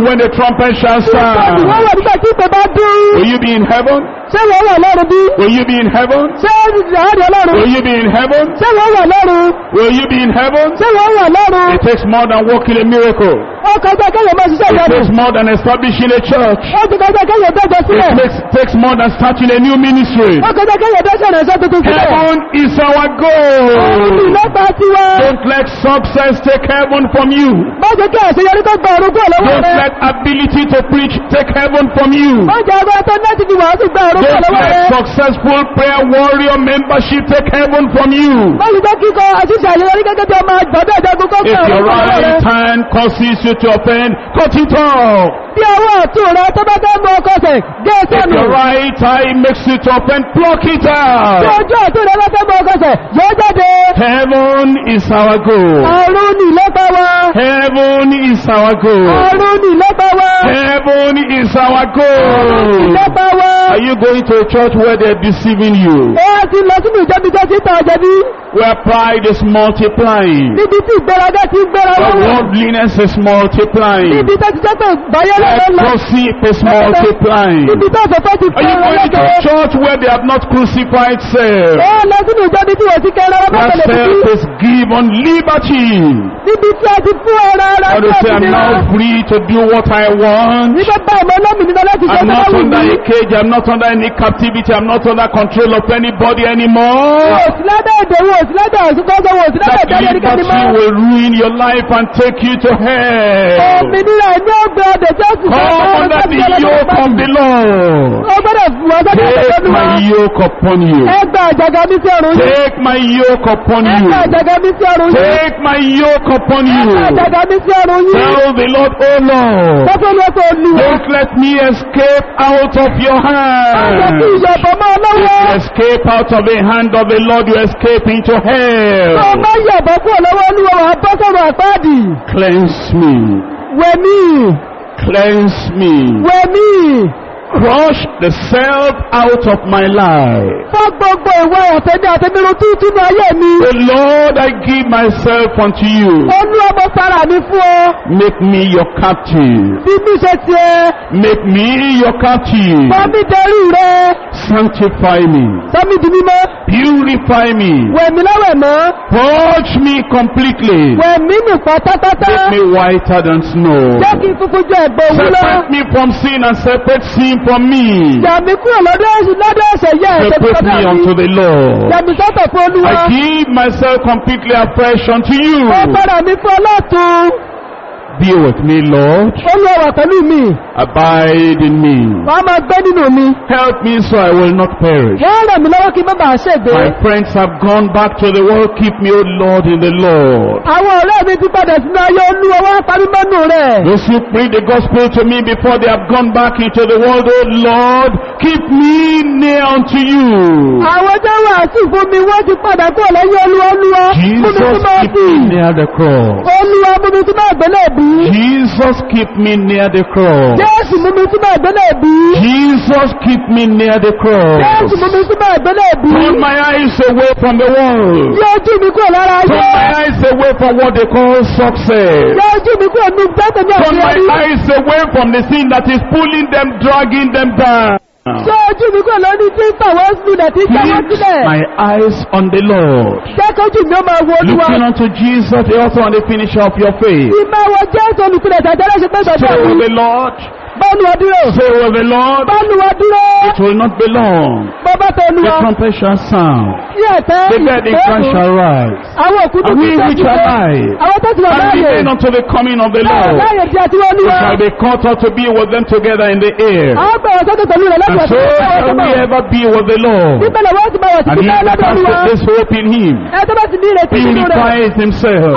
when the trumpet shall nígbà tí wọ́n sound? wà nígbà tí ìpè bá dùn Will you be in heaven? ṣé wọ́n wà lọ́run bí Will you be in heaven? ṣé àárẹ̀ ọlọ́run Will you be in heaven? ṣé wọ́n wà lọ́run Will you be in heaven? ṣé wọ́n wà lọ́run It takes more than working a miracle. Ó kọjá kẹ́yẹ̀ máa ṣiṣẹ́ It takes more than establishing a church. ó ti kọjá kẹ́yẹ̀ dọ́jọ́ It sílẹ̀ takes, takes more than starting a new ministry. ó kọjá kẹ́yẹ̀ dọ́jọ́ ìrẹsẹ́ tuntun sílẹ̀ Heaven is our goal. ìlọ́pàá tiwa Don't let success take heaven from you. má jẹ́ kí àṣeyọrí tó gba orúkọ lọ́wọ́ Don't let ability to preach take heaven from you. má jẹ́ agbára tó láti fi wàásù gba orúkọ Don't let successful prayer warrior membership take heaven from you. má jẹ́ jẹ́ kíkọ àṣìṣe àṣeyọrí gẹ́gẹ́ bí ọmọ àgbàdo ìjagun kó If your orúkọ lọ́wọ́ rẹ right hand causes you to offend, cut it off. bí ọwọ́ ọ̀tún rẹ tó bá fẹ́ mú ọkọ sẹ̀ gé If sẹ́nu your right eye makes you to offend, pluck it bí out. ojú ọ̀tún rẹ bá fẹ́ mú ọkọ sẹ̀ yọ jáde Heaven is our goal. ọ̀run ní ìlọ́pàá wa Heaven is our goal. ọ̀run ní ìlọ́pàá wa Heaven is our ọ̀run ní goal. ìlọ́pàá wa Are you going to a church where they're deceiving you? ó wá ti lọ sínú tó ti tàn ọ̀jẹ̀ bí Where pride is multiplying? níbi tí ìgbéraga ti gbéra Where wọn worldliness is multiplying? níbi pé báyẹ̀ Where lọ́wọ́ lọ gossip is multiplying? níbi tó sọ pé ti Are you going to a church where they have not crucified self? ó lọ sínú ìjọbi tí wọ́n ti kẹ́ra wọn bá Where tẹ̀lé self is given liberty. níbi tí a ti fún ọ̀rọ̀ ara Or to say, I'm now free to do what I want. nígbà bá ọmọ olómìnira láti ṣe I'm not under a cage. I'm not under any captivity. I'm not under control of anybody anymore. òsì ládà èdè wo òsì ládà òsìkọ́sọ́ wo That liberty will ruin your life and take you to hell. òmìnira ní ọgbẹ́ ọdẹ tí Come under the yoke of the Lord. Ó gbọ́dọ̀ fún ọ sọ́dọ̀ Take ìjọba my yoke upon you. ẹgbà àjàgà mi sí ọrùn yìí Take my yoke upon you. ẹgbà àjàgà mi sí ọrùn yìí Take my yoke upon ẹgbà you. àjàgà mi sí ọrùn yìí Tell the Lord, oh Lord, tọ́tọ́ ní ọkọ̀ olùwọ́ don't let me escape out of your ọjọ́ tí hand. ìyọ̀bọ̀ máa If lọ́wọ́ you escape out of the hand of the Lord, you escape into tó hell. bá yọ̀bọ̀ kúrò lọ́wọ́ olúwa wà bọ́ sọ̀rọ̀ àpáàdì Cleanse me. wẹ̀mí Cleanse me. wẹ̀mí Crush the self out of my life. fọ́ gbogbo ìwé àtẹ̀mí àtẹ̀mírun tí túnú ayé mi The Lord, I give myself unto you. olúwa mo fara mi fún ọ Make me your captive. bí mi ṣe tiẹ̀ Make me your captive. fọ́ mi dẹrù rẹ Sanctify me. sọ mi di mímọ́ Purify me. wẹ̀mí lọ́wẹ̀ mọ́ Purge me completely. wẹ̀mí nù pátápátá Make me whiter than snow. jẹ́ kí n funfun jẹ́ ẹ̀gbọ́n òwú lọ Separate me from sin and separate sin from me. yà mí kúrò lọ́dọ̀ ẹ̀sùn lọ́dọ̀ ẹ̀sẹ̀ yẹ ẹ̀sẹ̀ tó Separate me unto the Lord. yà mí sọ́tọ̀ fún olúwa I give myself completely afresh unto you. ó fara mi fún ọlọ́tún Be with me, Lord. olúwa pẹ̀lú mi Abide in me. wà á máa gbé nínú mi Help me so I will not perish. wọ́n ràn mí lọ́wọ́ kí n má bàa ṣègbè My friends have gone back to the world. Keep me, O Lord, in the Lord. àwọn ọ̀rẹ́ mi ti padà sínú ayé olúwa wá parí mọ́nù rẹ̀ Those who preach the gospel to me before they have gone back into the world, O Lord, keep me near unto you. àwọn tó wà sí fún mi wọ́n ti padà kó lẹ́yìn olúwa olúwa mú mi Jesus, keep me near the cross. olúwa mú mi tún máa gbẹ́lẹ̀ bí Jesus, keep me near the cross. jésù mú mi tún máa gbẹ́lẹ̀ bí Jesus, keep me near the jésù mú cross. mi tún máa gbẹ́lẹ̀ bí Turn my eyes away from the world. yọ ojú mi kúrò lára Turn ayé my eyes away from what they call success. yọ ojú mi kúrò ní gbẹ́gbẹ́ ní Turn my eyes away from the sin that is pulling them, dragging them down. Oh. yọ ojú mi kúrò lórí tí ń tàwọn sílẹ̀ tí ń tàwọn sílẹ̀ my eyes on the Lord. jẹ́ kójú mi ó máa wo olúwa Looking unto Jesus, the author and the finisher of your faith. máa wo jésù olùpilẹ̀ tàjẹ́rẹ́ ṣe pé Stay sọ̀tọ̀ with mi oh, the Lord. Bọ́ọ̀lù wa dúró Stay with the Lord. dúró It will not be long. bọ́bá The trumpet shall sound. ẹ̀tẹ́ The dead in Christ shall rise. àwọn òkú tó And we which are alive. àwọn tó ti wà And remain unto the coming of the Lord. láàyè tí a ti wọ́n We shall be caught up to be with them together in the air. àwọn gbẹ̀rẹ̀ sọ́kè pẹ̀lú rẹ̀ And so shall we ever be with the Lord. ti wọ̀ sí And he that has this hope in him ẹ tó bá ti ní ìrètí nínú rẹ̀ purifies himself,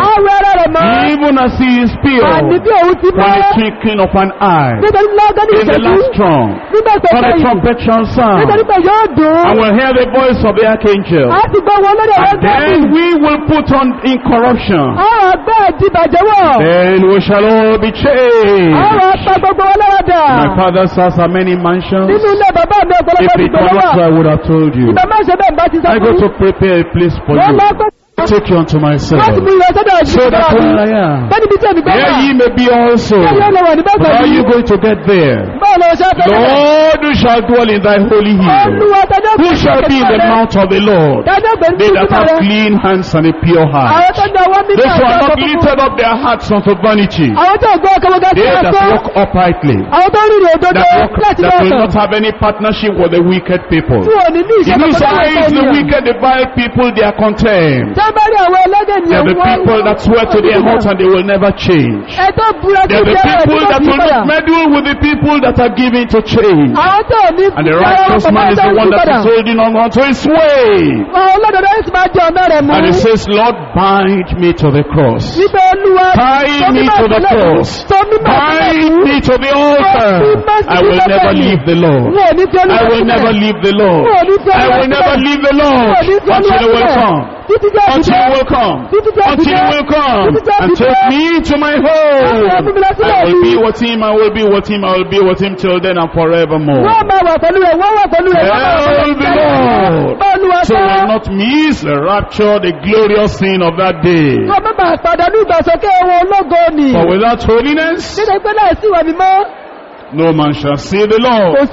rẹ̀ mọ́ even as he is pure àní bí òun ti mọ́ twinkling of an eye. nítorí lọ́gán ní In the ìṣẹ́jú last trump, nígbà tó for the báyìí trumpet shall sound, nítorí pé yóò dùn and will hear the voice of the archangel. á ti gbọ́ wọn lórí ẹ̀rọ And then gbẹ́bí we will put on incorruption. àwọn àgbẹ̀ ìdìbàjẹ́ wọ̀ Then we shall all be changed. àwọn apá gbogbo wọn lọ́wọ́ dà My father's house are many mansions. nínú ilé bàbá mi If ọ̀pọ̀lọpọ̀ it ìgbẹ́ were not so, I would have told you. má ṣe bẹ́ẹ̀ bá ti sọ I go fún to prepare a place for you. Take you unto myself. láti mú ìwé sọ́dọ̀ So that I am, bẹ́ẹ̀ni bí tí èmi there ye may be also. bẹ́ẹ̀ ló wà ní But bẹ́ẹ̀ how are you going to get there? bẹ́ẹ̀ lọ ṣe fẹ́ Lord, who shall dwell in thy holy hill? olúwa Who shall be in the mount of the Lord? They that have clean hands and a pure àwọn heart. tẹ́jọ́ wọ́n bí Those who have not lifted up their hearts unto vanity. àwọn tó gbọ́ ọkọ̀ wọ́gá sí They that walk uprightly. àwọn tó òdodo That, will not have any partnership with the wicked people. tí ò ní ní In ìṣẹ́kọ̀ọ́ whose eyes the wicked, the vile people, are contemned. tẹ́ bá rí àwọn ẹlẹ́gẹ̀ ní They are the people that swear to their hearts and they will never change. sí They are the people that will not meddle with the people that are given to change. ní And the righteous man is the one that is holding on to his way. àwọn olódodo yóò sì máa jẹ ọ̀nà rẹ̀ mú And he says, Lord, bind me to the cross. Tie me to the cross. Bind me to the altar. I will never leave the Lord. wọn ò ní tí olúwa I will never leave the Lord. I will never leave the Lord until he will come. Títí jẹ́ Until ìdílé he will come. títí jẹ́ Until he ìdílé will come and take me to my home. I will be with him, I will be with him, I will be with him till then and forevermore. wọ́n máa wà pẹ̀lú rẹ̀ wọ́n wà pẹ̀lú rẹ̀ wọ́n máa wà Tell pẹ̀lú the rẹ̀ Lord. olúwa So sọ will not miss the rapture, the glorious scene of that day. wọ́n má bàa pàdánù ìgbàsókè wọn ológo ni For without holiness, nítorí pé láìsí ìwà mímọ́ no man shall see the kò Lord.